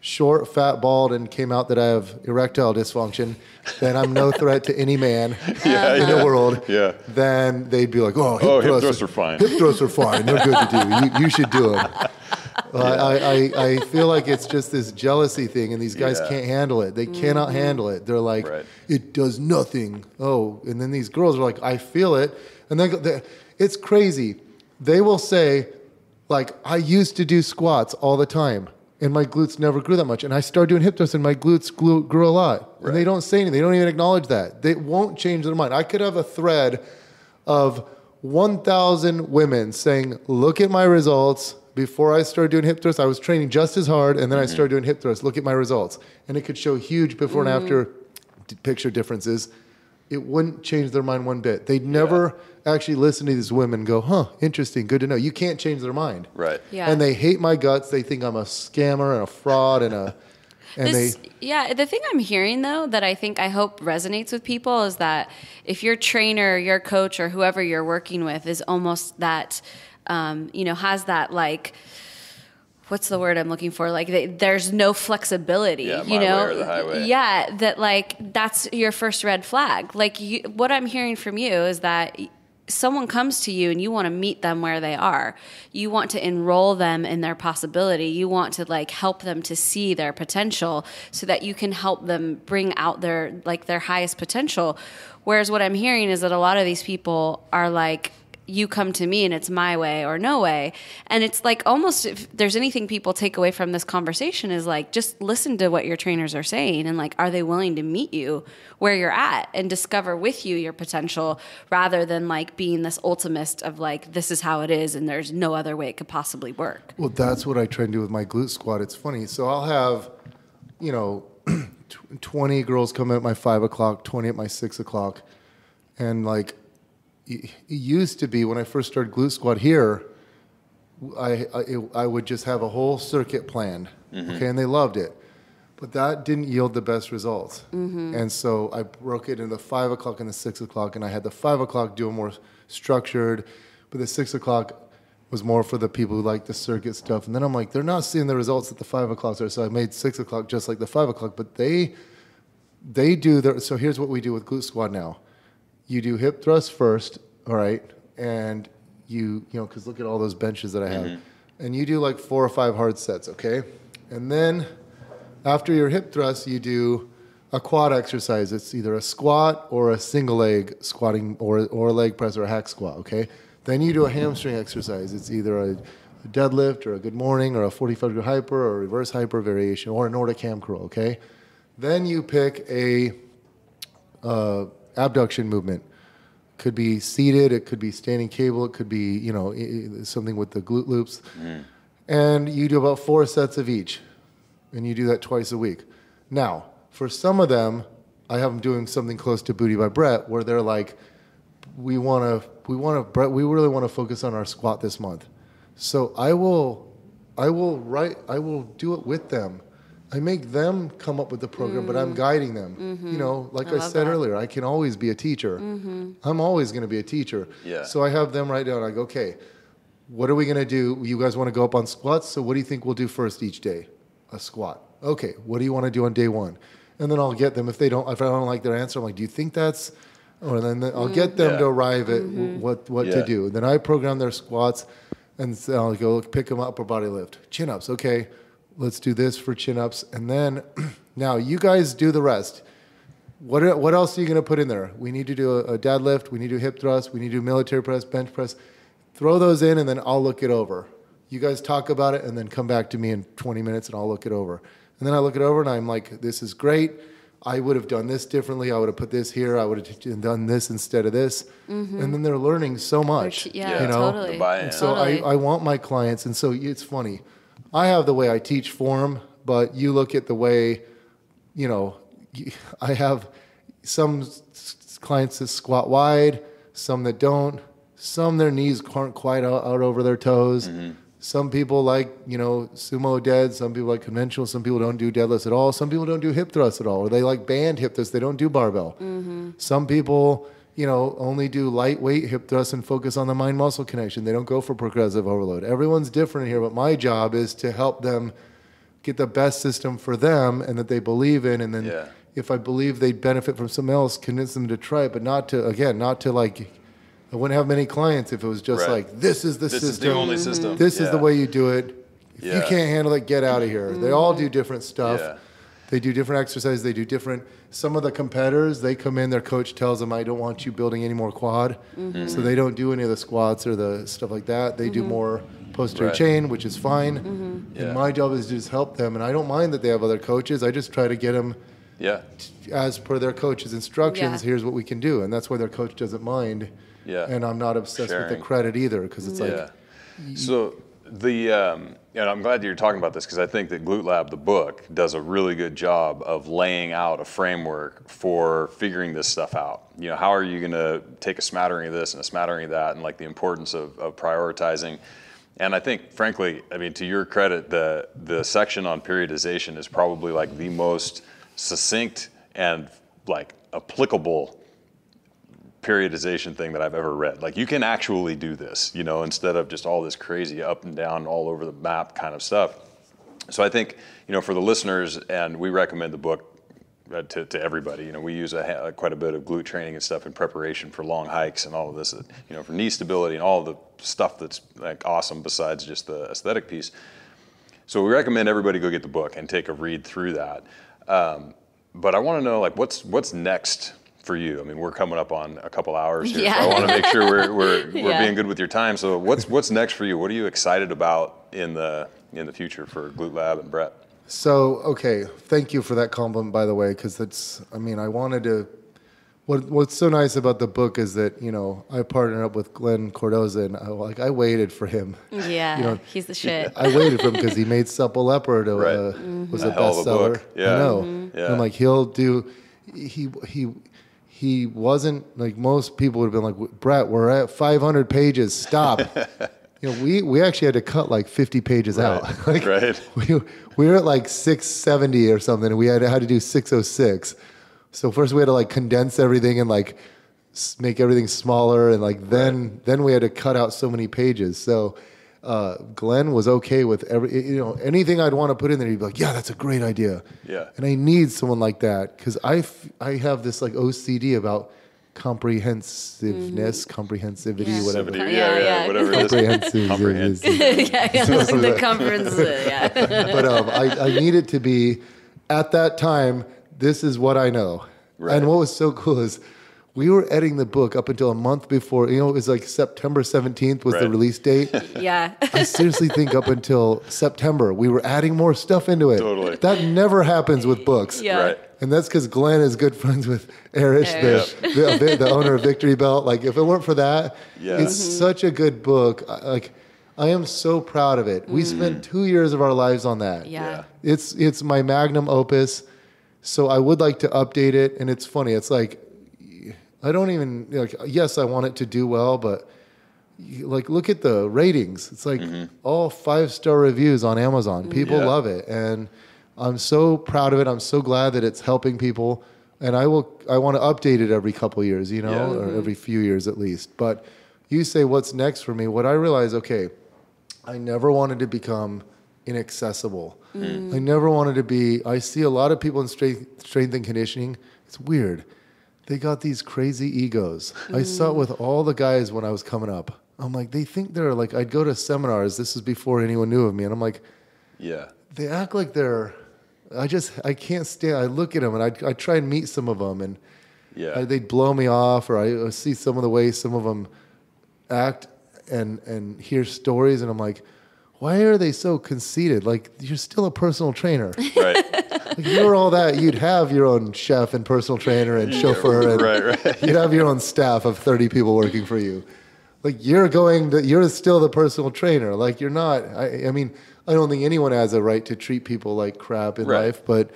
short, fat, bald, and came out that I have erectile dysfunction, then I'm no threat to any man Yeah, in yeah. the world. Yeah. Then they'd be like, "Oh, hip Oh, hip thrusts thrusts are fine." Hip thrusts are fine. They're good to do. You, you should do them." I, I, I feel like it's just this jealousy thing, and these guys Yeah. can't handle it. They cannot mm-hmm. handle it. They're like, Right. it does nothing. Oh, and then these girls are like, I feel it, and then they, it's crazy. They will say, like, I used to do squats all the time, and my glutes never grew that much, and I started doing hip thrusts, and my glutes grew, grew a lot, and they don't say anything. They don't even acknowledge that. They won't change their mind. I could have a thread of 1,000 women saying, Look at my results. Before I started doing hip thrusts, I was training just as hard, and then I mm-hmm. started doing hip thrusts. Look at my results. And it could show huge before and mm-hmm. after picture differences. It wouldn't change their mind one bit. They'd never actually listen to these women and go, Huh, interesting, good to know. You can't change their mind. Right. Yeah. And they hate my guts. They think I'm a scammer and a fraud and a. And This, they, yeah, the thing I'm hearing though that I think I hope resonates with people is that if your trainer, your coach, or whoever you're working with is almost that, um, you know, has that like, what's the word I'm looking for? Like they, there's no flexibility, Yeah, you know? way or the highway. Yeah, that like that's your first red flag. Like you, what I'm hearing from you is that someone comes to you and you want to meet them where they are. You want to enroll them in their possibility. You want to like help them to see their potential so that you can help them bring out their like their highest potential. Whereas what I'm hearing is that a lot of these people are like you come to me and it's my way or no way. And it's like almost if there's anything people take away from this conversation is like just listen to what your trainers are saying and like are they willing to meet you where you're at and discover with you your potential rather than like being this ultimist of like this is how it is and there's no other way it could possibly work. Well, that's what I try and do with my glute squad. It's funny. So I'll have, you know, 20 girls come at my five o'clock, 20 at my six o'clock. And like, it used to be when I first started glute squad here, I, I, it- I would just have a whole circuit planned. Mm-hmm. Okay. And they loved it. But that didn't yield the best results. Mm-hmm. And so I broke it into the five o'clock and the six o'clock, and I had the five o'clock do a more structured, but the six o'clock was more for the people who like the circuit stuff. And then I'm like, they're not seeing the results that the five o'clocks are. So I made six o'clock just like the five o'clock, but they they do their so here's what we do with glute squad now. You do hip thrust first, all right, and you you know because look at all those benches that I have, and you do like four or five hard sets, okay, and then after your hip thrust, you do a quad exercise. It's either a squat or a single leg squatting or, or a leg press or a hack squat, okay? Then you do a hamstring exercise. It's either a, a deadlift or a good morning or a 45 degree hyper or a reverse hyper variation or a Nordic ham curl, okay? Then you pick a uh, abduction movement. Could be seated, it could be standing cable, it could be, you know, something with the glute loops. Mm. And you do about four sets of each and you do that twice a week. Now, for some of them, I have them doing something close to Booty by Bret, where they're like, "We want to, we want to, Bret, we really want to focus on our squat this month." So I will, I will write, I will do it with them. I make them come up with the program, but I'm mm. guiding them. Mm-hmm. You know, like I, love said that. earlier, I can always be a teacher. Mm-hmm. I'm always going to be a teacher. Yeah. So I have them write down. I go, okay, what are we going to do? You guys want to go up on squats? So what do you think we'll do first each day? A squat. Okay. What do you want to do on day one? And then I'll get them. If they don't, if I don't like their answer, I'm like, do you think that's? Oh, or then I'll get them Yeah. to arrive at w- what what to Yeah. do. Then I program their squats, and so I'll go look, pick them up or body lift. Chin ups. Okay. Let's do this for chin ups, and then now you guys do the rest. What, what else are you going to put in there? We need to do a, a deadlift. We need to do hip thrust. We need to do military press, bench press. Throw those in, and then I'll look it over. You guys talk about it, and then come back to me in 20 minutes, and I'll look it over. And then I look it over, and I'm like, this is great. I would have done this differently. I would have put this here. I would have done this instead of this. Mm-hmm. And then they're learning so much. Yeah, you know? totally. The buy-in. So Totally. I, I want my clients, and so it's funny. I have the way I teach form, but you look at the way, you know, I have some s- s- clients that squat wide, some that don't, some their knees aren't quite out, out over their toes. Mm-hmm. Some people like, you know, sumo dead. Some people like conventional. Some people don't do deadlifts at all. Some people don't do hip thrusts at all, or they like band hip thrusts. They don't do barbell. Mm-hmm. Some people, you know, only do lightweight hip thrusts and focus on the mind muscle connection. They don't go for progressive overload. Everyone's different here, but my job is to help them get the best system for them and that they believe in. And then Yeah. if I believe they'd benefit from something else, convince them to try it, but not to, again, not to like, I wouldn't have many clients if it was just Right. like, this is the This system. is the only mm-hmm. system. This is the way you do it. If you can't handle it, get out of here. They all do mm-hmm. different stuff. Yeah. They do different exercises. They do different. Some of the competitors, they come in. Their coach tells them, "I don't want you building any more quad," Mm-hmm. so they don't do any of the squats or the stuff like that. They do more posterior Right. chain, which is fine. Yeah. And my job is to just help them. And I don't mind that they have other coaches. I just try to get them Yeah. as per their coach's instructions. Yeah. Here's what we can do, and that's why their coach doesn't mind. Yeah. And I'm not obsessed with the credit either, because it's like. So the um, and I'm glad that you're talking about this because I think that Glute Lab, the book, does a really good job of laying out a framework for figuring this stuff out. You know, how are you going to take a smattering of this and a smattering of that, and like the importance of, of prioritizing. And I think, frankly, I mean, to your credit, the the section on periodization is probably like the most succinct and like applicable periodization thing that I've ever read. Like you can actually do this, you know, instead of just all this crazy up and down all over the map kind of stuff. So I think, you know, for the listeners, and we recommend the book uh, to, to everybody. You know, we use a, ha- quite a bit of glute training and stuff in preparation for long hikes and all of this, you know, for knee stability and all the stuff that's like awesome besides just the aesthetic piece. So we recommend everybody go get the book and take a read through that. Um, but I want to know like what's what's next for you. I mean, we're coming up on a couple hours here, Yeah. so I want to make sure we're we're, we're Yeah. being good with your time. So what's what's next for you? What are you excited about in the in the future for Glute Lab and Bret? So okay, thank you for that compliment, by the way, because it's. I mean, I wanted to. What What's so nice about the book is that you know I partnered up with Glen Cordoza, and I, like I waited for him. Yeah, You know, he's the shit. I waited for him because he made Supple Leopard. Uh, Right. Mm-hmm. Was A a hell a bestseller. book. Yeah. I know. Mhm. Yeah. I'm like he'll do. He he. He wasn't like most people would have been like, Bret, we're at 500 pages. Stop. you know, we, we actually had to cut like 50 pages out. like, Right. we, we were at like 670 or something, and we had, had to do 606. So first we had to like condense everything and like make everything smaller, and like then then we had to cut out so many pages. So uh, Glen was okay with every you know anything I'd want to put in there. He'd be like, "Yeah, that's a great idea." Yeah. And I need someone like that because I f- I have this like OCD about comprehensiveness, comprehensivity, Yeah. whatever. Yeah, Yeah, yeah, yeah. whatever it is. Comprehensive. Comprehensive. yeah, yeah, like the conference. uh, yeah. but um, I, I need it to be at that time. This is what I know. Right. And what was so cool is we were editing the book up until a month before. You know, it was like September seventeenth was the release date. yeah. I seriously think up until September we were adding more stuff into it. Totally. That never happens with books. Yeah. Right. And that's because Glen is good friends with Erich, the, the, the owner of Victory Belt. Like, if it weren't for that, Yeah. it's mm-hmm. such a good book. Like, I am so proud of it. We mm-hmm. spent two years of our lives on that. Yeah. It's it's my magnum opus. So I would like to update it. And it's funny. It's like I don't even like. Yes, I want it to do well, but like look at the ratings. It's like mm-hmm. all five star reviews on Amazon. Mm-hmm. People Yeah. love it, and I'm so proud of it. I'm so glad that it's helping people. And I will. I want to update it every couple years, you know, Yeah. or mm-hmm. every few years at least. But you say what's next for me? What I realize, okay, I never wanted to become inaccessible. Mm. I never wanted to be. I see a lot of people in strength, strength and conditioning. It's weird. They got these crazy egos. I saw it mm. with all the guys when I was coming up. I'm like, they think they're like. I'd go to seminars. This is before anyone knew of me, and I'm like, Yeah. they act like they're. I just I can't stand. I look at them and I I try and meet some of them and Yeah. I, they'd blow me off, or I, I see some of the ways some of them act and and hear stories, and I'm like, why are they so conceited? Like you're still a personal trainer. right. Like, if you were all that, you'd have your own chef and personal trainer and chauffeur, and right, right. you'd have your own staff of 30 people working for you. Like you're going, to, you're still the personal trainer. Like you're not. I, I mean, I don't think anyone has a right to treat people like crap in Right. life, but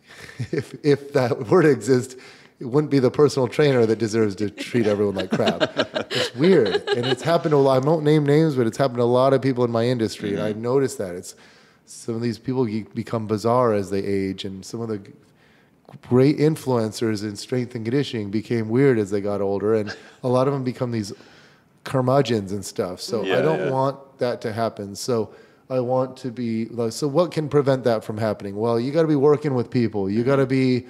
if if that were to exist, it wouldn't be the personal trainer that deserves to treat everyone like crap. it's weird, and it's happened to a lot. I won't name names, but it's happened to a lot of people in my industry, and I've noticed that it's some of these people become bizarre as they age, and some of the great influencers in strength and conditioning became weird as they got older, and a lot of them become these curmudgeons and stuff. So Yeah, I don't yeah. want that to happen. So I want to be like, so what can prevent that from happening? Well, you got to be working with people. You got to be,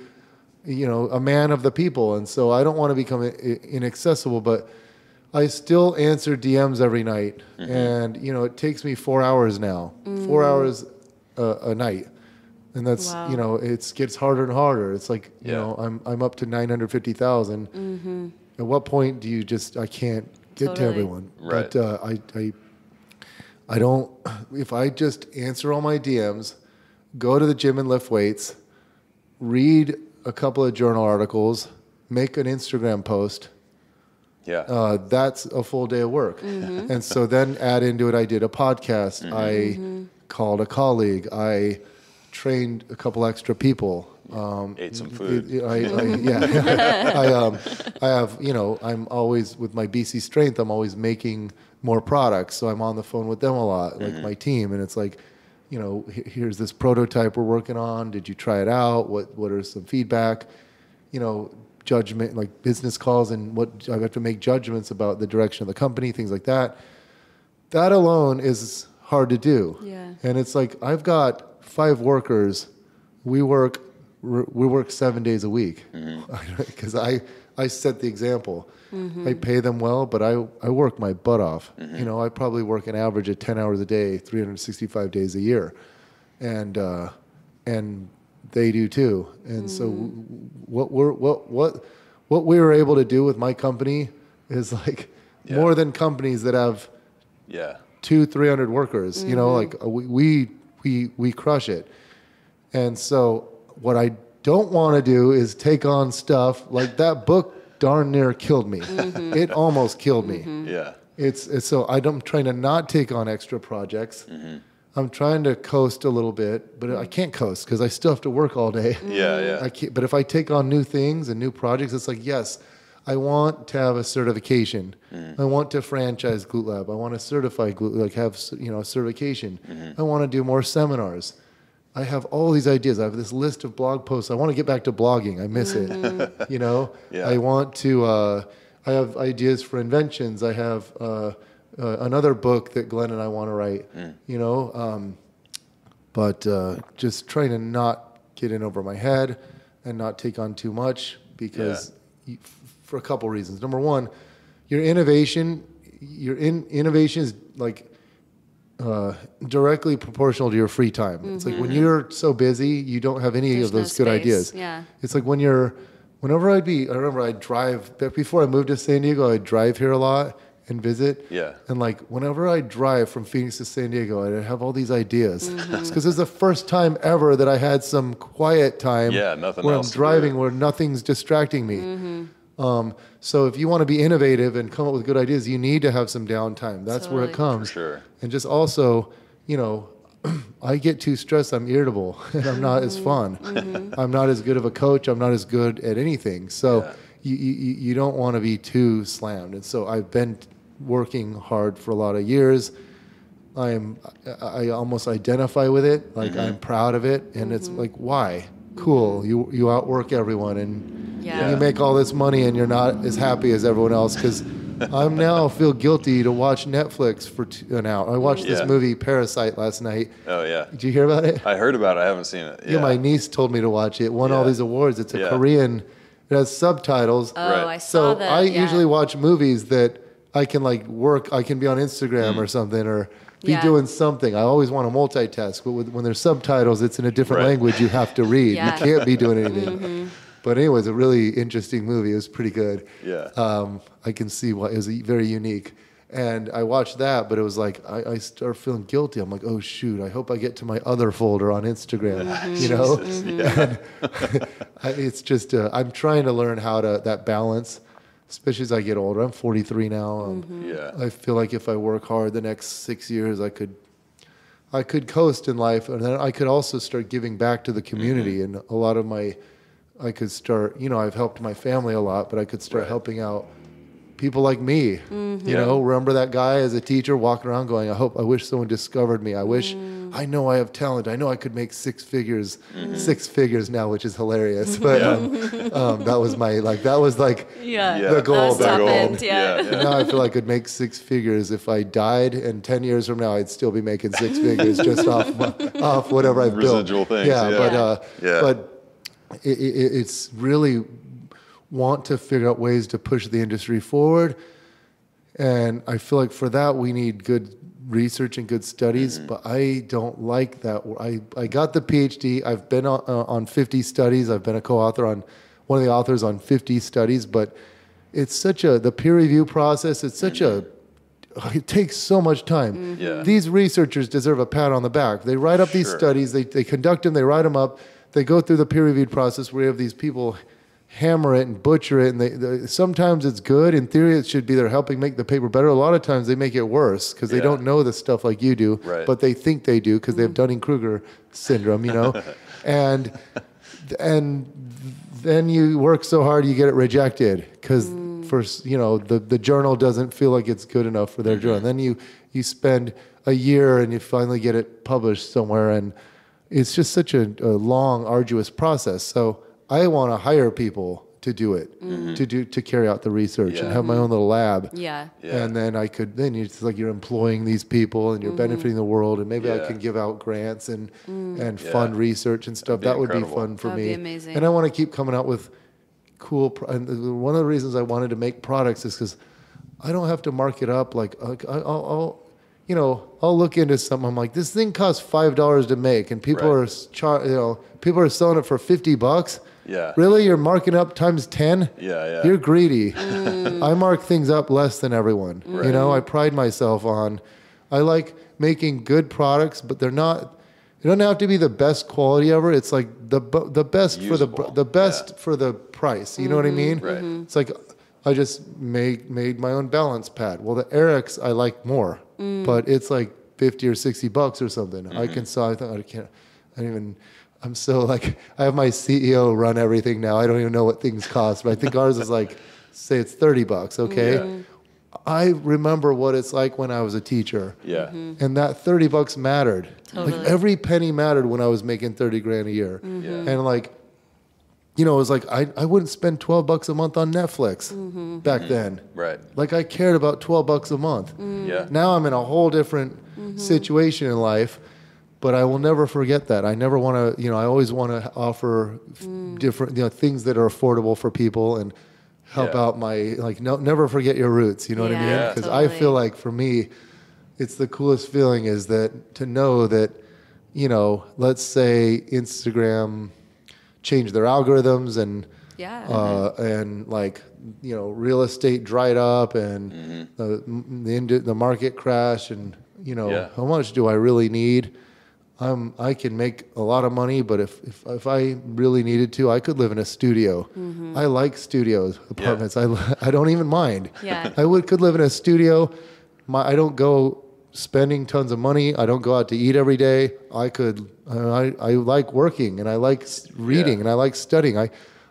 you know, a man of the people. And so I don't want to become inaccessible, but I still answer DMs every night. Mm-hmm. And, you know, it takes me four hours now, four hours a, a night. And that's, Wow. you know, it gets harder and harder. It's like, you know, I'm, I'm up to 950,000. At what point do you just, I can't get to everyone. Right. But uh, I, I, I don't. If I just answer all my DMs, go to the gym and lift weights, read a couple of journal articles, make an Instagram post, Yeah. uh, that's a full day of work. And so then add into it, I did a podcast, I called a colleague, I trained a couple extra people. Um, Ate some food. I, I, yeah, I, um, I have, you know, I'm always with my BC Strength. I'm always making more products, so I'm on the phone with them a lot, like my team, and it's like, you know, here's this prototype we're working on. Did you try it out? What What are some feedback? You know, judgment like business calls and what I have to make judgments about the direction of the company, things like that. That alone is hard to do. Yeah. And it's like I've got five workers. We work we work seven days a week mm-hmm. because I I set the example. I pay them well, but I I work my butt off. You know, I probably work an average of ten hours a day, 365 days a year, and uh, and they do too. And so what we're what what what we were able to do with my company is like Yeah. more than companies that have yeah. two, three hundred workers. You know, like uh, we, we we we crush it. And so what I don't want to do is take on stuff like that book. Darn near killed me. Mm-hmm. It almost killed me. Mm-hmm. Yeah. It's, it's so I don't- I'm trying to not take on extra projects. Mm-hmm. I'm trying to coast a little bit, but I can't coast because I still have to work all day. Yeah. Yeah. I can't, but if I take on new things and new projects, it's like, yes, I want to have a certification. Mm. I want to franchise Glute Lab. I want to certify Glute, like have you know a certification. I want to do more seminars. I have all these ideas. I have this list of blog posts. I want to get back to blogging. I miss it. you know, Yeah. I want to. Uh, I have ideas for inventions. I have uh, uh, another book that Glen and I want to write. You know, um, but uh, just trying to not get in over my head and not take on too much because you, for a couple reasons. Number one, your innovation, your in, innovation is like uh, directly proportional to your free time. It's like when you're so busy, you don't have any Mm-hmm. There's of no those good space. ideas. Yeah. It's like when you're, whenever I'd be, I remember I'd drive, before I moved to San Diego, I'd drive here a lot and visit. Yeah. And like whenever I drive from Phoenix to San Diego, I'd have all these ideas. Mm-hmm. It's because it's the first time ever that I had some quiet time. Yeah, nothing where else I'm driving, where nothing's distracting me. Mm-hmm. Um, so if you want to be innovative and come up with good ideas, you need to have some downtime. That's where it comes. For sure. And just also, you know, I get too stressed. I'm irritable, and I'm not as mm-hmm. fun. Mm-hmm. I'm not as good of a coach. I'm not as good at anything. So Yeah. you, you you don't want to be too slammed. And so I've been working hard for a lot of years. I'm I I almost identify with it. Like mm-hmm. I'm proud of it, and it's like why cool you you outwork everyone and Yeah. and you make all this money and you're not as happy as everyone else because I'm now feel guilty to watch Netflix for t- an hour. I watched Yeah. this movie Parasite last night. Oh yeah. Did you hear about it? I heard about it. I haven't seen it. Yeah, my niece told me to watch it. Won all these awards. It's a Yeah. Korean. It has subtitles. Oh, Right. I saw so that. I yeah. usually watch movies that I can like work. I can be on Instagram or mm. something or be Yeah. doing something. I always want to multitask, but with, when there's subtitles, it's in a different Right. language. You have to read. Yeah. You can't be doing anything. But anyways, a really interesting movie. It was pretty good. Yeah. Um, I can see why it was very unique. And I watched that, but it was like I, I start feeling guilty. I'm like, oh shoot! I hope I get to my other folder on Instagram. You know, Jesus, yeah. I, it's just uh, I'm trying to learn how to that balance, especially as I get older. I'm 43 now. Um, mm-hmm. Yeah. I feel like if I work hard the next six years, I could, I could coast in life, and then I could also start giving back to the community. Mm-hmm. And a lot of my, I could start. You know, I've helped my family a lot, but I could start Right. helping out people like me. Mm-hmm. You Yeah. know, remember that guy as a teacher walking around going, "I hope, I wish someone discovered me. I wish mm. I know I have talent. I know I could make six figures, six figures now, which is hilarious. But um, um, that was my like that was like Yeah. Yeah. the goal. That's back top then. end, yeah. yeah. now I feel like I could make six figures if I died, and ten years from now I'd still be making six figures just off my, off whatever I've built. Residual things, Yeah, yeah. but uh, Yeah. but it, it, it's really want to figure out ways to push the industry forward, and I feel like for that we need good research and good studies. Mm-hmm. But I don't like that. I I got the PhD. I've been on, uh, on 50 studies. I've been a co-author on one of the authors on 50 studies, but it's such a the peer review process. It's such a it takes so much time. Yeah. These researchers deserve a pat on the back. They write up these studies, they, they conduct them, they write them up, they go through the peer reviewed process where you have these people hammer it and butcher it. And they, they, sometimes it's good. In theory, it should be they're helping make the paper better. A lot of times they make it worse because they Yeah. don't know the stuff like you do, Right. but they think they do because they have Dunning Kruger syndrome, you know? and, and then you work so hard you get it rejected because first you know the, the journal doesn't feel like it's good enough for their Mm-hmm. journal then you you spend a year and you finally get it published somewhere and it's just such a, a long arduous process so i want to hire people to do it mm-hmm. to do to carry out the research and have my own little lab Yeah. Yeah. and then I could then it's like you're employing these people and you're mm-hmm. benefiting the world and maybe I can give out grants and mm. and Yeah. fund research and stuff. That'd be incredible. be fun for That'd me. be amazing. And I want to keep coming out with cool. Pro- and one of the reasons I wanted to make products is because I don't have to mark it up. Like like, I- I'll, I'll you know I'll look into something. I'm like this thing costs five dollars to make and people Right. are char- you know people are selling it for fifty bucks. Yeah. Really, you're marking up times ten? Yeah, yeah. You're greedy. I mark things up less than everyone. Right. You know, I pride myself on. I like making good products, but they're not. They don't have to be the best quality ever. It's like the the best for the the best Yeah. for the price. You know what I mean? Right. Mhm. It's like I just made made my own balance pad. Well, the Airex I like more, but it's like fifty or sixty bucks or something. I Mm-hmm. can sell. I thought I can't. I don't even. I'm so like I have my CEO run everything now. I don't even know what things cost, but I think ours is like say it's thirty bucks. Okay. Yeah. I remember what it's like when I was a teacher. Yeah. Mm-hmm. And that 30 bucks mattered. Totally. Like every penny mattered when I was making 30 grand a year. Yeah. And like, you know, it was like I, I wouldn't spend 12 bucks a month on Netflix mm-hmm. back then. Right. Like I cared about 12 bucks a month. Mm. Yeah. Now I'm in a whole different situation in life, but I will never forget that. I never want to, you know, I always want to offer f- different, you know, things that are affordable for people and help Yeah. out my, like, no, never forget your roots. You know what I mean? Yeah, Because I feel like for me, it's the coolest feeling is that to know that, you know, let's say Instagram changed their algorithms and, Yeah. uh, and like you know real estate dried up and Mm-hmm. the the, ind- the market crashed and you know Yeah. how much do I really need? I'm I can make a lot of money, but if if, if I really needed to, I could live in a studio. I like studios, apartments. I I don't even mind. Yeah. I would could live in a studio. My I don't go spending tons of money. I don't go out to eat every day. I could. Uh, I I like working and I like reading Yeah. and I like studying. I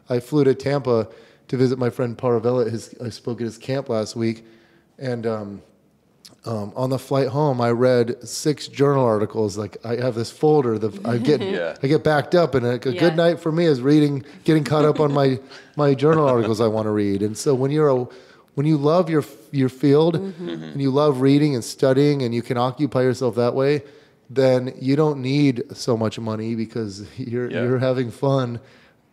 I flew to Tampa to visit my friend Paravella. His I spoke at his camp last week, and. Um, um, on the flight home, I read six journal articles. Like I have this folder that I get, Yeah. I get backed up, and a, a Yeah. good night for me is reading, getting caught up on my my journal articles I want to read. And so when you're a when you love your your field and you love reading and studying, and you can occupy yourself that way, then you don't need so much money because you're Yeah. you're having fun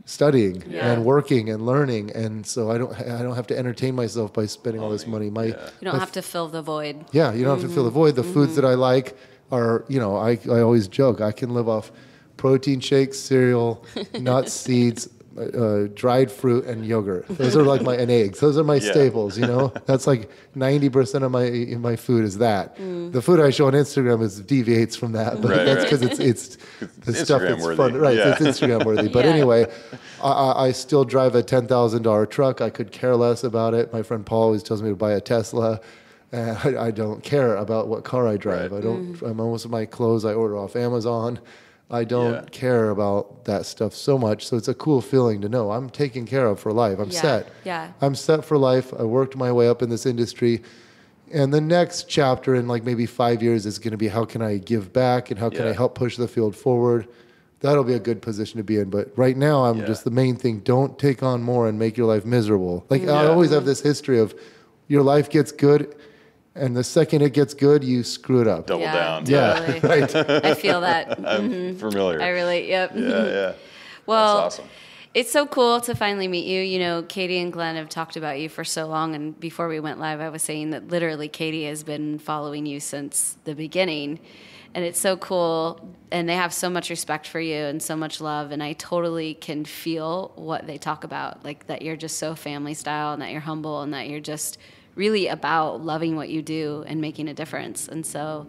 studying Yeah. and working and learning. And so I don't I don't have to entertain myself by spending all this money. My you don't my have to fill the void. yeah, you don't have to fill the mm-hmm. void. The foods mm-hmm. that I like are, you know, I, I always joke I can live off protein shakes, cereal, nuts, seeds, uh, dried fruit, and yogurt. Those are like my and eggs. Those are my Yeah. staples. You know, that's like ninety percent of my my food is that. The food I show on Instagram is deviates from that, but Right, that's right. because it's it's the It's stuff that's worthy. fun. Right, Yeah. it's Instagram worthy. But Yeah. anyway, I, I, I still drive a ten thousand dollar truck. I could care less about it. My friend Paul always tells me to buy a Tesla. And I, I don't care about what car I drive. Right. I don't. I'm most of my clothes I order off Amazon. I don't Yeah. care about that stuff so much. So it's a cool feeling to know I'm taken care of for life. I'm Yeah. set. Yeah. I'm set for life. I worked my way up in this industry. And the next chapter in like maybe five years is going to be how can I give back and how can I help push the field forward. That'll be a good position to be in. But right now, I'm Yeah. just the main thing. Don't take on more and make your life miserable. Like I always have this history of your life gets good, and the second it gets good, you screw it up. Double Yeah. down. Yeah, right. I feel that. I'm mm-hmm. familiar. I relate. Yep. yeah, mm-hmm. yeah. Well, That's awesome. It's so cool to finally meet you. You know, Katie and Glen have talked about you for so long. And before we went live, I was saying that literally Katie has been following you since the beginning. And it's so cool. And they have so much respect for you and so much love. And I totally can feel what they talk about like that you're just so family style and that you're humble and that you're just really about loving what you do and making a difference. And so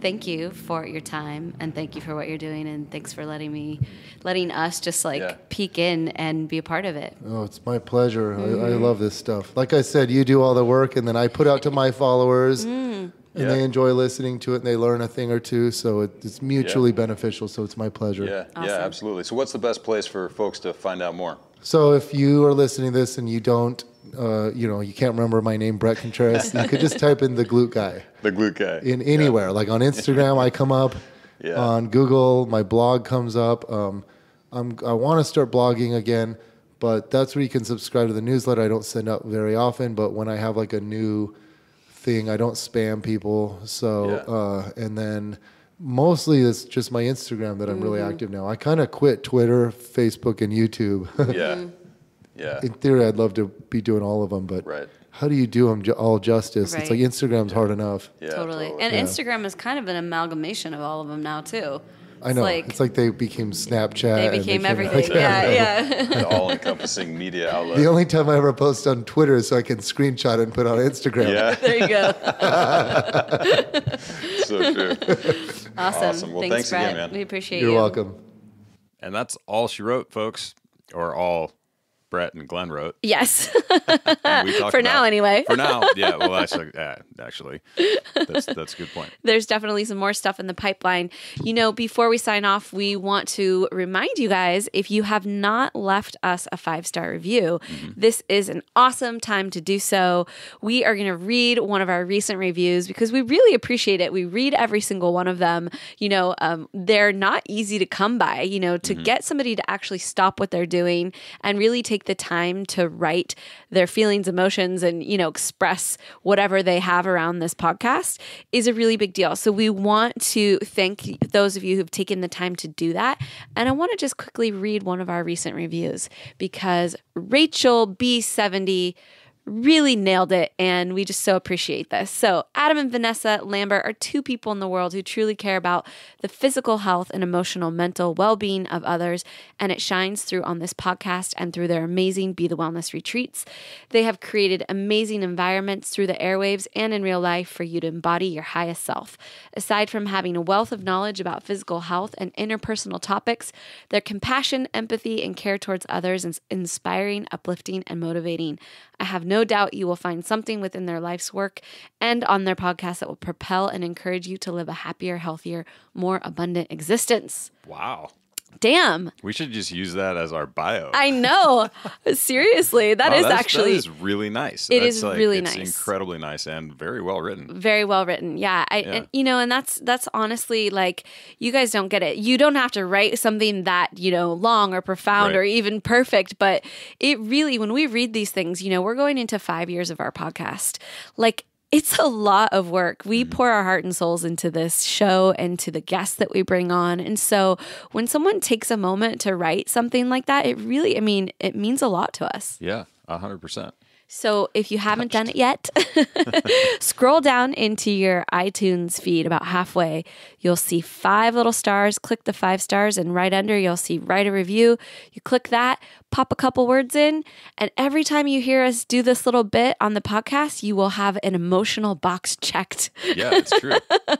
thank you for your time and thank you for what you're doing and thanks for letting me letting us just like Yeah. peek in and be a part of it Oh, it's my pleasure. I, I Mm-hmm. love this stuff. Like I said, you do all the work, and then I put out to my followers, Mm. And Yeah. they enjoy listening to it, and they learn a thing or two. So it, it's mutually beneficial. So it's my pleasure. Yeah, Awesome. yeah, absolutely. So, what's the best place for folks to find out more? So if you are listening to this and you don't, uh, you know, you can't remember my name, Bret Contreras, you could just type in the glute guy The glute guy. in anywhere. Like on Instagram, I come up. Yeah. On Google, my blog comes up. Um, I'm, I want to start blogging again, but that's where you can subscribe to the newsletter. I don't send out very often, but when I have like a new thing, I don't spam people. So, Yeah. uh, and then mostly it's just my Instagram that I'm really Mm-hmm. active now. I kind of quit Twitter, Facebook, and YouTube. Yeah, yeah, In theory, I'd love to be doing all of them, but right. how do you do them all justice? Right. It's like Instagram's hard enough. Yeah, totally. and Yeah. instagram is kind of an amalgamation of all of them now too I know. like, it's like they became Snapchat. they and became came- everything yeah yeah An all-encompassing media outlet. The only time I ever post on Twitter is so I can screenshot and put on Instagram. yeah, there you go so true. awesome, Awesome. Well, thanks, thanks Bret. again, man. we appreciate it. You're you welcome. And that's all she wrote, folks, or all Bret and Glen wrote. yes For now, anyway. For now, yeah. Well, actually, yeah, actually, that's that's a good point. there's definitely some more stuff in the pipeline. You know, before we sign off, we want to remind you guys if you have not left us a five star review, this is an awesome time to do so. We are going to read one of our recent reviews because we really appreciate it. We read every single one of them. You know, um, they're not easy to come by, you know, to get somebody to actually stop what they're doing and really take the time to write their feelings, emotions, and, you know, express whatever they have around this podcast is a really big deal. So we want to thank those of you who've taken the time to do that. And I want to just quickly read one of our recent reviews because Rachel B70 really nailed it and we just so appreciate this. So, Adam and Vanessa Lambert are two people in the world who truly care about the physical health and emotional mental well-being of others and it shines through on this podcast and through their amazing Bee the Wellness retreats. They have created amazing environments through the airwaves and in real life for you to embody your highest self. Aside from having a wealth of knowledge about physical health and interpersonal topics, their compassion, empathy, and care towards others is inspiring, uplifting, and motivating. I have no doubt you will find something within their life's work and on their podcast that will propel and encourage you to live a happier, healthier, more abundant existence. Wow, Damn. we should just use that as our bio. I know. Seriously, that Wow, is that's- actually that is really nice. It That's is like- really it's nice. incredibly nice and very well written. very well written yeah i Yeah. And, you know and that's that's honestly like you guys don't get it you don't have to write something that you know long or profound Right. or even perfect but it really when we read these things you know we're going into five years of our podcast like it's a lot of work. We Mm-hmm. pour our heart and souls into this show and to the guests that we bring on. And so when someone takes a moment to write something like that, it really, I mean, it means a lot to us. Yeah, hundred percent. So if you haven't done it yet, scroll down into your iTunes feed about halfway. You'll see five little stars. Click the five stars, and right under, you'll see write a review. You click that, pop a couple words in, and every time you hear us do this little bit on the podcast, you will have an emotional box checked. Yeah, it's true.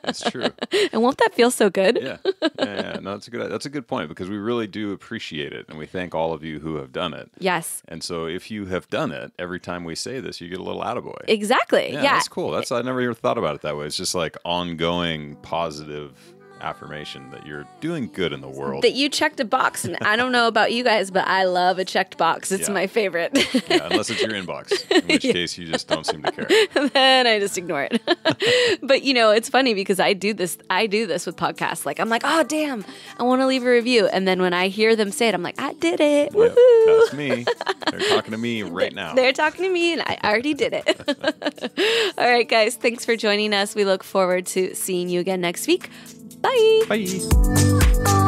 it's true. And won't that feel so good? Yeah. yeah, yeah. No, that's a good. That's a good point because we really do appreciate it, and we thank all of you who have done it. Yes, And so, if you have done it, every time we say this, you get a little attaboy. exactly. Yeah, Yeah. that's cool. That's I never even thought about it that way. It's just like ongoing positive affirmation that you're doing good in the world. That you checked a box, and I don't know about you guys, but I love a checked box. It's Yeah. my favorite. yeah, unless it's your inbox, in which case you just don't seem to care. then I just ignore it. but you know, it's funny because I do this. I do this with podcasts. Like I'm like, oh damn, I want to leave a review, and then when I hear them say it, I'm like, I did it. Yep, that's me. They're talking to me right now. They're talking to me, and I already did it. All right, guys, thanks for joining us. We look forward to seeing you again next week. Bye. Bye.